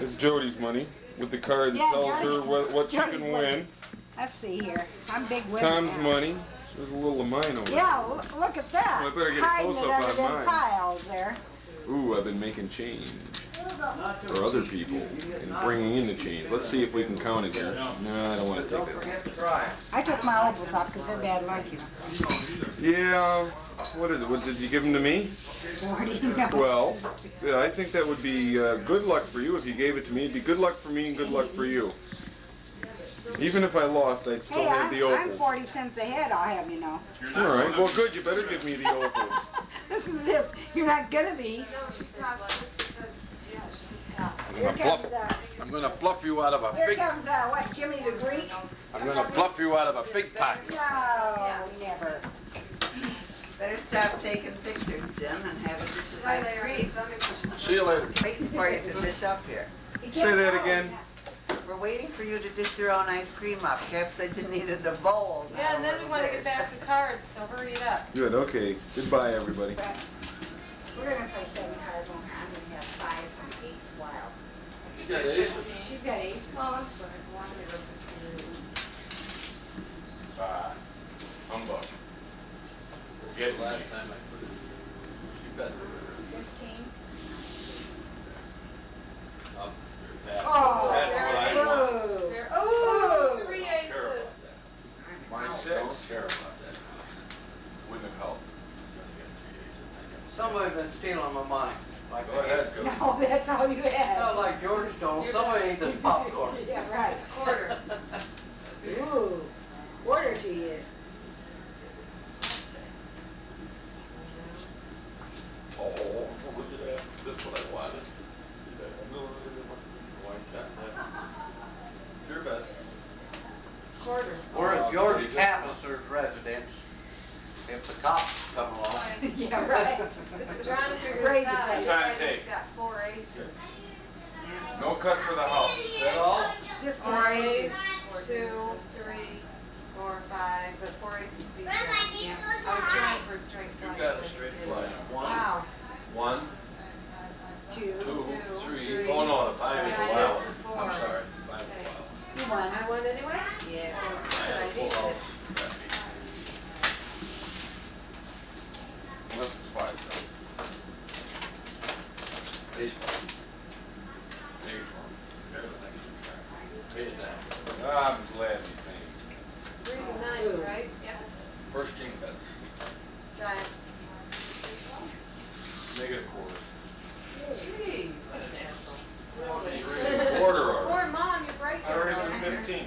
[SPEAKER 12] It's Jody's money with the card that
[SPEAKER 1] Yeah,
[SPEAKER 12] tells
[SPEAKER 1] Jody-
[SPEAKER 12] her what, what she can
[SPEAKER 1] money.
[SPEAKER 12] win.
[SPEAKER 1] Let's see here, I'm big winner
[SPEAKER 12] Tom's
[SPEAKER 1] now.
[SPEAKER 12] money. There's a little of mine over there.
[SPEAKER 1] Yeah, loo- look at that.
[SPEAKER 12] Well, I better get
[SPEAKER 1] Hiding it
[SPEAKER 12] close-up on mine.
[SPEAKER 1] piles there.
[SPEAKER 12] Ooh, I've been making change for other people and bringing in the change. Let's see if we can count it here. No, I don't want to take that.
[SPEAKER 7] forget it.
[SPEAKER 1] I took my opals off because they're bad luck, you know.
[SPEAKER 12] Yeah, what is it? What, did you give them to me?
[SPEAKER 1] Forty, no.
[SPEAKER 12] Well, yeah, I think that would be uh, good luck for you if you gave it to me. It'd be good luck for me and good luck for you. Even if I lost, I'd still
[SPEAKER 1] Hey,
[SPEAKER 12] have the
[SPEAKER 1] I'm, I'm forty cents ahead, I'll have you know.
[SPEAKER 12] All right, well, good. You better give me the opals.
[SPEAKER 1] Listen to this, you're not gonna be.
[SPEAKER 17] I'm gonna bluff,
[SPEAKER 1] comes, uh,
[SPEAKER 17] I'm gonna bluff you out of a
[SPEAKER 1] here
[SPEAKER 17] big,
[SPEAKER 1] comes, uh, what, Jimmy the Greek?
[SPEAKER 17] I'm gonna bluff you out of a big pack.
[SPEAKER 1] No, never.
[SPEAKER 18] Better stop taking pictures, Jim, and have a dish of ice cream.
[SPEAKER 17] See you later.
[SPEAKER 18] Waiting for you to dish up here.
[SPEAKER 12] Say that again.
[SPEAKER 18] We're waiting for you to dish your own ice cream up. Cap said you needed a bowl.
[SPEAKER 10] Yeah, and then we want to get back to cards, so hurry it up.
[SPEAKER 12] Good, okay. Goodbye, everybody.
[SPEAKER 1] We're gonna play seven cards. poker, I'm gonna have fives and eights wild.
[SPEAKER 17] You got aces?
[SPEAKER 1] She's got aces.
[SPEAKER 10] Oh, I'm sorry.
[SPEAKER 17] Ah, humbug. Forget last time I put it. She bet.
[SPEAKER 1] Fifteen.
[SPEAKER 17] Up, there's that.
[SPEAKER 1] Oh,
[SPEAKER 17] That's what I want.
[SPEAKER 10] Oh, three aces.
[SPEAKER 12] My
[SPEAKER 17] Don't-
[SPEAKER 12] six.
[SPEAKER 17] Don't care about that. Wouldn't have helped.
[SPEAKER 7] Somebody's been stealing my money. Like
[SPEAKER 17] Go ahead, go.
[SPEAKER 1] No, that's all you had.
[SPEAKER 7] No, like George stole. Somebody ate this popcorn.
[SPEAKER 1] Yeah, right, quarter. Ooh, quarter to you.
[SPEAKER 17] Oh, look at that. This what I wanted. Like that, that. Your bet.
[SPEAKER 10] Quarter.
[SPEAKER 7] We're at uh, George Cavalister's residence. If the cops come along.
[SPEAKER 1] Yeah, right.
[SPEAKER 10] Trying to figure
[SPEAKER 1] Brady
[SPEAKER 10] this out.
[SPEAKER 12] It's on
[SPEAKER 10] Everybody's
[SPEAKER 12] tape.
[SPEAKER 10] got four aces.
[SPEAKER 12] No cut for the house.
[SPEAKER 17] Is that all?
[SPEAKER 1] Just
[SPEAKER 10] Four
[SPEAKER 1] four
[SPEAKER 10] aces,
[SPEAKER 1] aces.
[SPEAKER 10] two, three, four, five, but four aces beat
[SPEAKER 11] Grandma,
[SPEAKER 10] that.
[SPEAKER 11] I
[SPEAKER 10] Yeah. I was trying for a straight flush.
[SPEAKER 17] You got a straight flush. One,
[SPEAKER 10] Wow.
[SPEAKER 17] one,
[SPEAKER 1] Two.
[SPEAKER 17] two, three.
[SPEAKER 10] three.
[SPEAKER 17] Oh, no, the five is
[SPEAKER 10] Yeah, I
[SPEAKER 17] allowed.
[SPEAKER 10] guess.
[SPEAKER 17] I'm sorry, five is allowed.
[SPEAKER 1] You won.
[SPEAKER 10] I won anyway?
[SPEAKER 18] Yes.
[SPEAKER 17] I had a full house. five down.
[SPEAKER 12] I'm glad you came.
[SPEAKER 6] Three's nice, right? Yeah.
[SPEAKER 17] First king bets.
[SPEAKER 6] Got it.
[SPEAKER 12] Negative quarter.
[SPEAKER 6] Jeez. What an asshole.
[SPEAKER 12] Quarter already.
[SPEAKER 6] Poor mom, you're.
[SPEAKER 12] I already
[SPEAKER 6] said 15.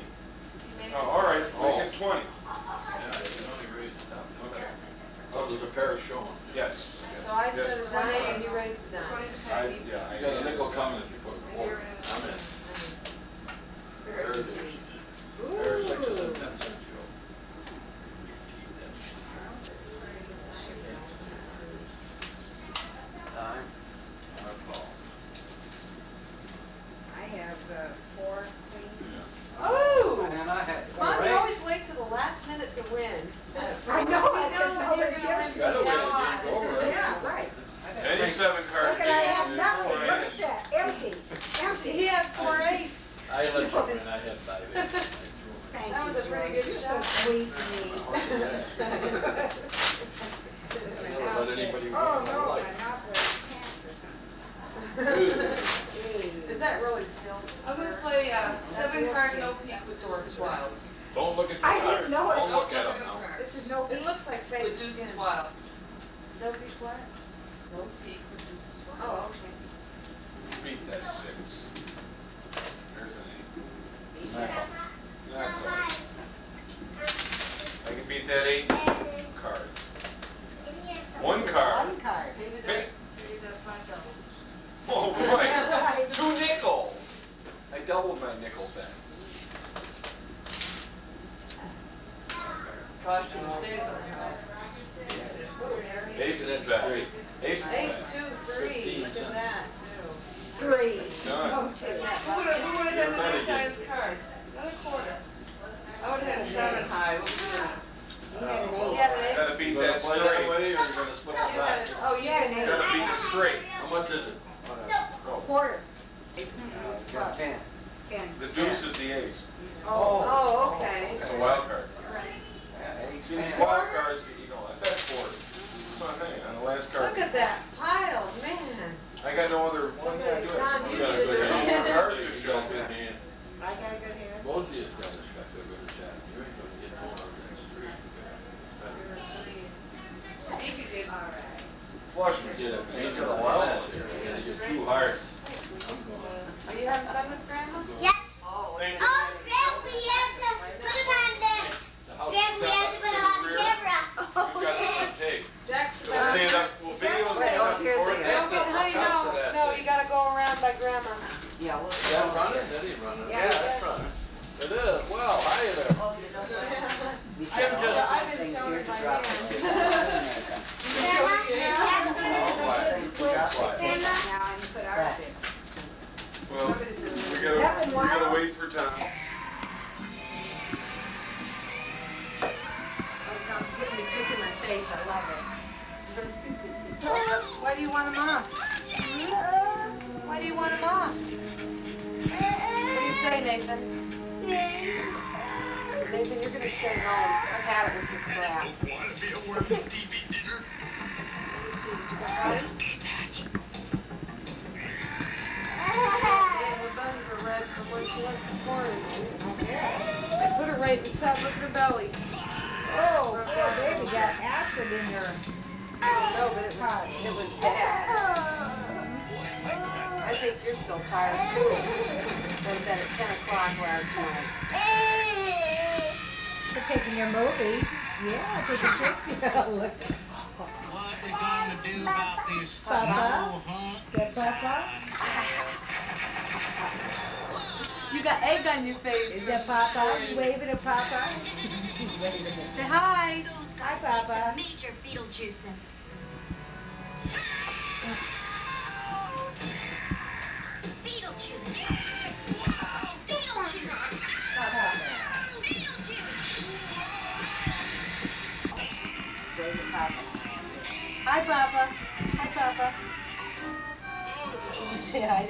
[SPEAKER 12] Oh, all right. Make it 20.
[SPEAKER 17] Yeah, you can only raise.
[SPEAKER 12] Okay.
[SPEAKER 17] Oh, there's a pair of showing.
[SPEAKER 12] Yes.
[SPEAKER 6] So I
[SPEAKER 12] yes.
[SPEAKER 6] said nine, and you raised nine.
[SPEAKER 12] I, yeah, I
[SPEAKER 17] got a nickel coming if you put
[SPEAKER 22] four.
[SPEAKER 23] I'm
[SPEAKER 1] in.
[SPEAKER 24] we
[SPEAKER 10] eat.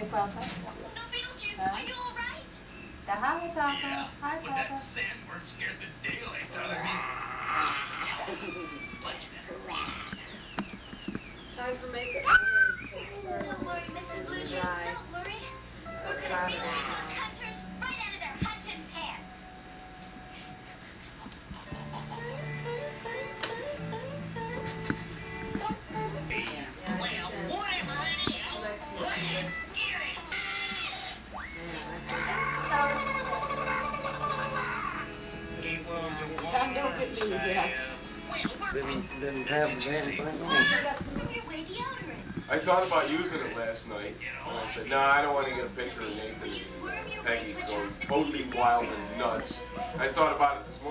[SPEAKER 22] Papa.
[SPEAKER 24] No, Beetlejuice,
[SPEAKER 22] huh?
[SPEAKER 24] are you
[SPEAKER 6] alright? Hi, Papa. Hi, Papa.
[SPEAKER 1] nuts. I thought about it this morning.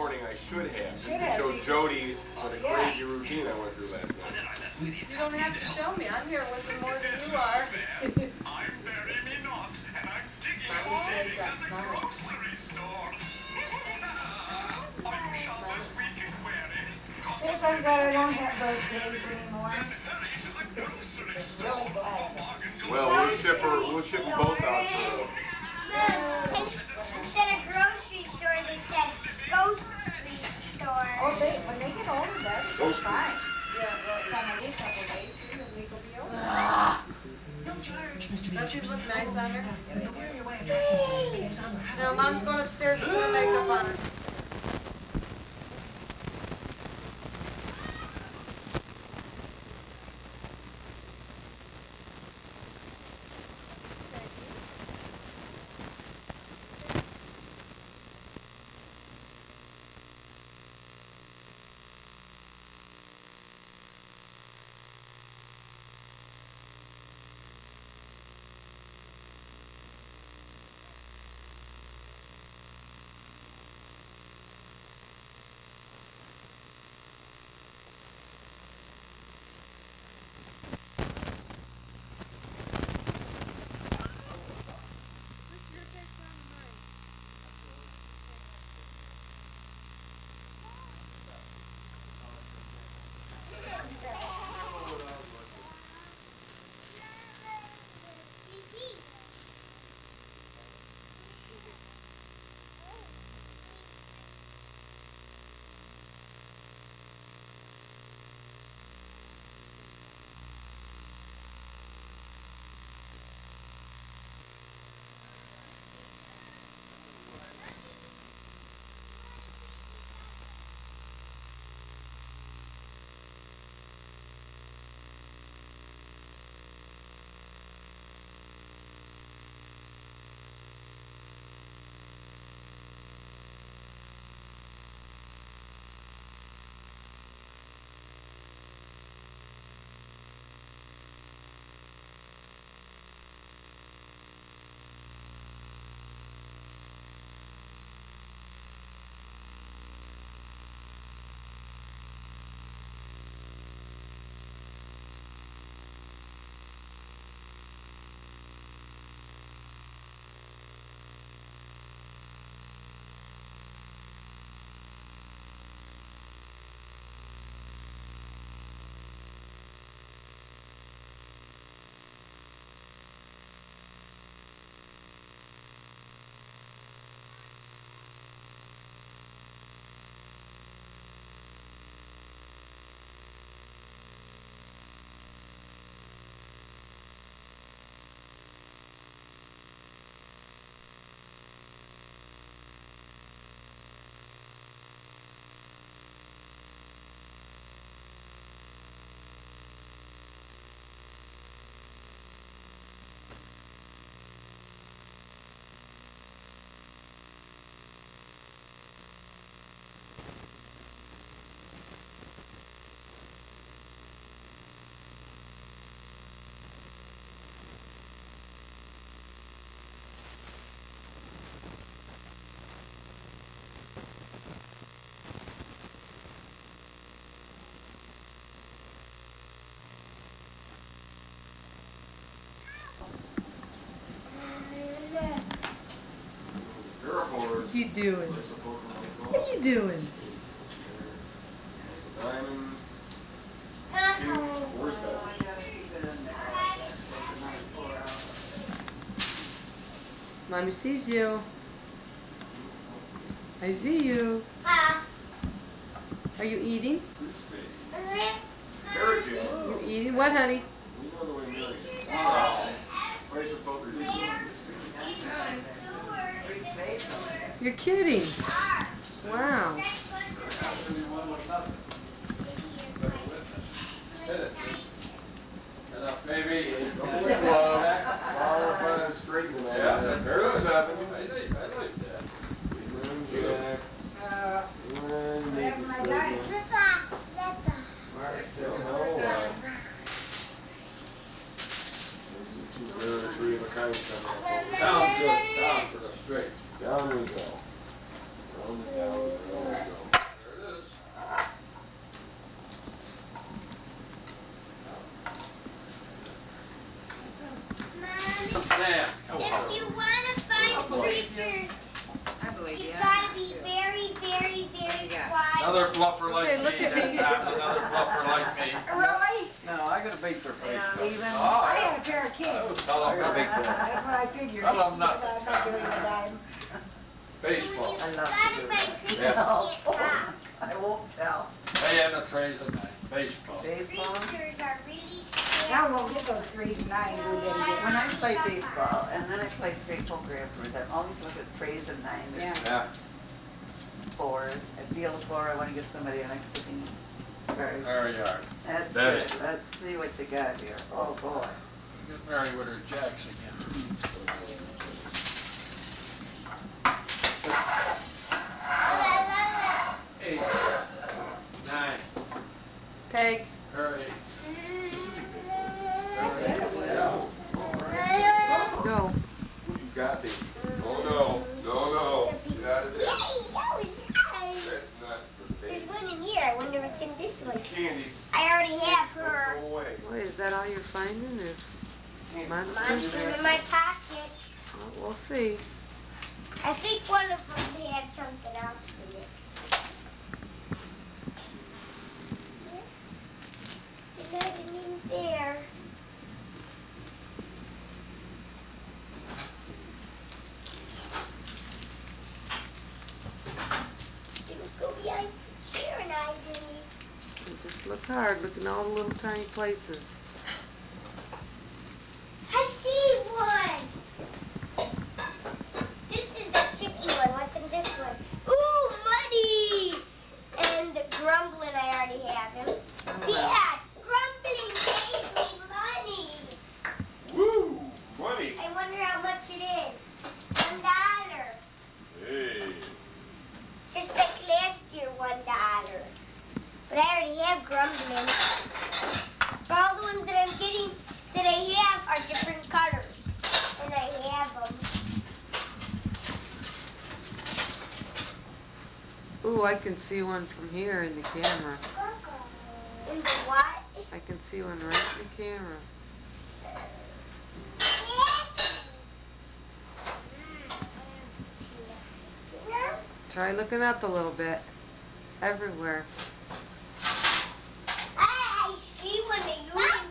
[SPEAKER 12] you doing? What are you doing? Mommy sees you. I see you. Are you eating?
[SPEAKER 1] Uh-huh.
[SPEAKER 12] You eating? What, honey? You're kidding.
[SPEAKER 17] Tell. They had the trays of nine. Baseball.
[SPEAKER 18] Baseball.
[SPEAKER 11] Creatures are.
[SPEAKER 25] Now we'll get those threes and nines we didn't
[SPEAKER 18] When. I play baseball, and then I played play cricographers, I always look at threes and nines.
[SPEAKER 25] Yeah.
[SPEAKER 17] Yeah.
[SPEAKER 18] Fours. I deal a four, I wanna get somebody an extra bean. Very-
[SPEAKER 17] There you are.
[SPEAKER 18] That's
[SPEAKER 17] There
[SPEAKER 18] it.
[SPEAKER 17] you are.
[SPEAKER 18] Let's see what you got here. Oh, boy.
[SPEAKER 17] Get married with her jacks again. Eight. Nine.
[SPEAKER 25] Peg.
[SPEAKER 17] Or eight.
[SPEAKER 25] I said it was. Go.
[SPEAKER 14] You got me. Oh no, no, no. Get out of
[SPEAKER 11] Yay, that was nice.
[SPEAKER 14] That's not for the
[SPEAKER 11] There's one in here. I wonder what's in this one.
[SPEAKER 14] Candy,
[SPEAKER 11] I already have her.
[SPEAKER 14] go away.
[SPEAKER 10] Wait, is that all you're finding is monsters?
[SPEAKER 11] Monster in my pocket.
[SPEAKER 10] Well, We'll see.
[SPEAKER 11] I think one of them had something else in it. There's nothing in there. Didn't go behind the chair and I didn't.
[SPEAKER 10] Just look hard. Look in all the little tiny places.
[SPEAKER 11] I see one. This is the chicky one. What's in this one? Ooh, money! And the grumbling, I already have him. Dad, grumbling gave me money.
[SPEAKER 14] Woo, money.
[SPEAKER 11] I wonder how much it is. One dollar.
[SPEAKER 14] Hey.
[SPEAKER 11] Just like last year, one dollar. But I already have grumbling. But all the ones that I'm getting that I have are different colors. And I have them.
[SPEAKER 10] Ooh, I can see one from here in the camera.
[SPEAKER 11] In the what?
[SPEAKER 10] I can see one right in the camera. Try looking up a little bit. Everywhere.
[SPEAKER 11] I see one that you didn't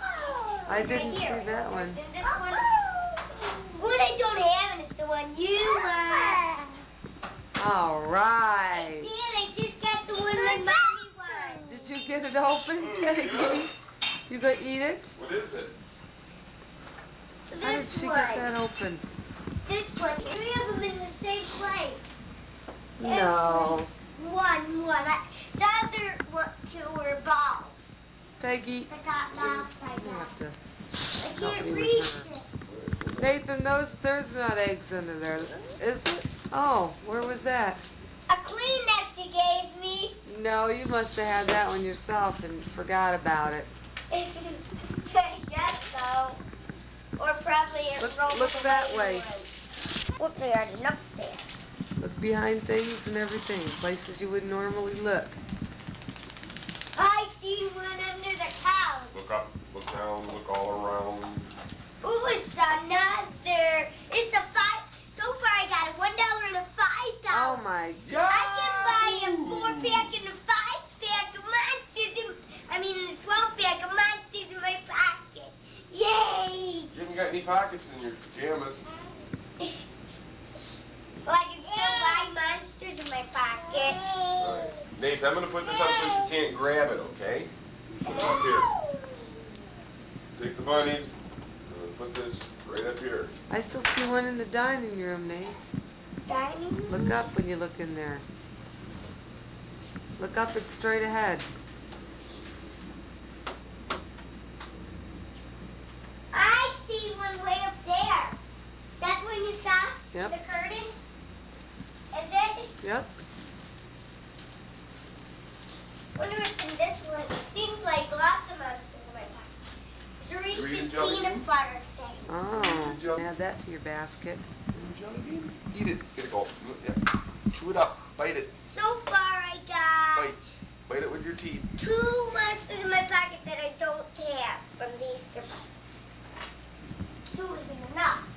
[SPEAKER 10] I didn't
[SPEAKER 11] Right
[SPEAKER 10] see that one.
[SPEAKER 11] It's in this one. What I don't have, and it's the one you want.
[SPEAKER 10] All right.
[SPEAKER 11] Dan, I just got the one my mommy wants.
[SPEAKER 10] Did you get it open, mm. Peggy? You gonna eat it?
[SPEAKER 14] What is it?
[SPEAKER 10] How did she
[SPEAKER 11] one.
[SPEAKER 10] get that open?
[SPEAKER 11] This one. Three of them in the same place.
[SPEAKER 10] No.
[SPEAKER 11] One, one. I, the other one, two were balls.
[SPEAKER 10] Peggy,
[SPEAKER 11] I got lost. I
[SPEAKER 10] you have to.
[SPEAKER 11] I
[SPEAKER 10] help
[SPEAKER 11] can't
[SPEAKER 10] me with
[SPEAKER 11] reach
[SPEAKER 10] her.
[SPEAKER 11] it.
[SPEAKER 10] Nathan, those there's not eggs under there, is it? Oh, where was that?
[SPEAKER 11] A Kleenex you gave me.
[SPEAKER 10] No, you must have had that one yourself and forgot about it.
[SPEAKER 11] Guess so. Or probably it
[SPEAKER 10] Look-
[SPEAKER 11] rolled
[SPEAKER 10] look that way.
[SPEAKER 11] Whoop, there already looked there.
[SPEAKER 10] Look behind things and everything, places you wouldn't normally look.
[SPEAKER 11] I see one under.
[SPEAKER 14] Look up, look all around.
[SPEAKER 11] Ooh, it's another. It's a five. So far, I got a one dollar and a five
[SPEAKER 10] Oh
[SPEAKER 11] dollar.
[SPEAKER 10] Oh my god!
[SPEAKER 11] I can buy a four pack and a five pack of monsters. In, I mean, a twelve pack of monsters in my pocket. Yay!
[SPEAKER 14] You haven't got any pockets in your pajamas.
[SPEAKER 11] Well, I can still buy monsters in my pocket.
[SPEAKER 14] Right. Nate, I'm gonna put this up so you can't grab it, okay? Put it up here. Take the bunnies, put this right up here.
[SPEAKER 10] I still see one in the dining room, Nate.
[SPEAKER 11] Dining.
[SPEAKER 10] Look up when you look in there. Look up and straight ahead.
[SPEAKER 11] I see one way up there. That one you saw?
[SPEAKER 10] Yep.
[SPEAKER 11] The curtains? Is it?
[SPEAKER 10] Yep.
[SPEAKER 11] wonder what's in this one. It seems like lots of monsters in my pocket. There's a
[SPEAKER 14] Reading
[SPEAKER 11] Reese's
[SPEAKER 14] jelly
[SPEAKER 11] peanut butter ah, thing.
[SPEAKER 10] Oh, add that to your basket.
[SPEAKER 14] Jelly bean? Eat it. Get it go. Yeah. Chew it up. Bite it.
[SPEAKER 11] So far I got
[SPEAKER 14] Bite. Bite it with your teeth.
[SPEAKER 11] two monsters in my pocket that I don't have from these. Two isn't enough.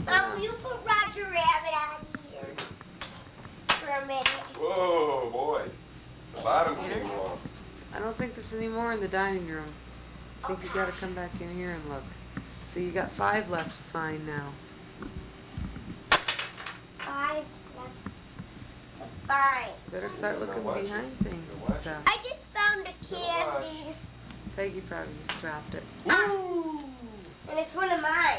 [SPEAKER 11] Oh, now, will you put Roger Rabbit on here for a minute?
[SPEAKER 14] Whoa, boy. The bottom came off.
[SPEAKER 10] I don't think there's any more in the dining room. I think you gotta come back in here and look. So you got five left to find now.
[SPEAKER 11] Five left to find.
[SPEAKER 10] Better start looking behind things and stuff.
[SPEAKER 11] I just found a candy,
[SPEAKER 10] Peggy probably just dropped it. Ooh!
[SPEAKER 11] and it's one of mine.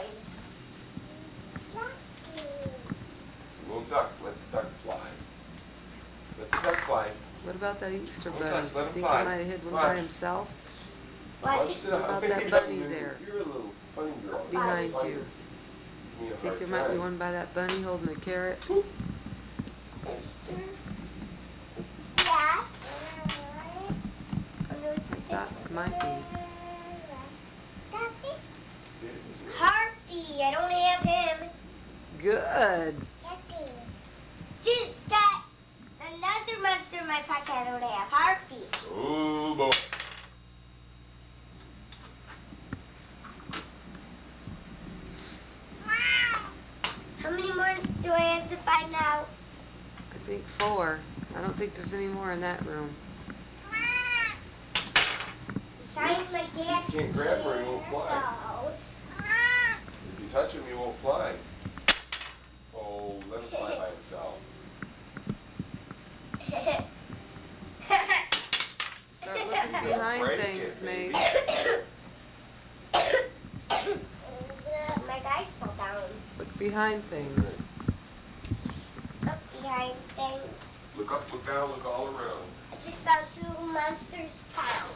[SPEAKER 14] Little duck. Let the duck fly. Let the duck fly.
[SPEAKER 10] What about that Easter
[SPEAKER 14] Don't
[SPEAKER 10] bunny?
[SPEAKER 14] touch, let him
[SPEAKER 10] Think
[SPEAKER 14] fly.
[SPEAKER 10] he might have hid one
[SPEAKER 14] Watch.
[SPEAKER 10] by himself?
[SPEAKER 11] What?
[SPEAKER 14] Watch the-
[SPEAKER 10] What about that bunny there?
[SPEAKER 14] You're a little funny girl.
[SPEAKER 10] Behind you.
[SPEAKER 14] Give
[SPEAKER 10] Think there might be one by that bunny holding a carrot?
[SPEAKER 11] Yes.
[SPEAKER 10] I thought it might be.
[SPEAKER 11] Harpy, I don't have him.
[SPEAKER 10] Good.
[SPEAKER 11] Just got another monster in my pocket I don't have. Harpy.
[SPEAKER 14] Oh, boy.
[SPEAKER 11] How many more do I have to find out?
[SPEAKER 10] I think four. I don't think there's any more in that room.
[SPEAKER 11] Shine my dance.
[SPEAKER 14] You can't grab her, he won't fly.
[SPEAKER 11] No.
[SPEAKER 14] If you touch him, you won't fly. Oh, let him fly by himself.
[SPEAKER 10] Start looking behind things,
[SPEAKER 14] it,
[SPEAKER 10] Nate.
[SPEAKER 11] my guys fall down.
[SPEAKER 10] Look behind things.
[SPEAKER 11] Look behind things.
[SPEAKER 14] Look up, look down, look all around.
[SPEAKER 11] I just found two monsters town.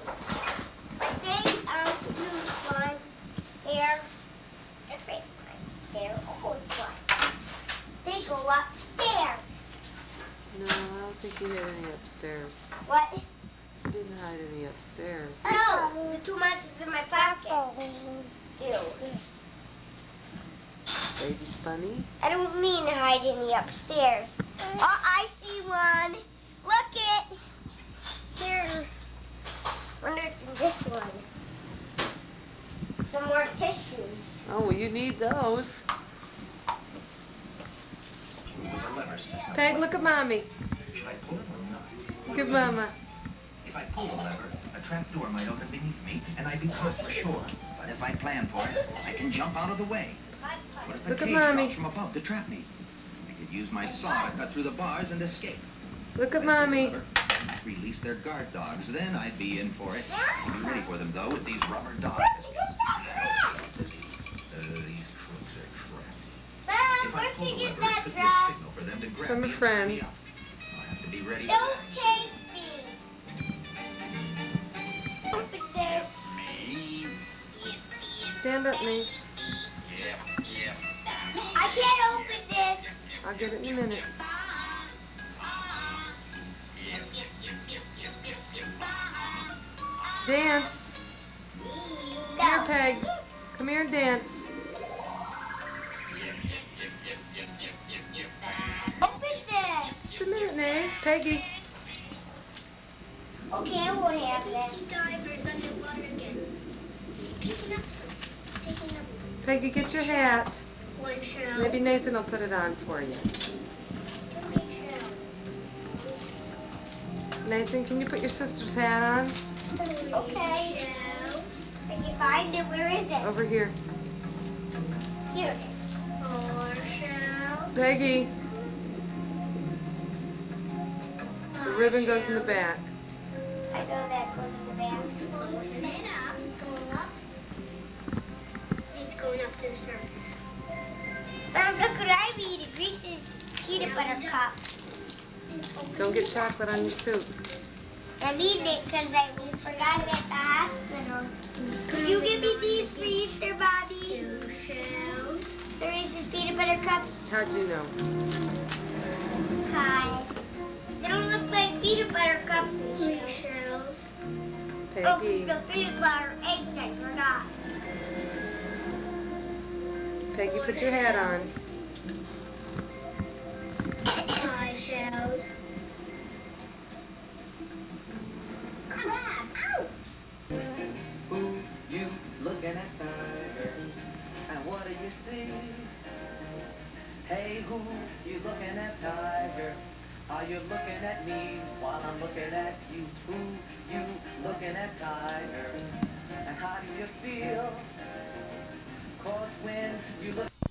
[SPEAKER 11] They are huge ones. They're different. They're old ones. They go upstairs.
[SPEAKER 10] No, I don't think you hid any upstairs.
[SPEAKER 11] What?
[SPEAKER 10] You didn't hide any upstairs.
[SPEAKER 11] No, the two monsters in my pocket. Oh, Do.
[SPEAKER 10] Baby's bunny.
[SPEAKER 11] I don't mean to hide any upstairs. Oh, I see one. Look it. Here. Wonder if it's this one. Some more tissues.
[SPEAKER 10] Oh, well, you need those. Peg, look at mommy. Good mama.
[SPEAKER 16] If I pull the lever, a trap door might open beneath me, and I'd be caught for sure. But if I plan for it, I can jump out of the way. What if the
[SPEAKER 10] Look at
[SPEAKER 16] cage
[SPEAKER 10] Mommy.
[SPEAKER 16] drops from above to trap me? I could use my saw to cut through the bars and escape.
[SPEAKER 10] Look at mommy.
[SPEAKER 16] Release their guard dogs, then I'd be in for it. I'll be ready for them, though, with these rubber dogs. Uh, these crooks are trapped.
[SPEAKER 11] Mom, where'd you get that
[SPEAKER 16] could
[SPEAKER 11] dress?
[SPEAKER 16] signal for them to grab
[SPEAKER 10] From a
[SPEAKER 16] me and
[SPEAKER 10] friend.
[SPEAKER 16] pick me. I'll have to be ready
[SPEAKER 11] Don't
[SPEAKER 16] that.
[SPEAKER 11] take me. This.
[SPEAKER 10] Stand up, Nate.
[SPEAKER 11] I can't open this.
[SPEAKER 10] I'll get it in a minute. Dance. Come here, Peg. Come here and dance.
[SPEAKER 11] Open this.
[SPEAKER 10] Just a minute, Nate. Peggy.
[SPEAKER 11] Okay, I won't have this.
[SPEAKER 10] Peggy, get your hat. Maybe Nathan will put it on for you. Nathan, can you put your sister's hat on?
[SPEAKER 11] Okay. Can you find it. Where is it?
[SPEAKER 10] Over here.
[SPEAKER 11] Here it is.
[SPEAKER 10] Peggy. The ribbon goes in the back.
[SPEAKER 11] I know that goes in the back. Open it up. Up. It's going up to the surface. Mom, look what I'm eating. Reese's peanut butter cup.
[SPEAKER 10] Don't get chocolate on your soup.
[SPEAKER 11] I'm eating it because I forgot it at the hospital. Could you give me these for Easter, Bobby? The Reese's peanut butter cups.
[SPEAKER 10] How'd you know?
[SPEAKER 11] Hi. They don't look like peanut butter cups. Shells. Oh, the peanut butter eggs I forgot.
[SPEAKER 10] Peggy, put your hat on.
[SPEAKER 11] My shells.
[SPEAKER 18] Who you looking at, tiger? And what do you see? Hey, who you looking at, tiger? Are you looking at me while I'm looking at you? Who you looking at, tiger? And how do you feel? When you look